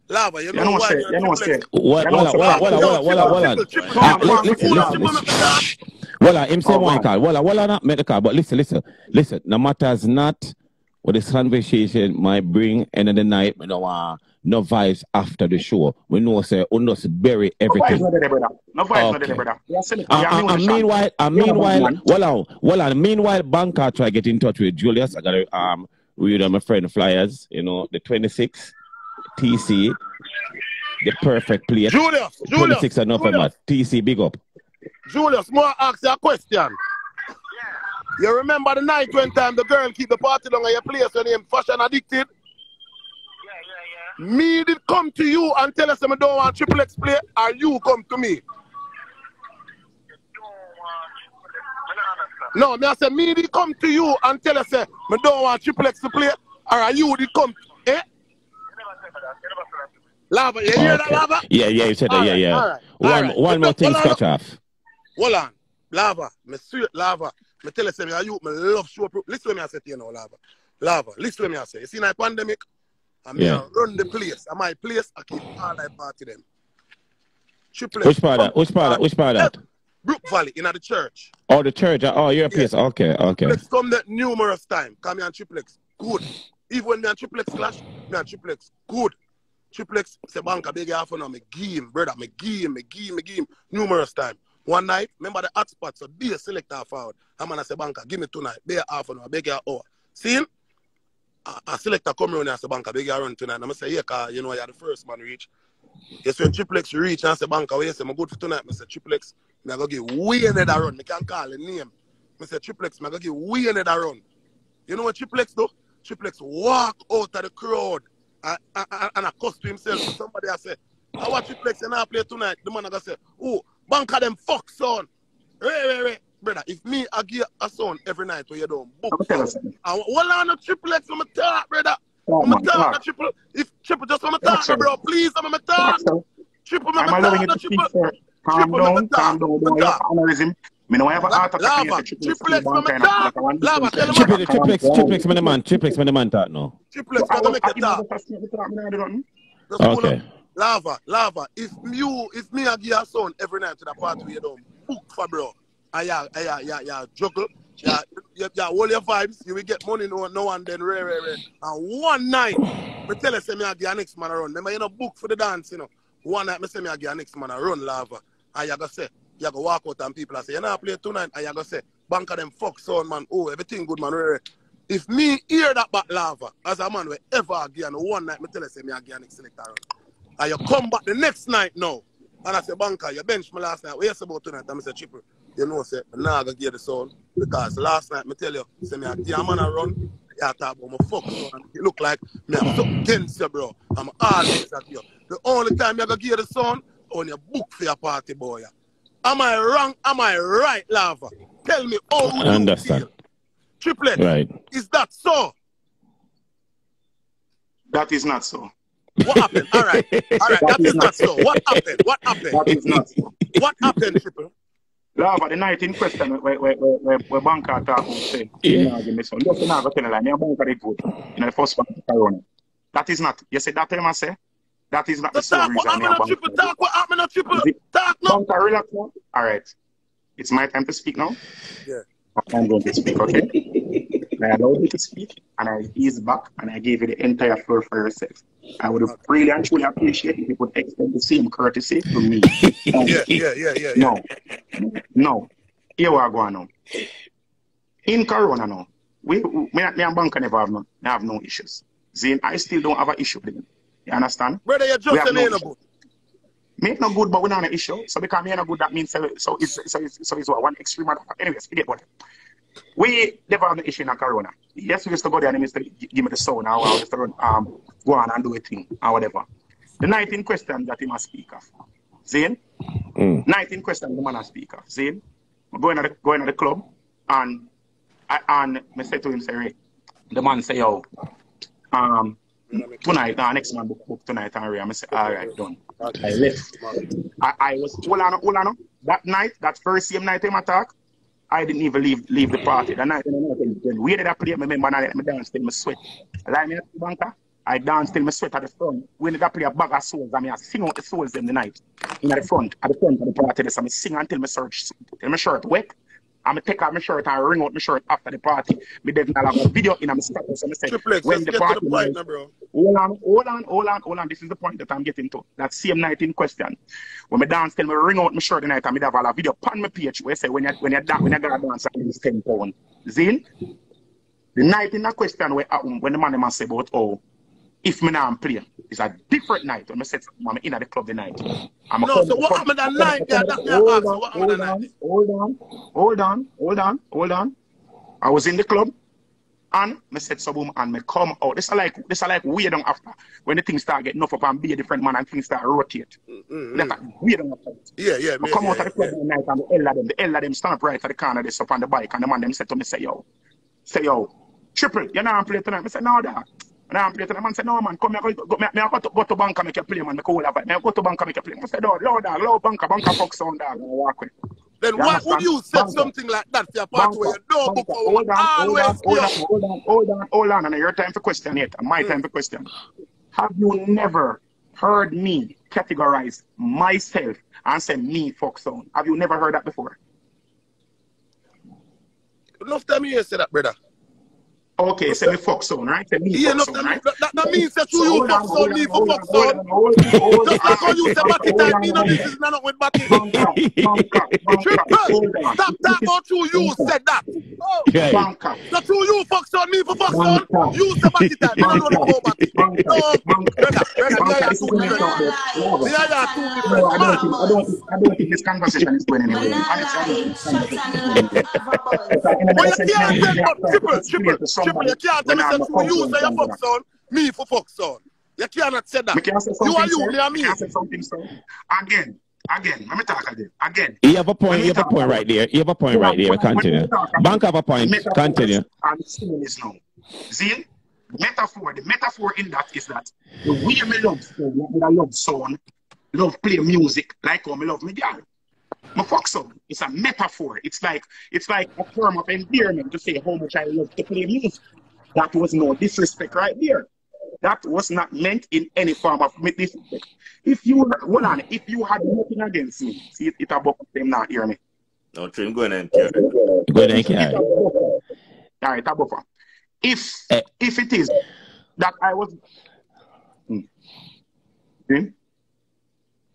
Lava, you You know know why say, you're you know triple say. What, what, what, what, what, what, what, what? Shh. Well, uh, him say Oh, one call. Well, well, not make the call. But listen, listen, listen. No matters not what this conversation might bring end of the night. We don't want no vibes after the show. We know say we just bury No vibes everything. not there, brother. No vibes not there, brother. You are selling- Uh, you are uh, and meanwhile, and meanwhile, man. well, uh, well, uh, meanwhile, Banka try to get in touch with Julius. I gotta um read on my friend flyers. You know, the 26 TC, the perfect play. Julius, Julius, 26 and November. Julius. TC, big up. Julius, more ask you a question. You remember the night when time the girl keep the party down at your place when him fashion addicted? Me did come to you and tell us that I don't want triple X play, or you come to me? No, me I say me did come to you and tell us that I don't want triple X to play, or you did come, eh? Lava, you hear that, Lava? Yeah, yeah, you said that. Yeah, yeah. One, one more thing, scratch off. Hold on. Lava. Me sweet lava. Me tell you something. You me love show. Listen to me I say to you now, lava. Lava. Listen to me I say. You see my pandemic? I mean, Yeah. run the place. And my place, I keep all that party them. Triple Which part of that? Which part of that? Which part of that? Brook Valley in at the church. Oh, the church. Oh, your place. Okay, okay. Triplex come there numerous times. Come here and triplex. Good. Even when me and triplex clash, me and triplex. Good. Triplex say banka beg half hour. Me give him, brother. Me give him, me give him, me give him numerous times. One night, remember the hot spot, so be a selector forward. I'm gonna say banka, give me tonight. Be a half an hour, beg your hour. See him? A, a selector come around and say banka, beg your run tonight. I'm gonna say, yeah, cause you know you're the first man reach. Yes, when triplex reach and say banka, where oh, you say, I'm good for tonight. I say triplex, me I go give way another run. Me can't call the name. I say triplex, me I go give way another run. You know what triplex do? Triplex walk out of the crowd and, and, and accost to himself. Somebody I say, I watch triplex and I play tonight. The man I go say, oh, bank of them fuck son. Ray, ray, ray. Brother, if me I give a son every night where you don't book Let me tell you son. something. And hold on a triplex when I talk, brother. Talk, When I man, talk, talk. the triple. If triple just when I Talk, talk, sir. bro, please, I'm gonna talk. Talk, sir. Triple, when I'm I allowing talk, you the to speak, triple. sir. Calm Triple, when I down, calm talk. down. when Don't I have talk. aneurysm. Me no have a heart attack Lava, against the triple triplex, one when I kind of talk. like I want Lava, to tell him Triplex, what. triplex, triplex, man, the man. Triplex, man, the man. Talk now. Triplex, I I'm gonna was make you talk. talking. Just pull Okay. up. Lava, lava. If you, if me I give your son every night to the party where you don't book for bro, and yeah, yeah, yeah, yeah, juggle, yeah, yeah, yeah, all your vibes, you will get money no, no and then rare, rare, rare. And one night, me tell you, say me I your next man a run. Remember, you know, book for the dance, you know. One night, me say me I your next man a run, lava. And you go say, you go walk out and people I say, you know, I play tonight, and you go say, bank of them fuck son, man. Oh, everything good, man. Rare, rare. If me hear that back lava, as a man, I give you one night, me tell you, say me I your next selector a run. And you come back the next night now. And I say, Banka, you bench me last night. Say about tonight? And I say, Triple, you know, say, I'm not going to give the sound. Because last night, me tell you, say me, I give a man a run. You talk about my fuck son. And you look like me, I'm so against you, bro. I'm always at you. The only time you're going to give the sound, on your book for your party, boy. Am I wrong? Am I right, Lava? Tell me, how I would you understand. feel? Triplet, Right. is that so? That is not so. What happened? All right. All right. *laughs* That is not so. What happened? What happened? That is not so. What happened, Triple? Lava, the night in question, where, where, where, where, where Banka talk about say, Yeah. yeah. give me some. Just now, go tell you, like, me and Banka they good. You know, the first one, Corona. That is not. You say that time I say? That is not the The sole talk, what reason me happened and to Banka. Triple? Talk, what happened to Triple? Is it- Talk, no. Banka, relax now. All right. It's my time to speak now. Yeah. I'm going to speak, okay? *laughs* I allowed you to speak, and I eased back, and I gave you the entire floor for yourself. I would have really and truly appreciate if you would extend the same courtesy to me. *laughs* Yeah, um, yeah, yeah, yeah, yeah. No, no. Here we are going now. In Corona now, we, me, me and Banka never have no, have no issues. Zane, I still don't have an issue with them. You understand? Brother, you We just have no me no issue. good. Make no good, but we don't have an issue. So because me no good, that means so so it's so it's so it's what one extreme. Anyways, forget about it. We never have the issue in a corona. Yes, we used to go there and he used to give me the sound or I used to run, um go on and do a thing or whatever. The night in question that he must speak of. Zane? Mm. Night in question the man I speak of. Zane? I'm going to the going to the club and I and me say to him, say, Ray, the man say, yo, um tonight, uh, next man book, book tonight and Ray. I say, all right, done. I left. I, I was hold on, hold on. That night, that first same night him attack, I didn't even leave leave the party. That night, when we did I play, me remember, and I let me dance till me sweat. Like me at the banka, I dance till me sweat at the front. We did I play a bag of souls, and me I sing out the souls them the night. In the front, at the front of the party, I sing until my search, till my shirt wet. I'm gonna take off my shirt and ring out my shirt after the party. Me definitely have a video in my status. So I say, Triplex, when the party the point now, bro. Hold on, hold on, hold on, hold on. This is the point that I'm getting to. That same night in question. When me dance, tell me ring out my shirt the night and me have a video on my page where say when you when you dance when you gotta dance and it's ten pound. Zin? The night in that question where when the man them a say about oh if me now play, it's a different night. When I said I'm in at the club the night. I'm a No, come- so what happened that night? Yeah, that's me I hold ask. on, So what happened that hold night? on, hold on, hold on, hold on, hold on. I was in the club and me said so boom and me come out. This are like this are like way down after when the things start getting enough up and be a different man and things start rotate. That's like way down after. Yeah, yeah, I me, come yeah, out of the club one night and the elder them, the elder them stand up right at the corner, they up on the bike and the man them said to me, say yo, say yo, triple, you know I'm play tonight. I said no dog. Now I'm play tonight. Man said no man, come here, go, go, me, me I go to go to bank and make you play man, me cool have it. Me I go to bank and make you play. I said no, low dog, low banka, banka fuck sound dog, I walk with. Then why would you say something like that for your party where you don't book hold on, hold on, always hold on, hold on, hold on, hold on, and your time for question yet, and my hmm. time for question. Have you never heard me categorize myself and say me fuck sound? Have you never heard that before? Enough time you say that, brother. Okay, say me fuck sound, right? Say me Yeah, fuck enough sound, right? That, that, that means that So you, you hold fuck on, me for hold fuck on, hold son. on, hold on, hold Just like how you say Batty Hold type, on, me no *laughs* hold on. business, with Triple, on. stop that about you, you said that. Oh. Right. Banka, That's who you fuck son, me for fuck son. You say Batty type, me no know banka, about Batty. banka, No, brother, brother, me Banka, and this is you two different talk man. about Me lava. two different I don't man. think I don't think I don't this conversation is going anywhere. Honestly, I don't think this conversation is going anywhere. Because in the But you can't sentence, tell you me, have to triple, triple, triple, somebody you can't tell me I'm say a true, you say you and fuck son, me for fuck son. You cannot say that. can say You are you, me and Me me. can say something, sir. Again, again, let me talk again. Again, You have a point. You have a point right there. You have a point right there. when, when we Continue. Bank have a point. metaphors Continue. and similes now, see, metaphor, the metaphor in that is that the way me love son, like love son, love play music, like how me love me girl. My fuck son. It's a metaphor. It's like it's like a term of endearment to say how much I love to play music. That was no disrespect right there. That was not meant in any form of disrespect. If you hold on, if you had nothing against me, see it, it about them not hear me. No, Trim, go in and carry. Go ahead and carry. All right, a buffer. If Eh. if it is that I was Hmm. Hmm?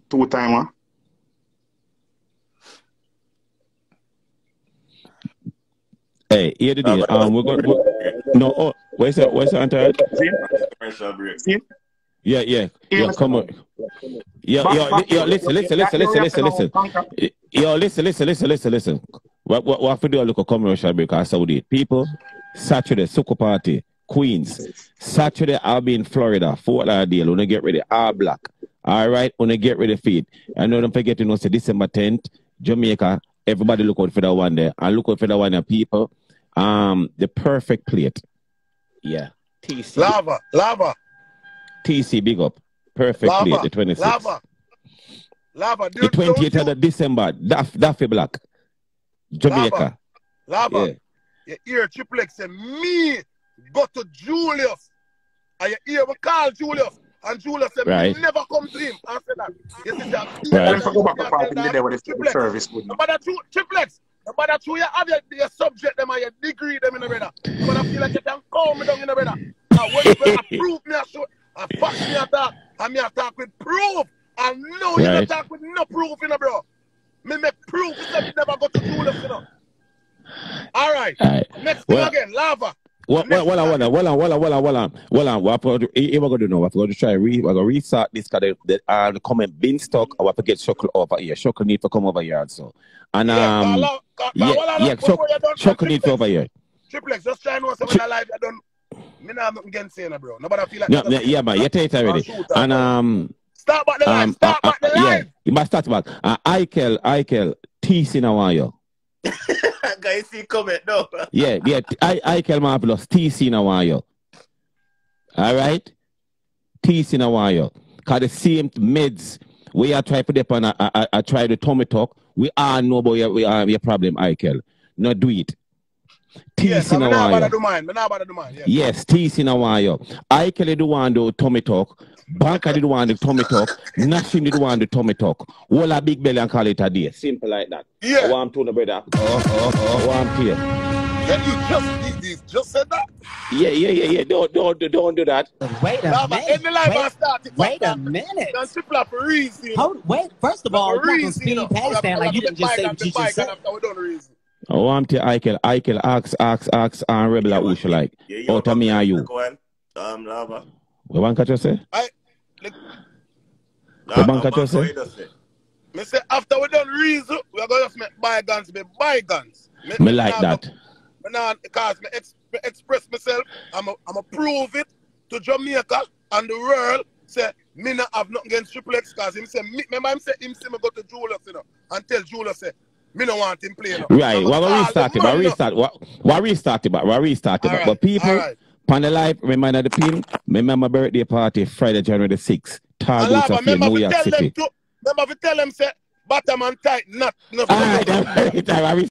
two timer. Hey, here the deal. Um, we're going. We're, no, oh, where's that? Where's that? Antar? See? Commercial. See? Yeah, yeah, yeah. me, Come on. Yo, Back- yo, yo, listen, listen, listen, listen, listen, listen. Yo, listen, listen, listen, listen, listen. What, what, what for do a look at commercial break? I Saudi people. Saturday, Suku Party, Queens. Saturday, I'll be in Florida, Fort Lauderdale. Wanna get ready, all black. All right, wanna get ready for it. I don't forget, you know, say December 10th, Jamaica. Everybody look out for that one there. And look out for that one there, people. Um, the perfect plate. Yeah. TC. Lava, lava, TC, big up. Perfect plate, the 26th. lava, lava. The Don't, don't 28th you, of the December, Daff, Daffy Black, Jamaica. lava. Yeah. You hear Triple X say, me go to Julius. And you hear me call Julius. And Julius said, Right. me never come to him. I said that. You see that? Right. Time for go back to party in the day where the Triple service good. No matter two triplets. No matter two, you have your, your subject them and your degree them in the brother. No matter feel like you can call me down in the brother. And when you better *laughs* prove me, I show, I fact me attack, and me attack with proof. And no, you Right. attack with no proof, you know, bro. Me make proof, you never go to Julius, you know. All right. All right. Next thing Well- again, lava. What, what, what, what, what, what, what, what, what, what, what, what, what, here we're going to do now, we're going to try, re, we're going to restart this, because the, the, uh, the comment been stuck, or we have to get Shuckle over here. Shuckle need to come over here also. And, Yeah, um, Carlo, Car- yeah, Car- well, yeah, before Shuck, you done, Shuckle need to over here. Triple X, just try and know something alive that done. Me not have nothing against saying it, bro. Nobody feel like Yeah, that. yeah, yeah, man, you take it already. And, um, Start back the line. um, Start uh, back the uh, line. yeah, you must start back. Uh, Eichel, Eichel, teasing a that guy see comment no. *laughs* yeah, yeah. I I can marvelous TC in a while. All right, TC in a while. Cause the same meds we are trying to put on I, I, try to Tommy talk. We are no boy. We are your problem, Ikel. No do it. TC yes, now why yo. Yes, TC now why yo. Ikel do one do Tommy talk. Banka did one the tummy talk. Nashim did one the tummy talk. All a big belly and call it a day. Simple like that. Yeah. I want to brother. Oh, oh, oh, I want to. Can you just you, you just said that? Yeah, yeah, yeah, yeah. Don't, don't, do- don't do that. Wait a Nah, minute. end Wait- and start wait a minute. Done triple up for reason. Hold, wait, first of all, For you're not going to speed you know. past that like you didn't just say what you just said. and after we done reason. I want to Eichel, Eichel, ask, ask, ask, and rebel yeah, who she like. Yeah, you Out of me and you. Go on. Um, Lava. What one catch you say? I, What one catch you say? me say after we done reason, we are going to make bygones be bygones. Me like that. Me now, because me, ex, me express myself, I'm a, I'm a prove it to Jamaica and the world. Say me not have nothing against Triple X because him say me, remember him say him say me go to Julius you know and tell Julius say me no want him play. You know. Right, me what we the restart it, what restart, what, what restart it, what restart it. But people. Pan the live, remember the pin. Remember my birthday party, Friday, January the 6th. Target of New York City. To, remember to tell them, say, bottom tight, not. not ah, All *laughs* right, all right, all right.